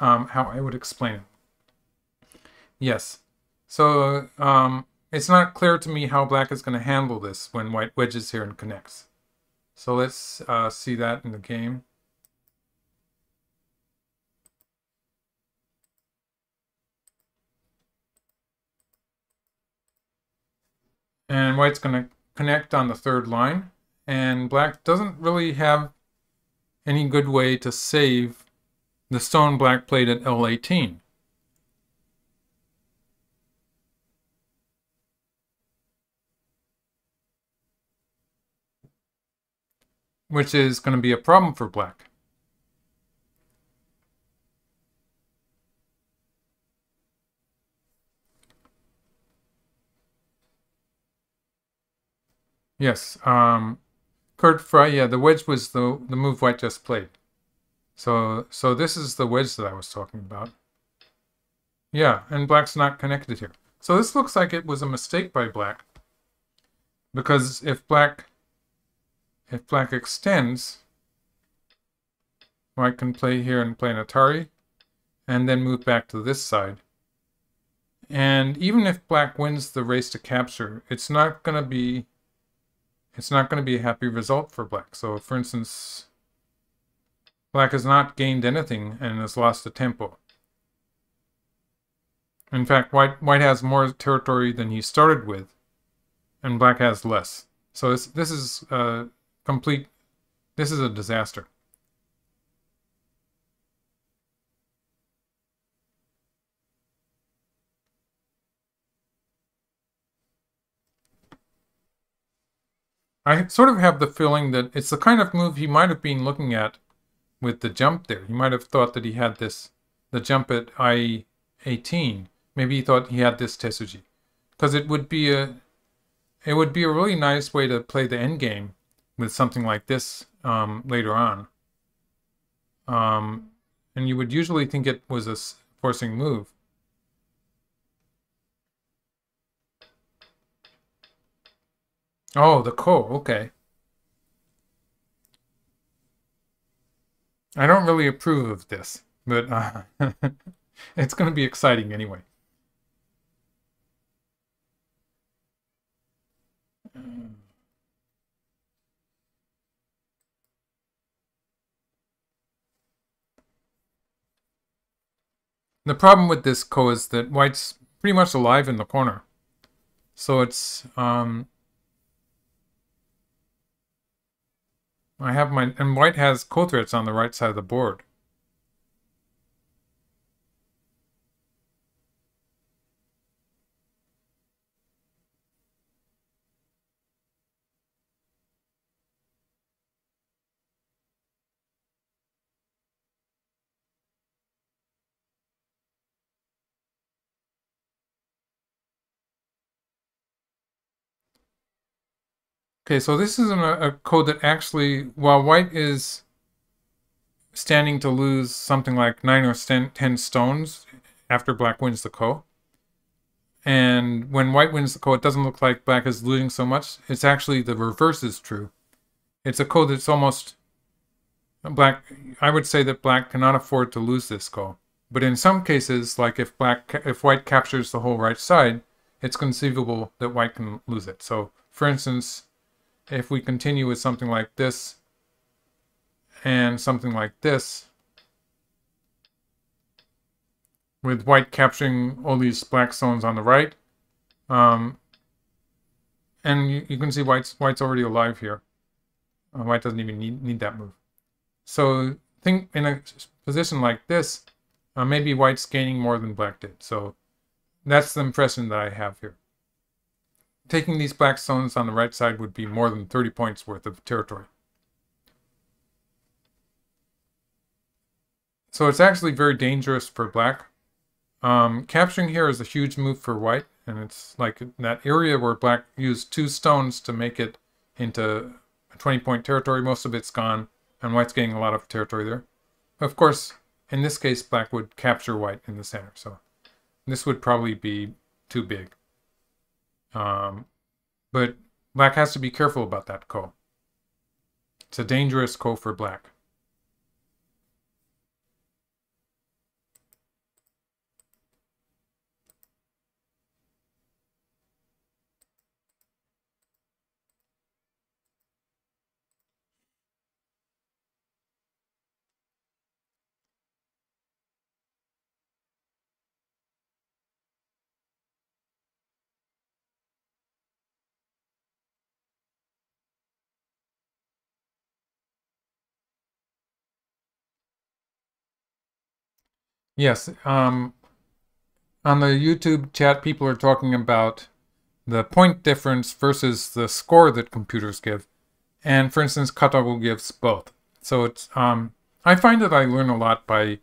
S1: um, how I would explain it. Yes. So um, it's not clear to me how black is going to handle this when white wedges here and connects. So let's uh, see that in the game. And white's going to connect on the third line and black doesn't really have any good way to save the stone black played at L18. Which is going to be a problem for black. Yes. Um, Kurt Fry. Yeah, the wedge was the the move White just played. So so this is the wedge that I was talking about. Yeah, and Black's not connected here. So this looks like it was a mistake by Black. Because if Black if Black extends, White can play here and play an Atari, and then move back to this side. And even if Black wins the race to capture, it's not going to be it's not going to be a happy result for black. So, for instance, black has not gained anything and has lost a tempo. In fact, white, white has more territory than he started with, and black has less. So this, this is a complete, this is a disaster. I sort of have the feeling that it's the kind of move he might have been looking at with the jump there. He might have thought that he had this, the jump at I-18. Maybe he thought he had this Tesuji. Because it would be a, it would be a really nice way to play the end game with something like this um, later on. Um, and you would usually think it was a forcing move. Oh, the ko, okay. I don't really approve of this, but uh, it's going to be exciting anyway. The problem with this ko is that white's pretty much alive in the corner. So it's um, I have my, and white has threats on the right side of the board. Okay, so this is a, a code that actually, while white is standing to lose something like 9 or 10 stones after black wins the ko, and when white wins the ko, it doesn't look like black is losing so much. It's actually the reverse is true. It's a code that's almost black. I would say that black cannot afford to lose this ko But in some cases, like if black, if white captures the whole right side, it's conceivable that white can lose it. So, for instance, if we continue with something like this and something like this, with white capturing all these black stones on the right, um, and you, you, can see white's white's already alive here. Uh, white doesn't even need, need that move. So think in a position like this, uh, maybe white's gaining more than black did. So that's the impression that I have here. Taking these black stones on the right side would be more than 30 points worth of territory. So it's actually very dangerous for black. Um, capturing here is a huge move for white, and it's like that area where black used two stones to make it into a 20 point territory. Most of it's gone, and white's getting a lot of territory there. Of course, in this case, black would capture white in the center, so this would probably be too big. Um, but black has to be careful about that ko. It's a dangerous ko for black. Yes. Um, on the YouTube chat, people are talking about the point difference versus the score that computers give. And for instance, KataGo gives both. So it's um, I find that I learn a lot by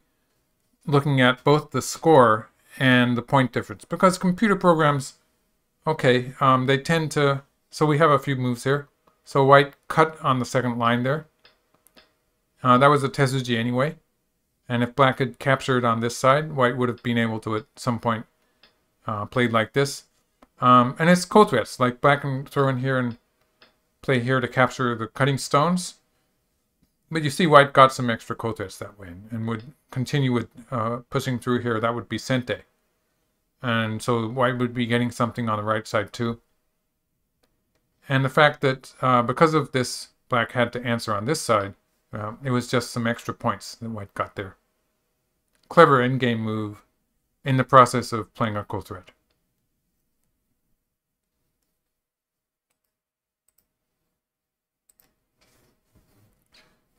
S1: looking at both the score and the point difference because computer programs, okay, um, they tend to. So we have a few moves here. So white cut on the second line there. Uh, that was a tesuji anyway. And if black had captured on this side, white would have been able to at some point uh, played like this. Um, and it's ko threats, like black can throw in here and play here to capture the cutting stones. But you see white got some extra ko threats that way and would continue with uh, pushing through here. That would be sente. And so white would be getting something on the right side too. And the fact that uh, because of this, black had to answer on this side, uh, it was just some extra points that white got there clever endgame move in the process of playing a ko threat.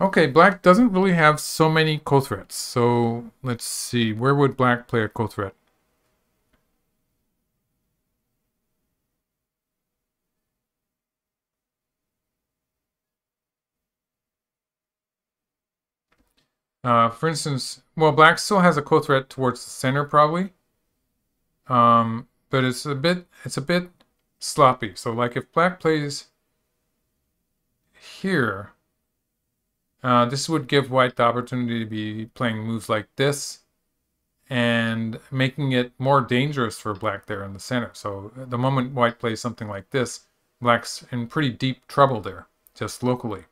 S1: Okay, black doesn't really have so many ko threats. So let's see, where would black play a ko Uh, for instance, well, black still has a ko-threat towards the center probably, um, but it's a bit it's a bit sloppy. So like if black plays here, uh, this would give white the opportunity to be playing moves like this and making it more dangerous for black there in the center. So the moment white plays something like this, black's in pretty deep trouble there, just locally.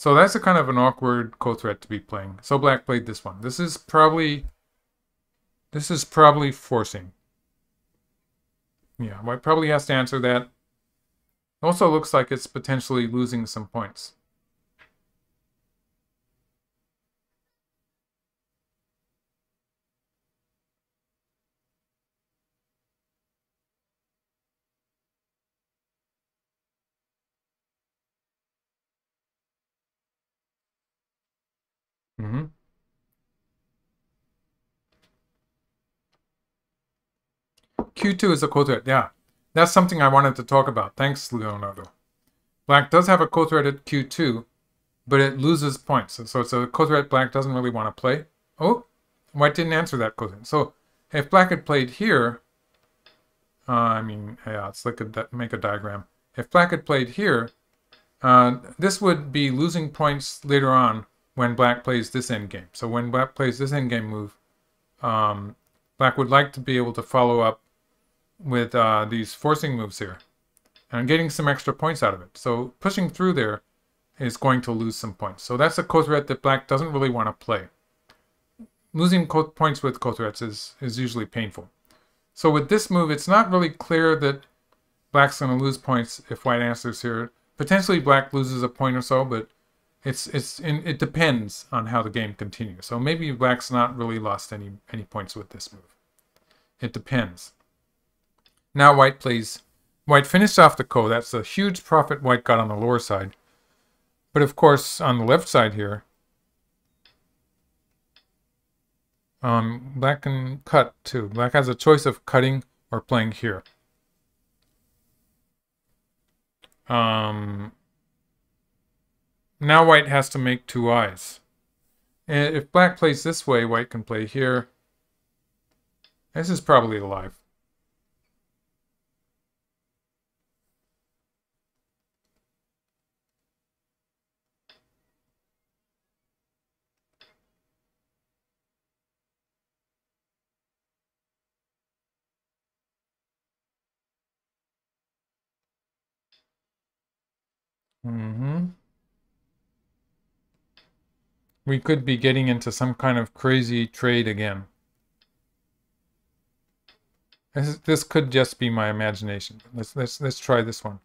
S1: So that's a kind of an awkward ko-threat to be playing. So black played this one. This is probably this is probably forcing. Yeah, white probably has to answer that. Also looks like it's potentially losing some points. Mm-hmm. Q2 is a ko-threat. Yeah, that's something I wanted to talk about. Thanks, Leonardo. Black does have a ko-threat at Q2, but it loses points. So it's a ko-threat black doesn't really want to play. Oh, white didn't answer that ko-threat. So if black had played here, uh, I mean, yeah, let's look at make a diagram. If black had played here, uh, this would be losing points later on when black plays this endgame. So when black plays this endgame move, um, black would like to be able to follow up with uh, these forcing moves here and getting some extra points out of it. So pushing through there is going to lose some points. So that's a ko threat that black doesn't really want to play. Losing points with ko threats is, is usually painful. So with this move, it's not really clear that black's going to lose points if white answers here. Potentially black loses a point or so, but it's it's in, it depends on how the game continues. So maybe black's not really lost any any points with this move. It depends. Now white plays white finished off the ko. That's a huge profit white got on the lower side. But of course, on the left side here, um, black can cut too. Black has a choice of cutting or playing here. Um, now white has to make two eyes. And if black plays this way, white can play here. This is probably alive. Mm-hmm. We could be getting into some kind of crazy trade again. This, this could just be my imagination. Let's let's let's try this one.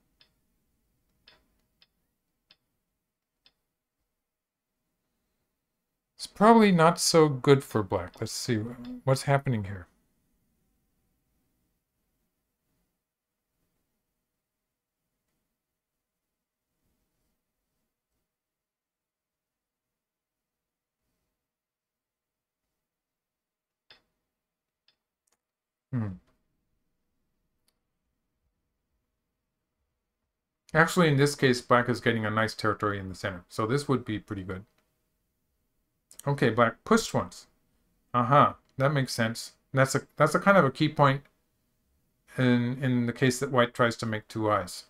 S1: It's probably not so good for black. Let's see what's happening here. Hmm. Actually, in this case, black is getting a nice territory in the center. So this would be pretty good. Okay, black pushed once. Uh-huh. That makes sense. That's a that's a kind of a key point in in the case that white tries to make two eyes.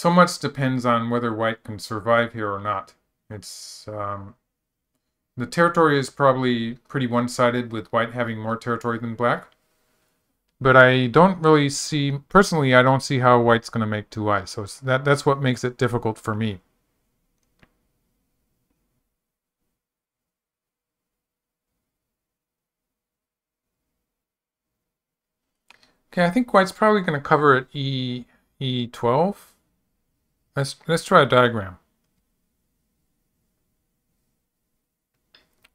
S1: So much depends on whether white can survive here or not. It's um, the territory is probably pretty one-sided with white having more territory than black. But I don't really see, personally, I don't see how white's going to make two eyes. So that that's what makes it difficult for me. Okay, I think white's probably going to cover at E E12. Let's, let's try a diagram.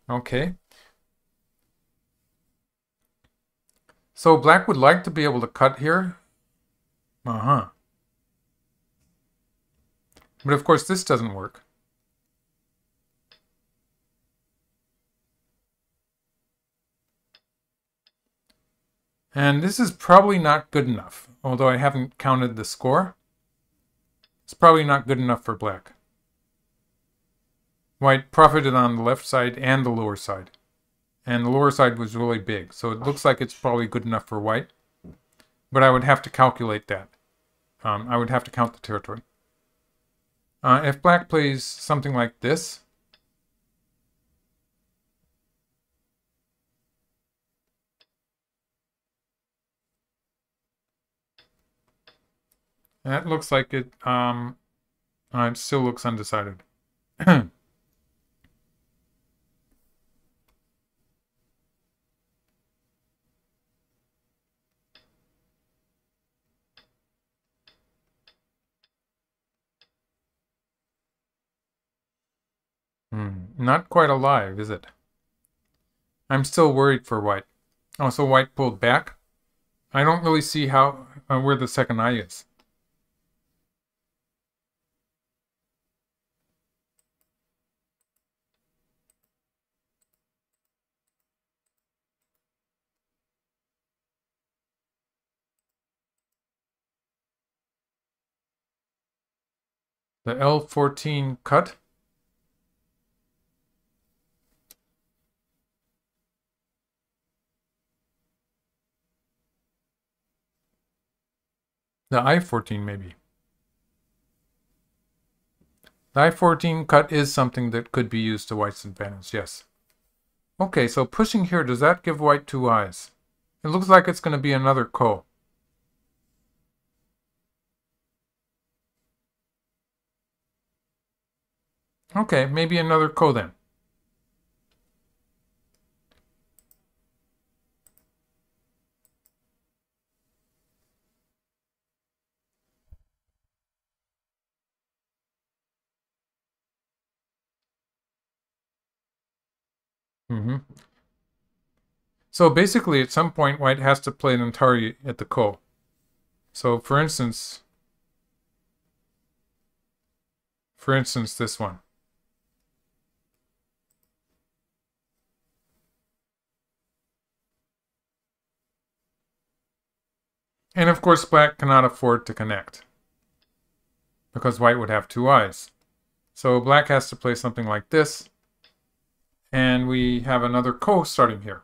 S1: Okay. So black would like to be able to cut here. Uh-huh. But of course this doesn't work. And this is probably not good enough, although I haven't counted the score. It's probably not good enough for black. White profited on the left side and the lower side. And the lower side was really big, so it looks like it's probably good enough for white. But I would have to calculate that. Um, I would have to count the territory. Uh, if black plays something like this, That looks like it, um, uh, it still looks undecided. hmm, not quite alive, is it? I'm still worried for white. Oh, so white pulled back? I don't really see how, uh, where the second eye is. The L14 cut. The I-14 maybe. The I-14 cut is something that could be used to white's advantage, yes. Okay, so pushing here, does that give white two eyes? It looks like it's going to be another ko. Okay, maybe another ko then. Mm-hmm. So basically, at some point, white has to play an Atari at the ko. So for instance, for instance, this one. And of course, black cannot afford to connect because white would have two eyes. So black has to play something like this. And we have another ko starting here.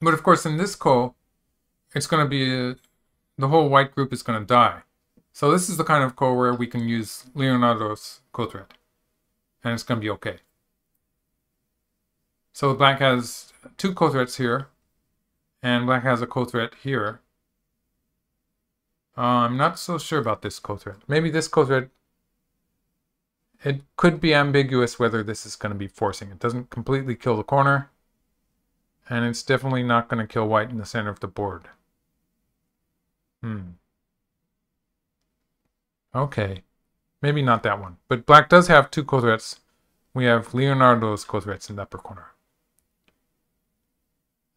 S1: But of course, in this ko, it's going to be, a, the whole white group is going to die. So this is the kind of ko where we can use Leonardo's ko threat. And it's going to be okay. So black has two ko threats here. And black has a ko threat here. Uh, I'm not so sure about this ko threat. Maybe this ko threat, it could be ambiguous whether this is going to be forcing. It doesn't completely kill the corner. And it's definitely not going to kill white in the center of the board. Hmm. Okay. Maybe not that one. But black does have two ko threats. We have Leonardo's ko threats in the upper corner.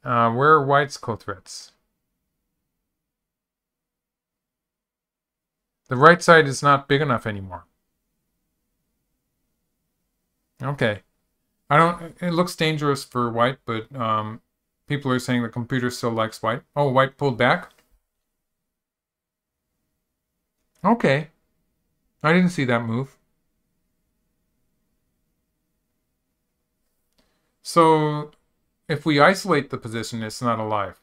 S1: Uh, where are white's threats? The right side is not big enough anymore. Okay. I don't, it looks dangerous for white, but um, people are saying the computer still likes white. Oh, white pulled back? Okay. I didn't see that move. So if we isolate the position, it's not alive.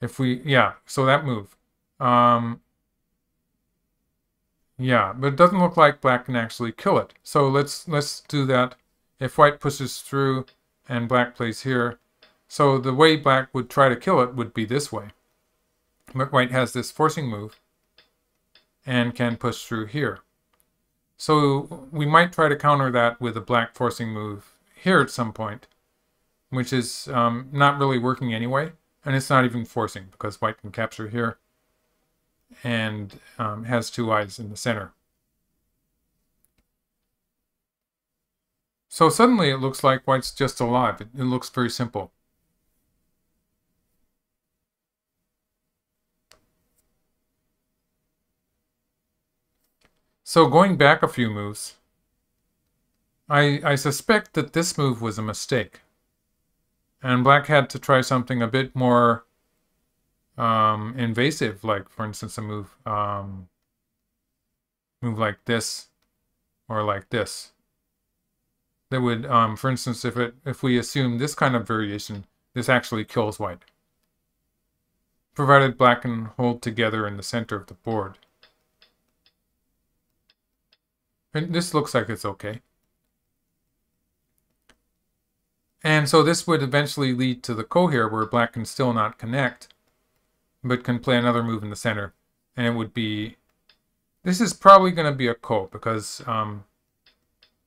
S1: If we, yeah, so that move. Um, yeah, but it doesn't look like black can actually kill it. So let's let's do that. If white pushes through and black plays here, so the way black would try to kill it would be this way. But white has this forcing move and can push through here. So we might try to counter that with a black forcing move here at some point, which is um, not really working anyway, and it's not even forcing because white can capture here and um, has two eyes in the center. So suddenly it looks like white's just alive. It, it looks very simple. So going back a few moves, I, I suspect that this move was a mistake. And black had to try something a bit more um, invasive, like for instance a move um, move like this or like this. That would, um, for instance, if it if we assume this kind of variation, this actually kills white. Provided black can hold together in the center of the board. And this looks like it's okay. And so this would eventually lead to the ko here where black can still not connect, but can play another move in the center. And it would be, this is probably going to be a ko because um,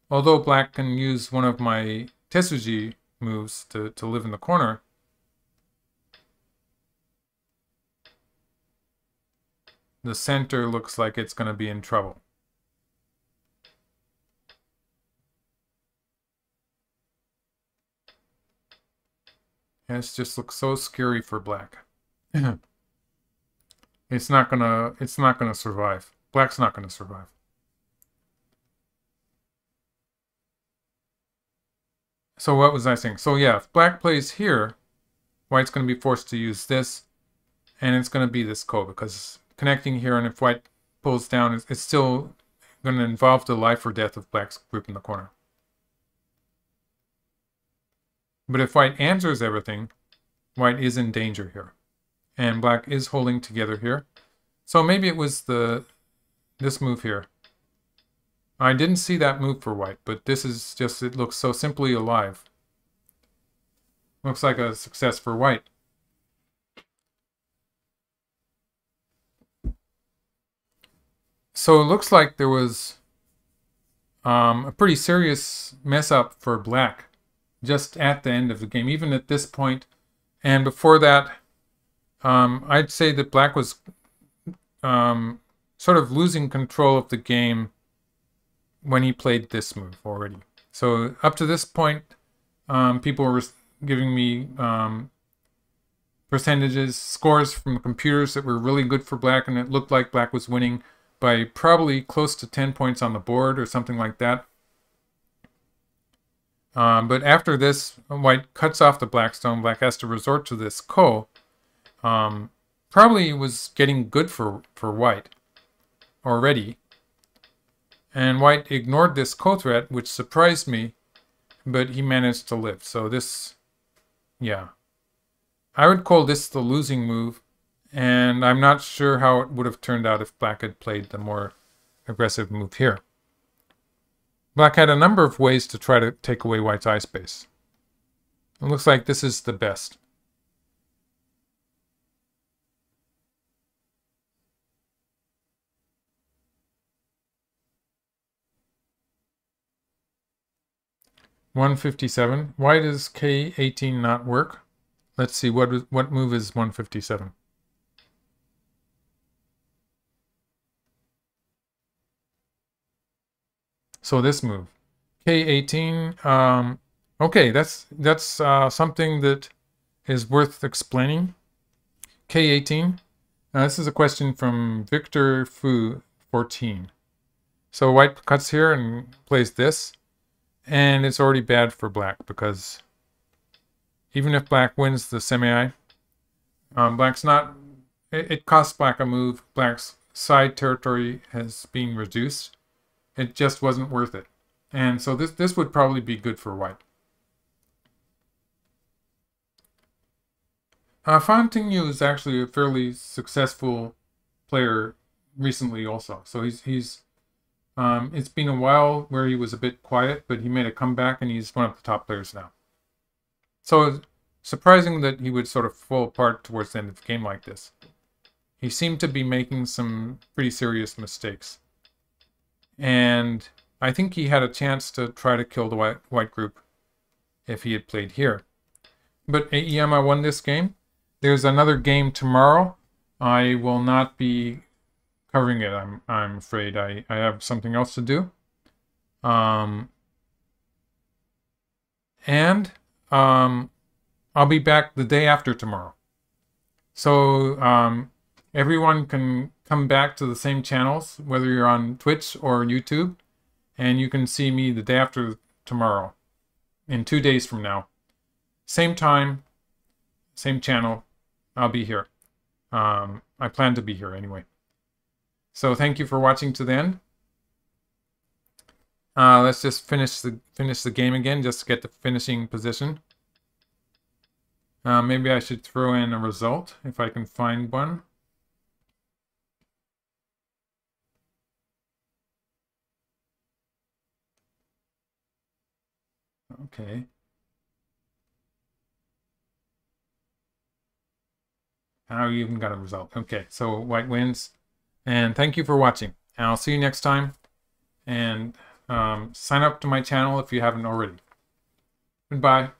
S1: although black can use one of my Tesuji moves to, to live in the corner, the center looks like it's going to be in trouble. It just looks so scary for black. it's not gonna it's not gonna survive. Black's not gonna survive. So what was I saying? So yeah, if black plays here, white's gonna be forced to use this, and it's gonna be this ko because connecting here, and if white pulls down, it's, it's still gonna involve the life or death of black's group in the corner. But if white answers everything, white is in danger here. And black is holding together here. So maybe it was the this move here I didn't see that move for white, but this is just, it looks so simply alive. Looks like a success for white. So it looks like there was um, a pretty serious mess up for black just at the end of the game, even at this point. And before that, um, I'd say that black was um, sort of losing control of the game when he played this move already. So up to this point, um, people were giving me um, percentages, scores from computers that were really good for black, and it looked like black was winning by probably close to 10 points on the board or something like that. Um, but after this, white cuts off the blackstone. Black has to resort to this ko. Um, probably was getting good for, for white already. And white ignored this ko threat, which surprised me, but he managed to live. So this, yeah. I would call this the losing move, and I'm not sure how it would have turned out if black had played the more aggressive move here. Black had a number of ways to try to take away white's eye space. It looks like this is the best. One fifty seven. Why does K eighteen not work? Let's see what what move is one fifty So this move, K18. Um, okay, that's that's uh, something that is worth explaining. K18. Now this is a question from Victor Fu 14. So white cuts here and plays this, and it's already bad for black because even if black wins the semeai, um, black's not. It, it costs black a move. Black's side territory has been reduced. It just wasn't worth it. And so this, this would probably be good for white. Uh, Fan Tingyu is actually a fairly successful player recently also. So he's, he's um, it's been a while where he was a bit quiet, but he made a comeback and he's one of the top players now. So surprising that he would sort of fall apart towards the end of the game like this. He seemed to be making some pretty serious mistakes and I think he had a chance to try to kill the white, white group if he had played here. But Iyama won this game. There's another game tomorrow. I will not be covering it, I'm, I'm afraid. I, I have something else to do. Um, and um, I'll be back the day after tomorrow. So um, everyone can come back to the same channels, whether you're on Twitch or YouTube, and you can see me the day after tomorrow, in two days from now. Same time, same channel, I'll be here. Um, I plan to be here anyway. So thank you for watching to the end. Uh, let's just finish the finish the game again, just to get the finishing position. Uh, maybe I should throw in a result, if I can find one. Okay. Now you even got a result. Okay, so white wins. And thank you for watching. And I'll see you next time. And um, sign up to my channel if you haven't already. Goodbye.